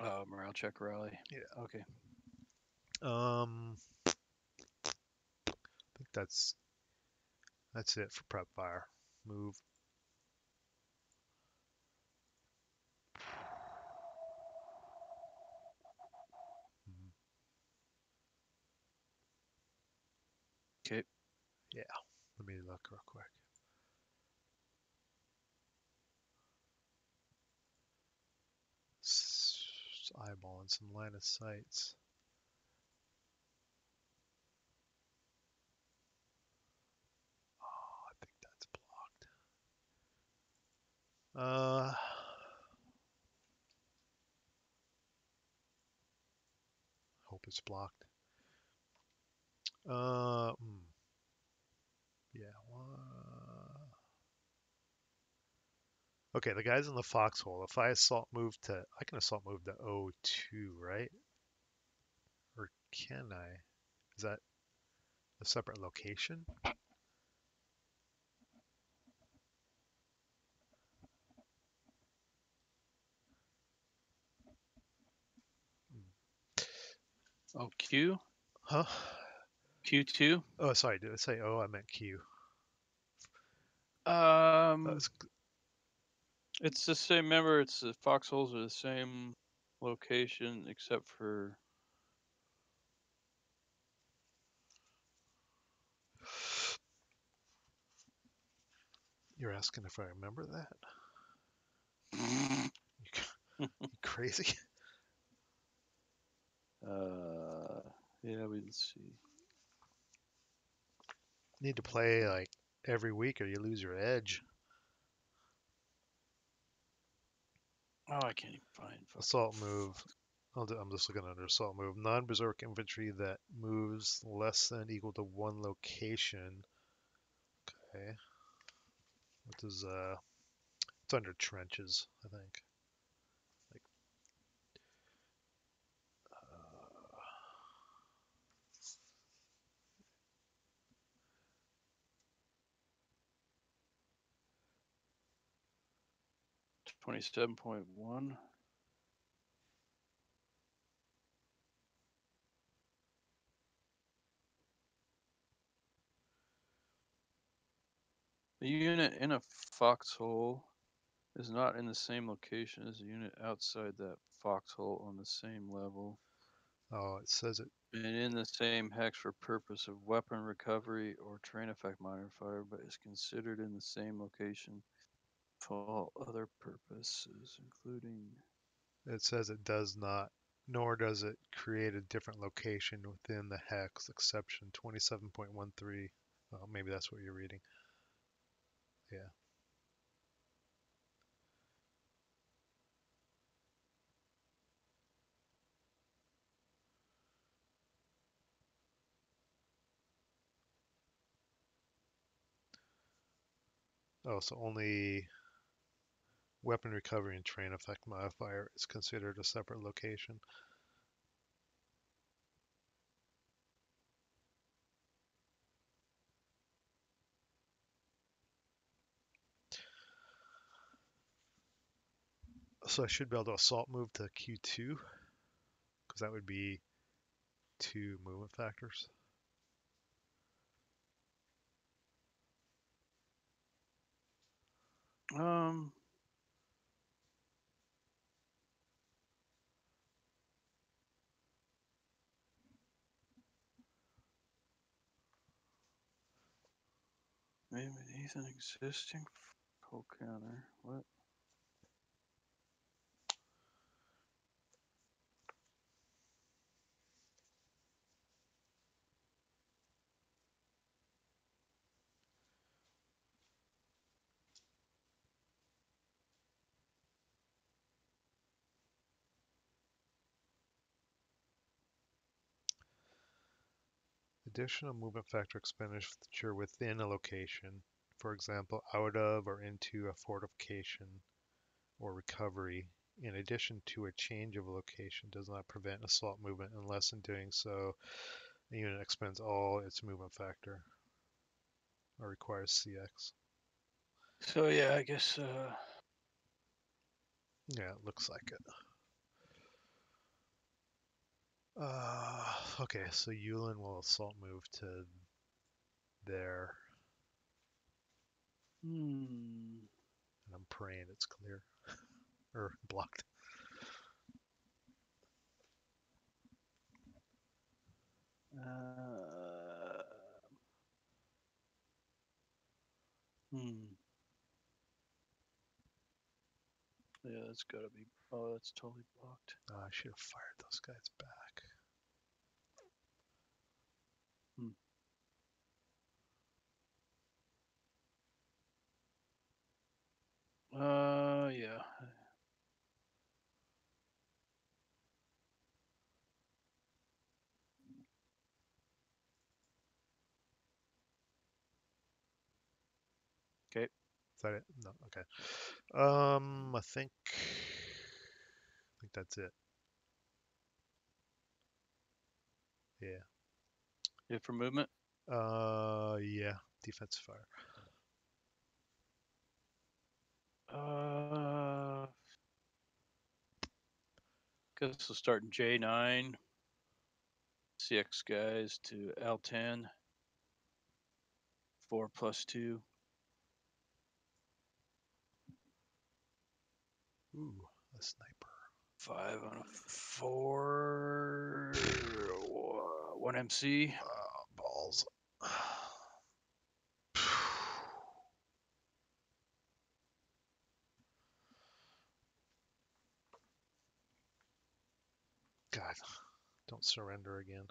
Oh, morale check rally. Yeah. Okay. Um, I think that's that's it for prep fire. Move. Okay. Yeah, let me look real quick. S- Eyeballing some line of sights. Oh, I think that's blocked. Uh, hope it's blocked. Uh, hmm. yeah. wha- Okay, the guy's in the foxhole. If I assault move to, I can assault move to O2, right? Or can I? Is that a separate location? Oh, Q? Huh? Q2? Oh, sorry. Did I say O? I meant Q. Um, it's the same. Remember, it's the foxholes are the same location except for You're asking if I remember that? You crazy? uh yeah, we see. Need to play like every week or you lose your edge. Oh, I can't even find Assault move. I'll do, I'm just looking under assault move. Non-berserk infantry that moves less than equal to one location. Okay. What does uh? It's under trenches, I think. 27.1. A unit in a foxhole is not in the same location as the unit outside that foxhole on the same level oh, it says it. and in the same hex for purpose of weapon recovery or terrain effect modifier, but is considered in the same location for all other purposes, including It says it does not, nor does it create a different location within the hex. Exception 27.13. Oh, maybe that's what you're reading. Yeah. Oh, so only weapon recovery and terrain effect modifier is considered a separate location. So I should be able to assault move to Q2 because that would be two movement factors. um maybe he's an existing full counter. What? Additional movement factor expenditure within a location, for example, out of or into a fortification or recovery, in addition to a change of location, does not prevent assault movement unless in doing so the unit expends all its movement factor or requires CX. So yeah, I guess uh Yeah, it looks like it. Uh, okay, so Yulin will assault move to there, hmm. and I'm praying it's clear or blocked. Uh, Hmm. Yeah, that's gotta be. Oh, that's totally blocked. Oh, I should have fired those guys back. Uh, yeah. Is that it? No. Okay. Um, I think. I think that's it. Yeah. Yeah, for movement. Uh, yeah. Defense fire. Uh, guess we'll start in J nine. CX guys to L ten. Four plus two. Ooh, a sniper. Five on a four. One MC. God, don't surrender again.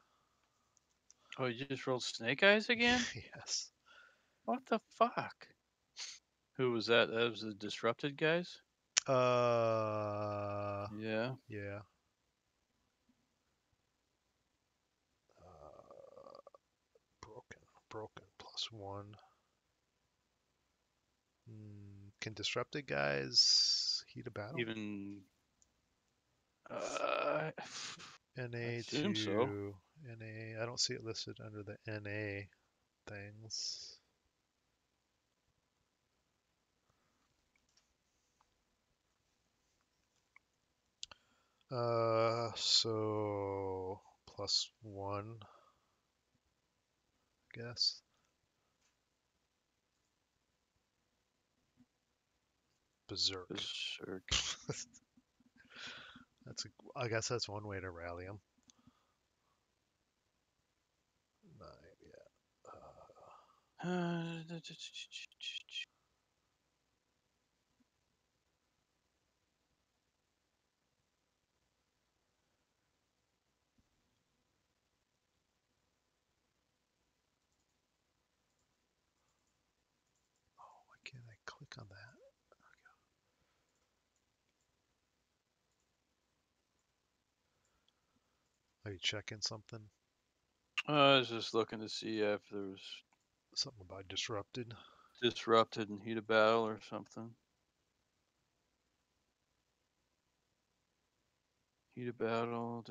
Oh, you just rolled snake eyes again? yes. What the fuck? Who was that? That was the disrupted guys? Uh, Yeah. yeah. Uh, broken, broken plus one. Mm, can disrupted guys heat a battle? Even. Uh, NA to so. NA. I don't see it listed under the NA things. Uh, so plus one, I guess. Berserk. berserk. That's a, I guess that's one way to rally them. Nine, yeah. Uh, Uh, why can't I click on that? Are you checking something? Uh, I was just looking to see if there was Something about disrupted? disrupted in heat of battle or something. Heat of battle.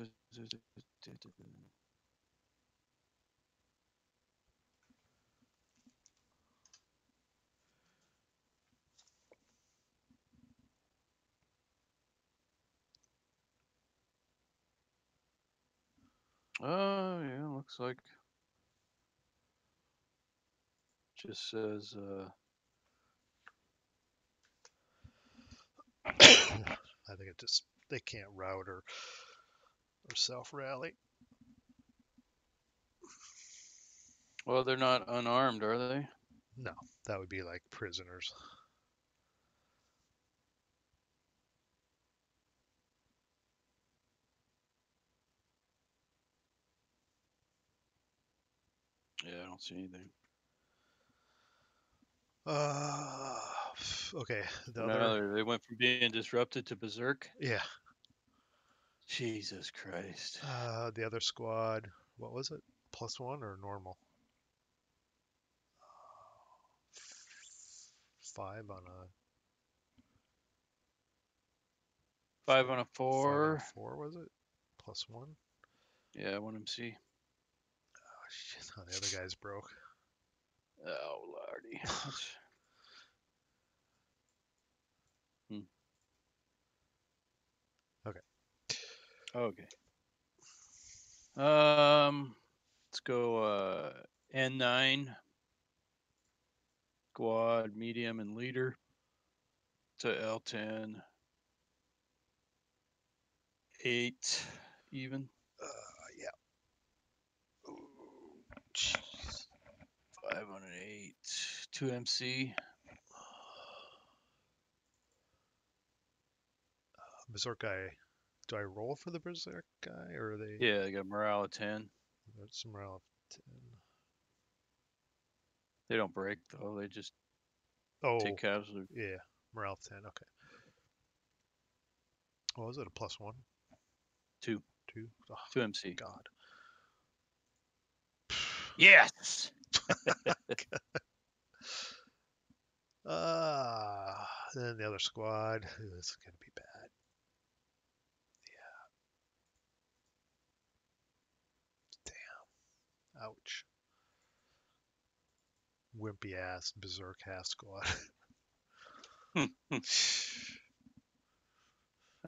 Oh yeah, looks like just says uh I think it just they can't rout or or self rally. well they're not unarmed, are they? No, that would be like prisoners. Yeah, I don't see anything. Uh, okay. The No, other, they- went from being disrupted to berserk. yeah. Jesus Christ. Uh, the other squad, what was it? Plus one or normal? Five on a Five on a five on four. a four was it? Plus one? Yeah, one MC. Oh shit! Oh, the other guy's broke. Oh lordy. Hmm. Okay. Okay. Um, let's go. Uh, N nine. quad, medium, and leader. To L ten. Eight, even. Jeez. 508. 2MC. Uh, Berserk guy. Do I roll for the Berserk guy or are they? Yeah, I got morale of 10. That's morale of 10. They don't break though. They just oh, take cabs. Or... Yeah, morale ten. Okay. Well, is it a plus one? Two. Two. Oh, Two MC. God. Yes! Ah, then the other squad. Ooh, this is gonna be bad. Yeah. Damn. Ouch. Wimpy ass berserk ass squad.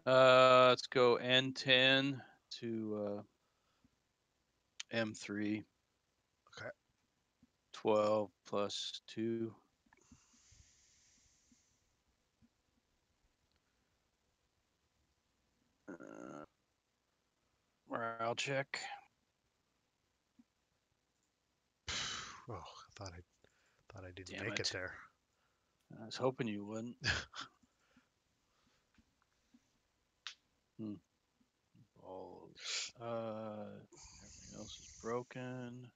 Uh, let's go N10 to uh, M3. Okay. 12 plus 2. Uh, morale check. oh, I thought I thought I didn't Damn make it it. there. I was hoping you wouldn't. hmm. Balls. Uh, everything else is broken.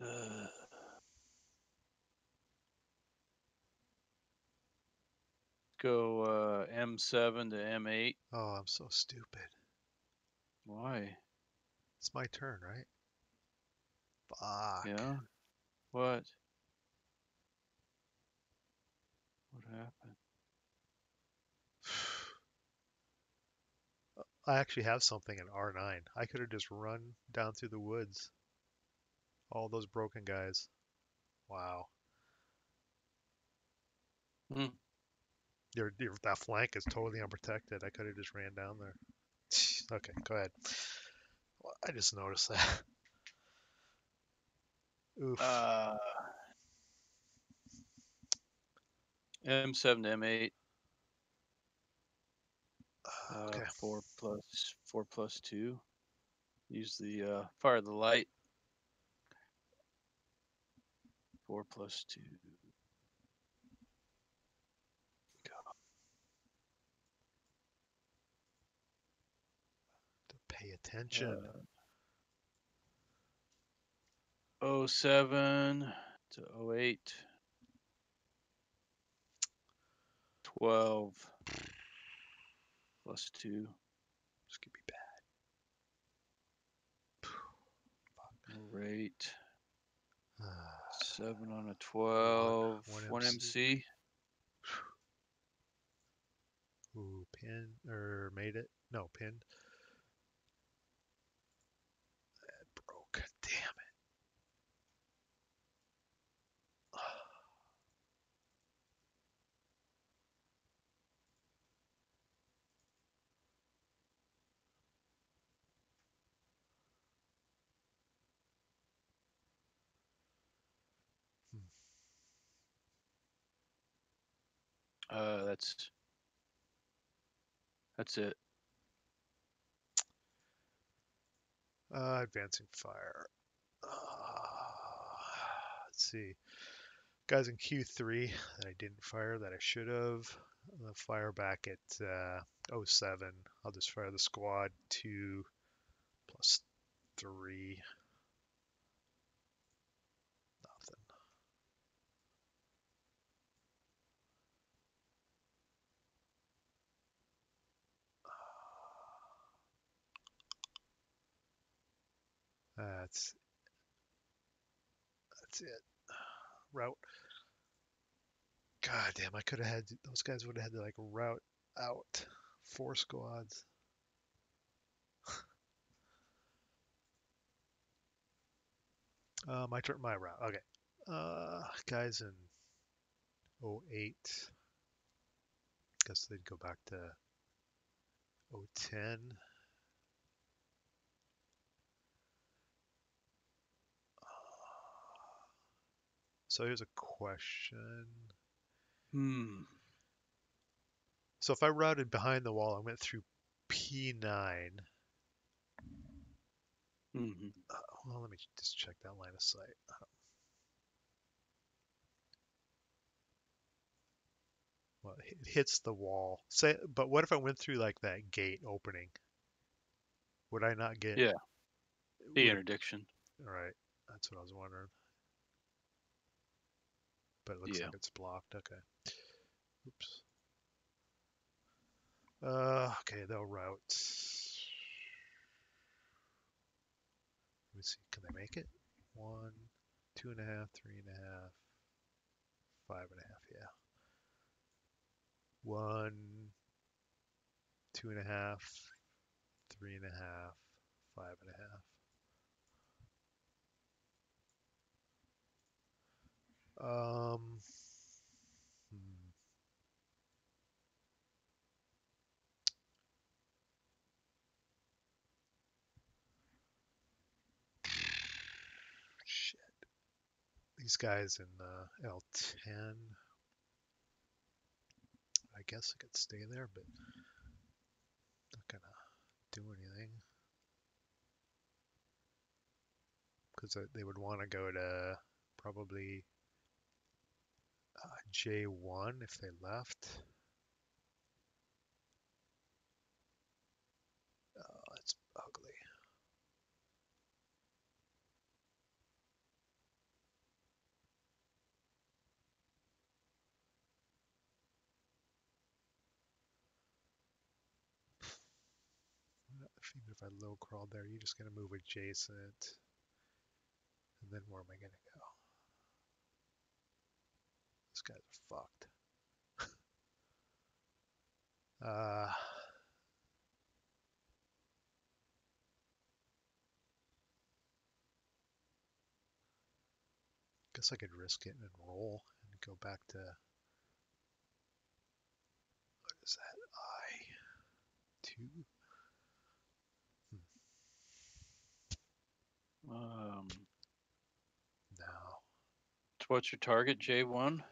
Uh, go uh, M7 to M8. Oh, I'm so stupid. Why? It's my turn, right? Fuck. Yeah. What? What happened? I actually have something in R9. I could have just run down through the woods. All those broken guys. Wow. Hmm. Your, your that flank is totally unprotected. I could have just ran down there. Okay, go ahead. Well, I just noticed that. Oof. Uh, M7 to M8. Uh, okay. Four plus four plus two. Use the uh, fire the light. Four plus two. To pay attention. Uh, 07 to 08. 12 plus 2. This could be bad. Rate. Ah, 7 on a 12. one 1 MC. MC. Ooh, pin or made it? No, pinned. That broke. Damn it. Uh, that's that's it. Uh, advancing fire. Uh, let's see. Guys in Q3 that I didn't fire that I should have. Fire back at uh, 07. I'll just fire the squad 2 plus 3. That's that's it. Rout. God damn, I could have had those guys would have had to like rout out four squads. uh, my turn, my rout. Okay. Uh, guys in 08. Guess they'd go back to 010. So here's a question. Hmm. So if I routed behind the wall I went through P9, hmm uh, well, let me just check that line of sight. Uh, Well, it hits the wall. Say, but what if I went through like that gate opening? Would I not get? Yeah. The interdiction. Right. That's what I was wondering. But it looks Yeah. like it's blocked. Okay. Oops. Uh, okay, they'll rout. Let me see. Can they make it? One, two and a half, three and a half, five and a half. Yeah. One, two and a half, three and a half, five and a half. Um, hmm. Shit. These guys in uh, L10. I guess I could stay there, but not gonna do anything. Because they would want to go to probably uh, J1 if they left. Oh, it's ugly. Even if I low crawled there, you're just gonna move adjacent. And then where am I gonna go? These guys are fucked. uh, guess I could risk it and roll and go back to what is that? I two. Um, No. what's your target? J1.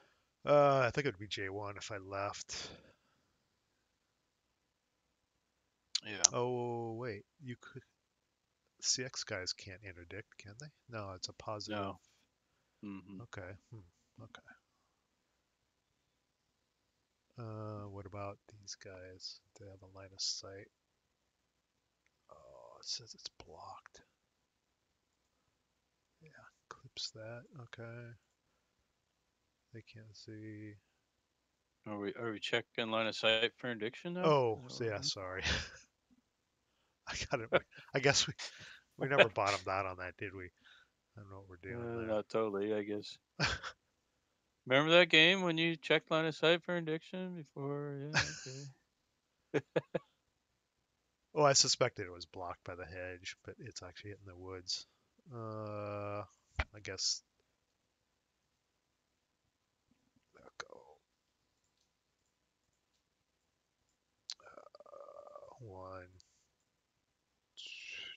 Uh, I think it would be J1 if I left. Yeah. Oh wait, you could. CX guys can't interdict, can they? No, it's a positive. No. hmm Okay. Hmm. Okay. Uh, what about these guys? They have a line of sight. Oh, it says it's blocked. Yeah, clips that. Okay. They can't see. Are we are we checking line of sight for now? Oh, yeah, sorry. I got it. I guess we we never bottomed out on that, did we? I don't know what we're doing. Uh, not totally, I guess. Remember that game when you checked line of sight for interdiction before? Yeah. Okay. Oh, I suspected it was blocked by the hedge, but it's actually in the woods. Uh, I guess. Let go. Uh, one,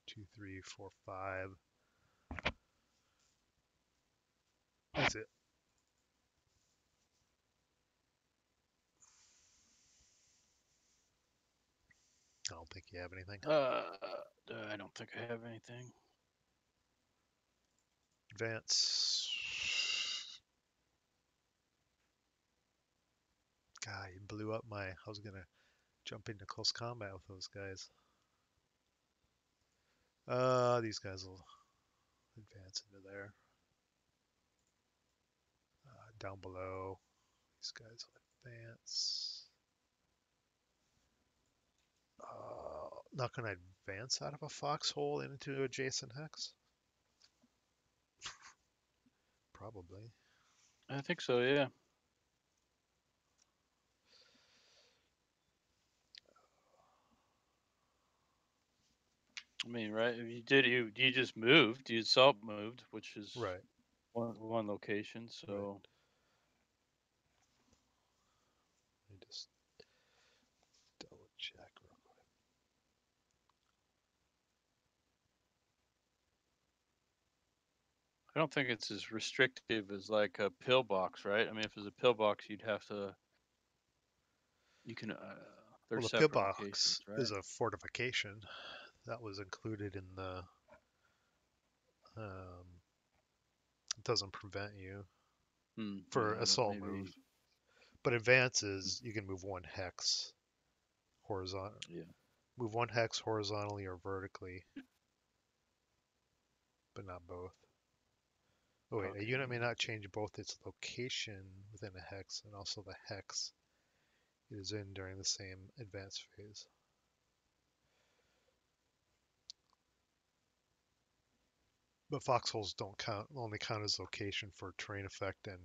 two, three, four, five. That's it. I don't think you have anything. Uh, I don't think I have anything. Advance. God, you blew up my. I was gonna jump into close combat with those guys. Uh, these guys will advance into there. Uh, down below, these guys will advance. Uh, not gonna advance out of a foxhole into adjacent hex. Probably. I think so. Yeah. I mean, right? If you did, you you just moved. You self moved, which is Right. one one location. So Let me just double check real quick. I don't think it's as restrictive as like a pillbox, right? I mean, if it's a pillbox, you'd have to. You can. Uh, Well, the pillbox right? is a fortification that was included in the. Um, it doesn't prevent you Hmm, for yeah, assault maybe- move, But advances, you can move one hex horizontal. Yeah. Move one hex horizontally or vertically, but not both. Oh wait, a unit may not change both its location within a hex and also the hex it is in during the same advance phase. But foxholes don't count, only count as location for terrain effect and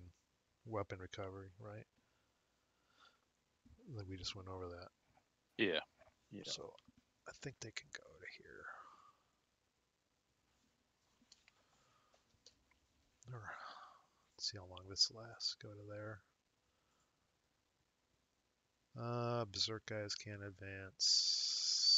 weapon recovery, right? Like we just went over that. Yeah. Yeah. So I think they can go to here. Or, let's see how long this lasts. Go to there. Uh, Berserk guys can't advance.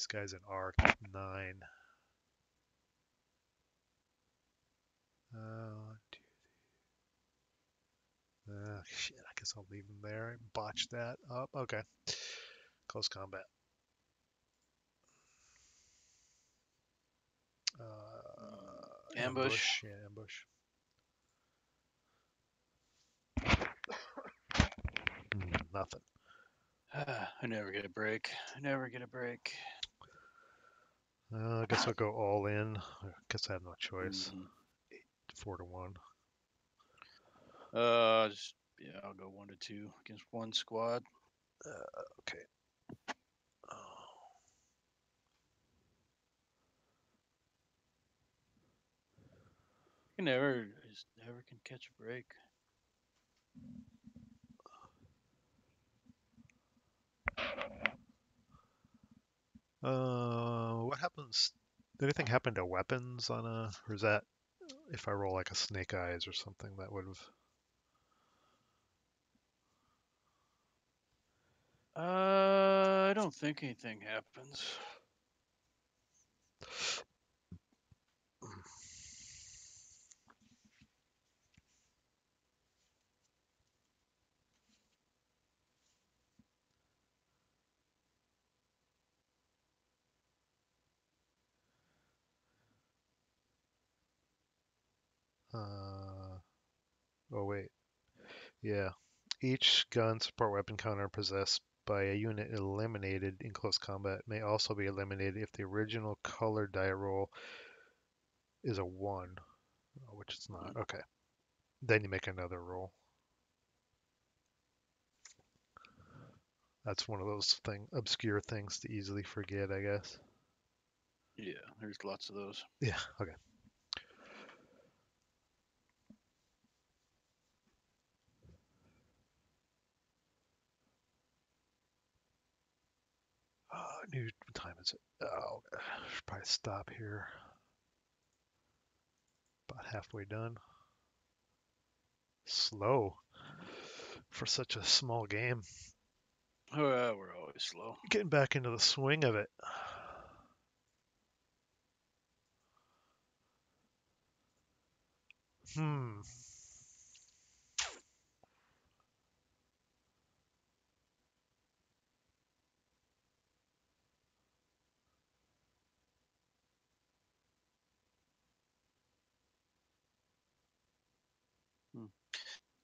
These guys in R nine. Uh, one, two, three. Uh, shit, I guess I'll leave them there. Botch that up. Okay. Close combat. Uh, Ambush. Yeah, ambush. Hmm, nothing. I never get a break. I never get a break. Uh, I guess I'll go all in. I guess I have no choice. Mhm. Four to one. Uh, just, yeah, I'll go one to two against one squad. Okay. Oh. You never, just never can catch a break. Uh, what happens? Anything happen to weapons on a, or is that if I roll like a snake eyes or something that would have? Uh, I don't think anything happens. Oh wait, yeah. Each gun support weapon counter possessed by a unit eliminated in close combat may also be eliminated if the original color die roll is a one, uh, which it's not. Okay. Then you make another roll. That's one of those thing obscure things to easily forget, I guess. Yeah, there's lots of those. Yeah, okay. Uh, new what time is it? Oh, should probably stop here. About halfway done. Slow for such a small game. Yeah, we're always slow. Getting back into the swing of it. Hmm.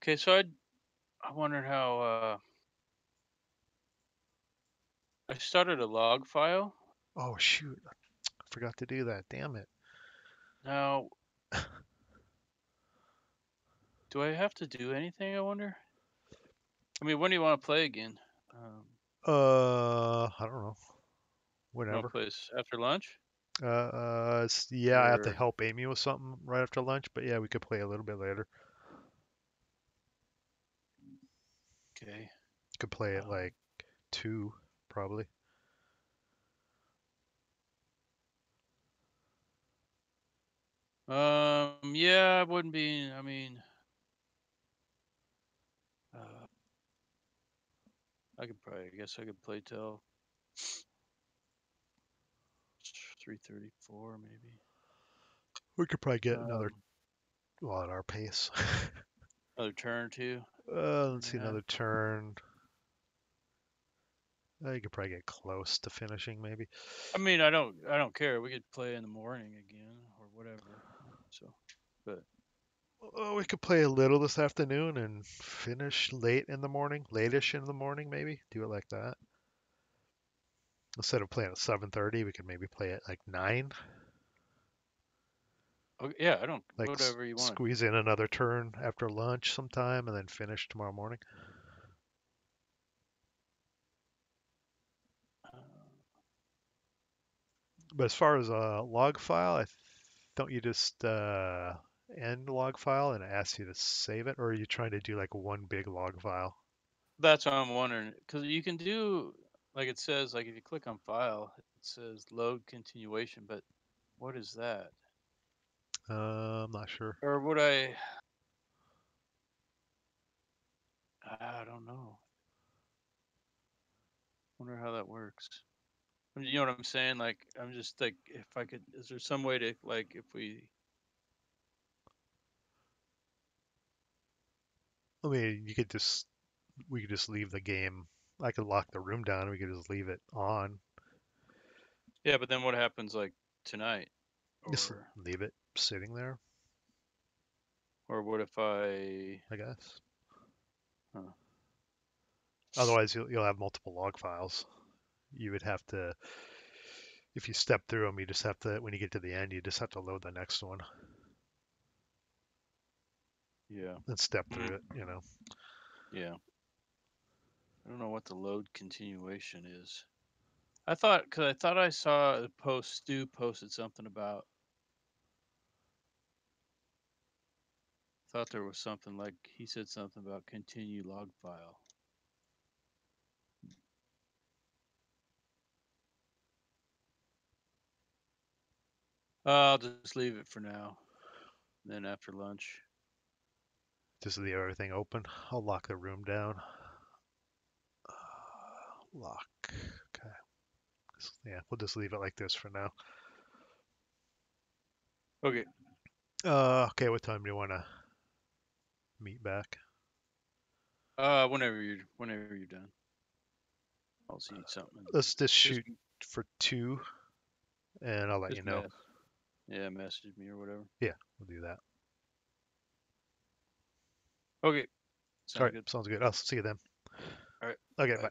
Okay, so I, I wondered how. Uh, I started a log file. Oh shoot. I forgot to do that. Damn it. Now, do I have to do anything? I wonder. I mean, when do you want to play again? Um, Uh, I don't know. Whatever. this after lunch? Uh, uh, yeah, I have to help Amy with something right after lunch, but yeah, we could play a little bit later. Okay. Could play at Um, like two, probably. Um. Yeah, it wouldn't be. I mean. Uh, I could probably. I guess I could play till. Three thirty-four, maybe. We could probably get another Um, well at our pace. Another turn or two. Uh, let's see Yeah. another turn. Uh, you could probably get close to finishing, maybe. I mean, I don't, I don't care. We could play in the morning again or whatever. So, Oh, we could play a little this afternoon and finish late in the morning, late-ish in the morning, maybe. Do it like that. Instead of playing at 7:30, we could maybe play at like nine. Okay, yeah, I don't, Like whatever you want. squeeze in another turn after lunch sometime, and then finish tomorrow morning. Uh, But as far as a log file, I th- don't you just uh, end log file and ask you to save it, or are you trying to do like one big log file? That's what I'm wondering, because you can do, like it says, like if you click on file, it says load continuation, but what is that? Uh, I'm not sure. Or would I? I don't know. Wonder how that works. I mean, You know what I'm saying? Like, I'm just like, if I could, is there some way to like, if we, I mean, you could just we could just leave the game. I could lock the room down. and We could just leave it on. yeah, but then what happens like tonight? Just leave it sitting there. or what if I? I guess. Huh. Otherwise, you'll, you'll have multiple log files. You would have to, if you step through them, you just have to, when you get to the end, you just have to load the next one Yeah, and step through mm. it, you know. yeah. I don't know what the load continuation is. I thought, because I thought I saw a post. Stu posted something about. Thought there was something like he said something about continue log file. I'll just leave it for now. Then after lunch. Just leave everything open. I'll lock the room down. Uh, lock. Okay. Yeah, we'll just leave it like this for now. Okay. Uh, okay, what time do you want to meet back? Uh, whenever you're whenever you're done. I'll see something. and Let's just just shoot for two, and I'll let you know. mess- Yeah, message me or whatever. Yeah, we'll do that. Okay. Sounds All right, good. sounds good. I'll see you then. All right, Okay, bye. bye.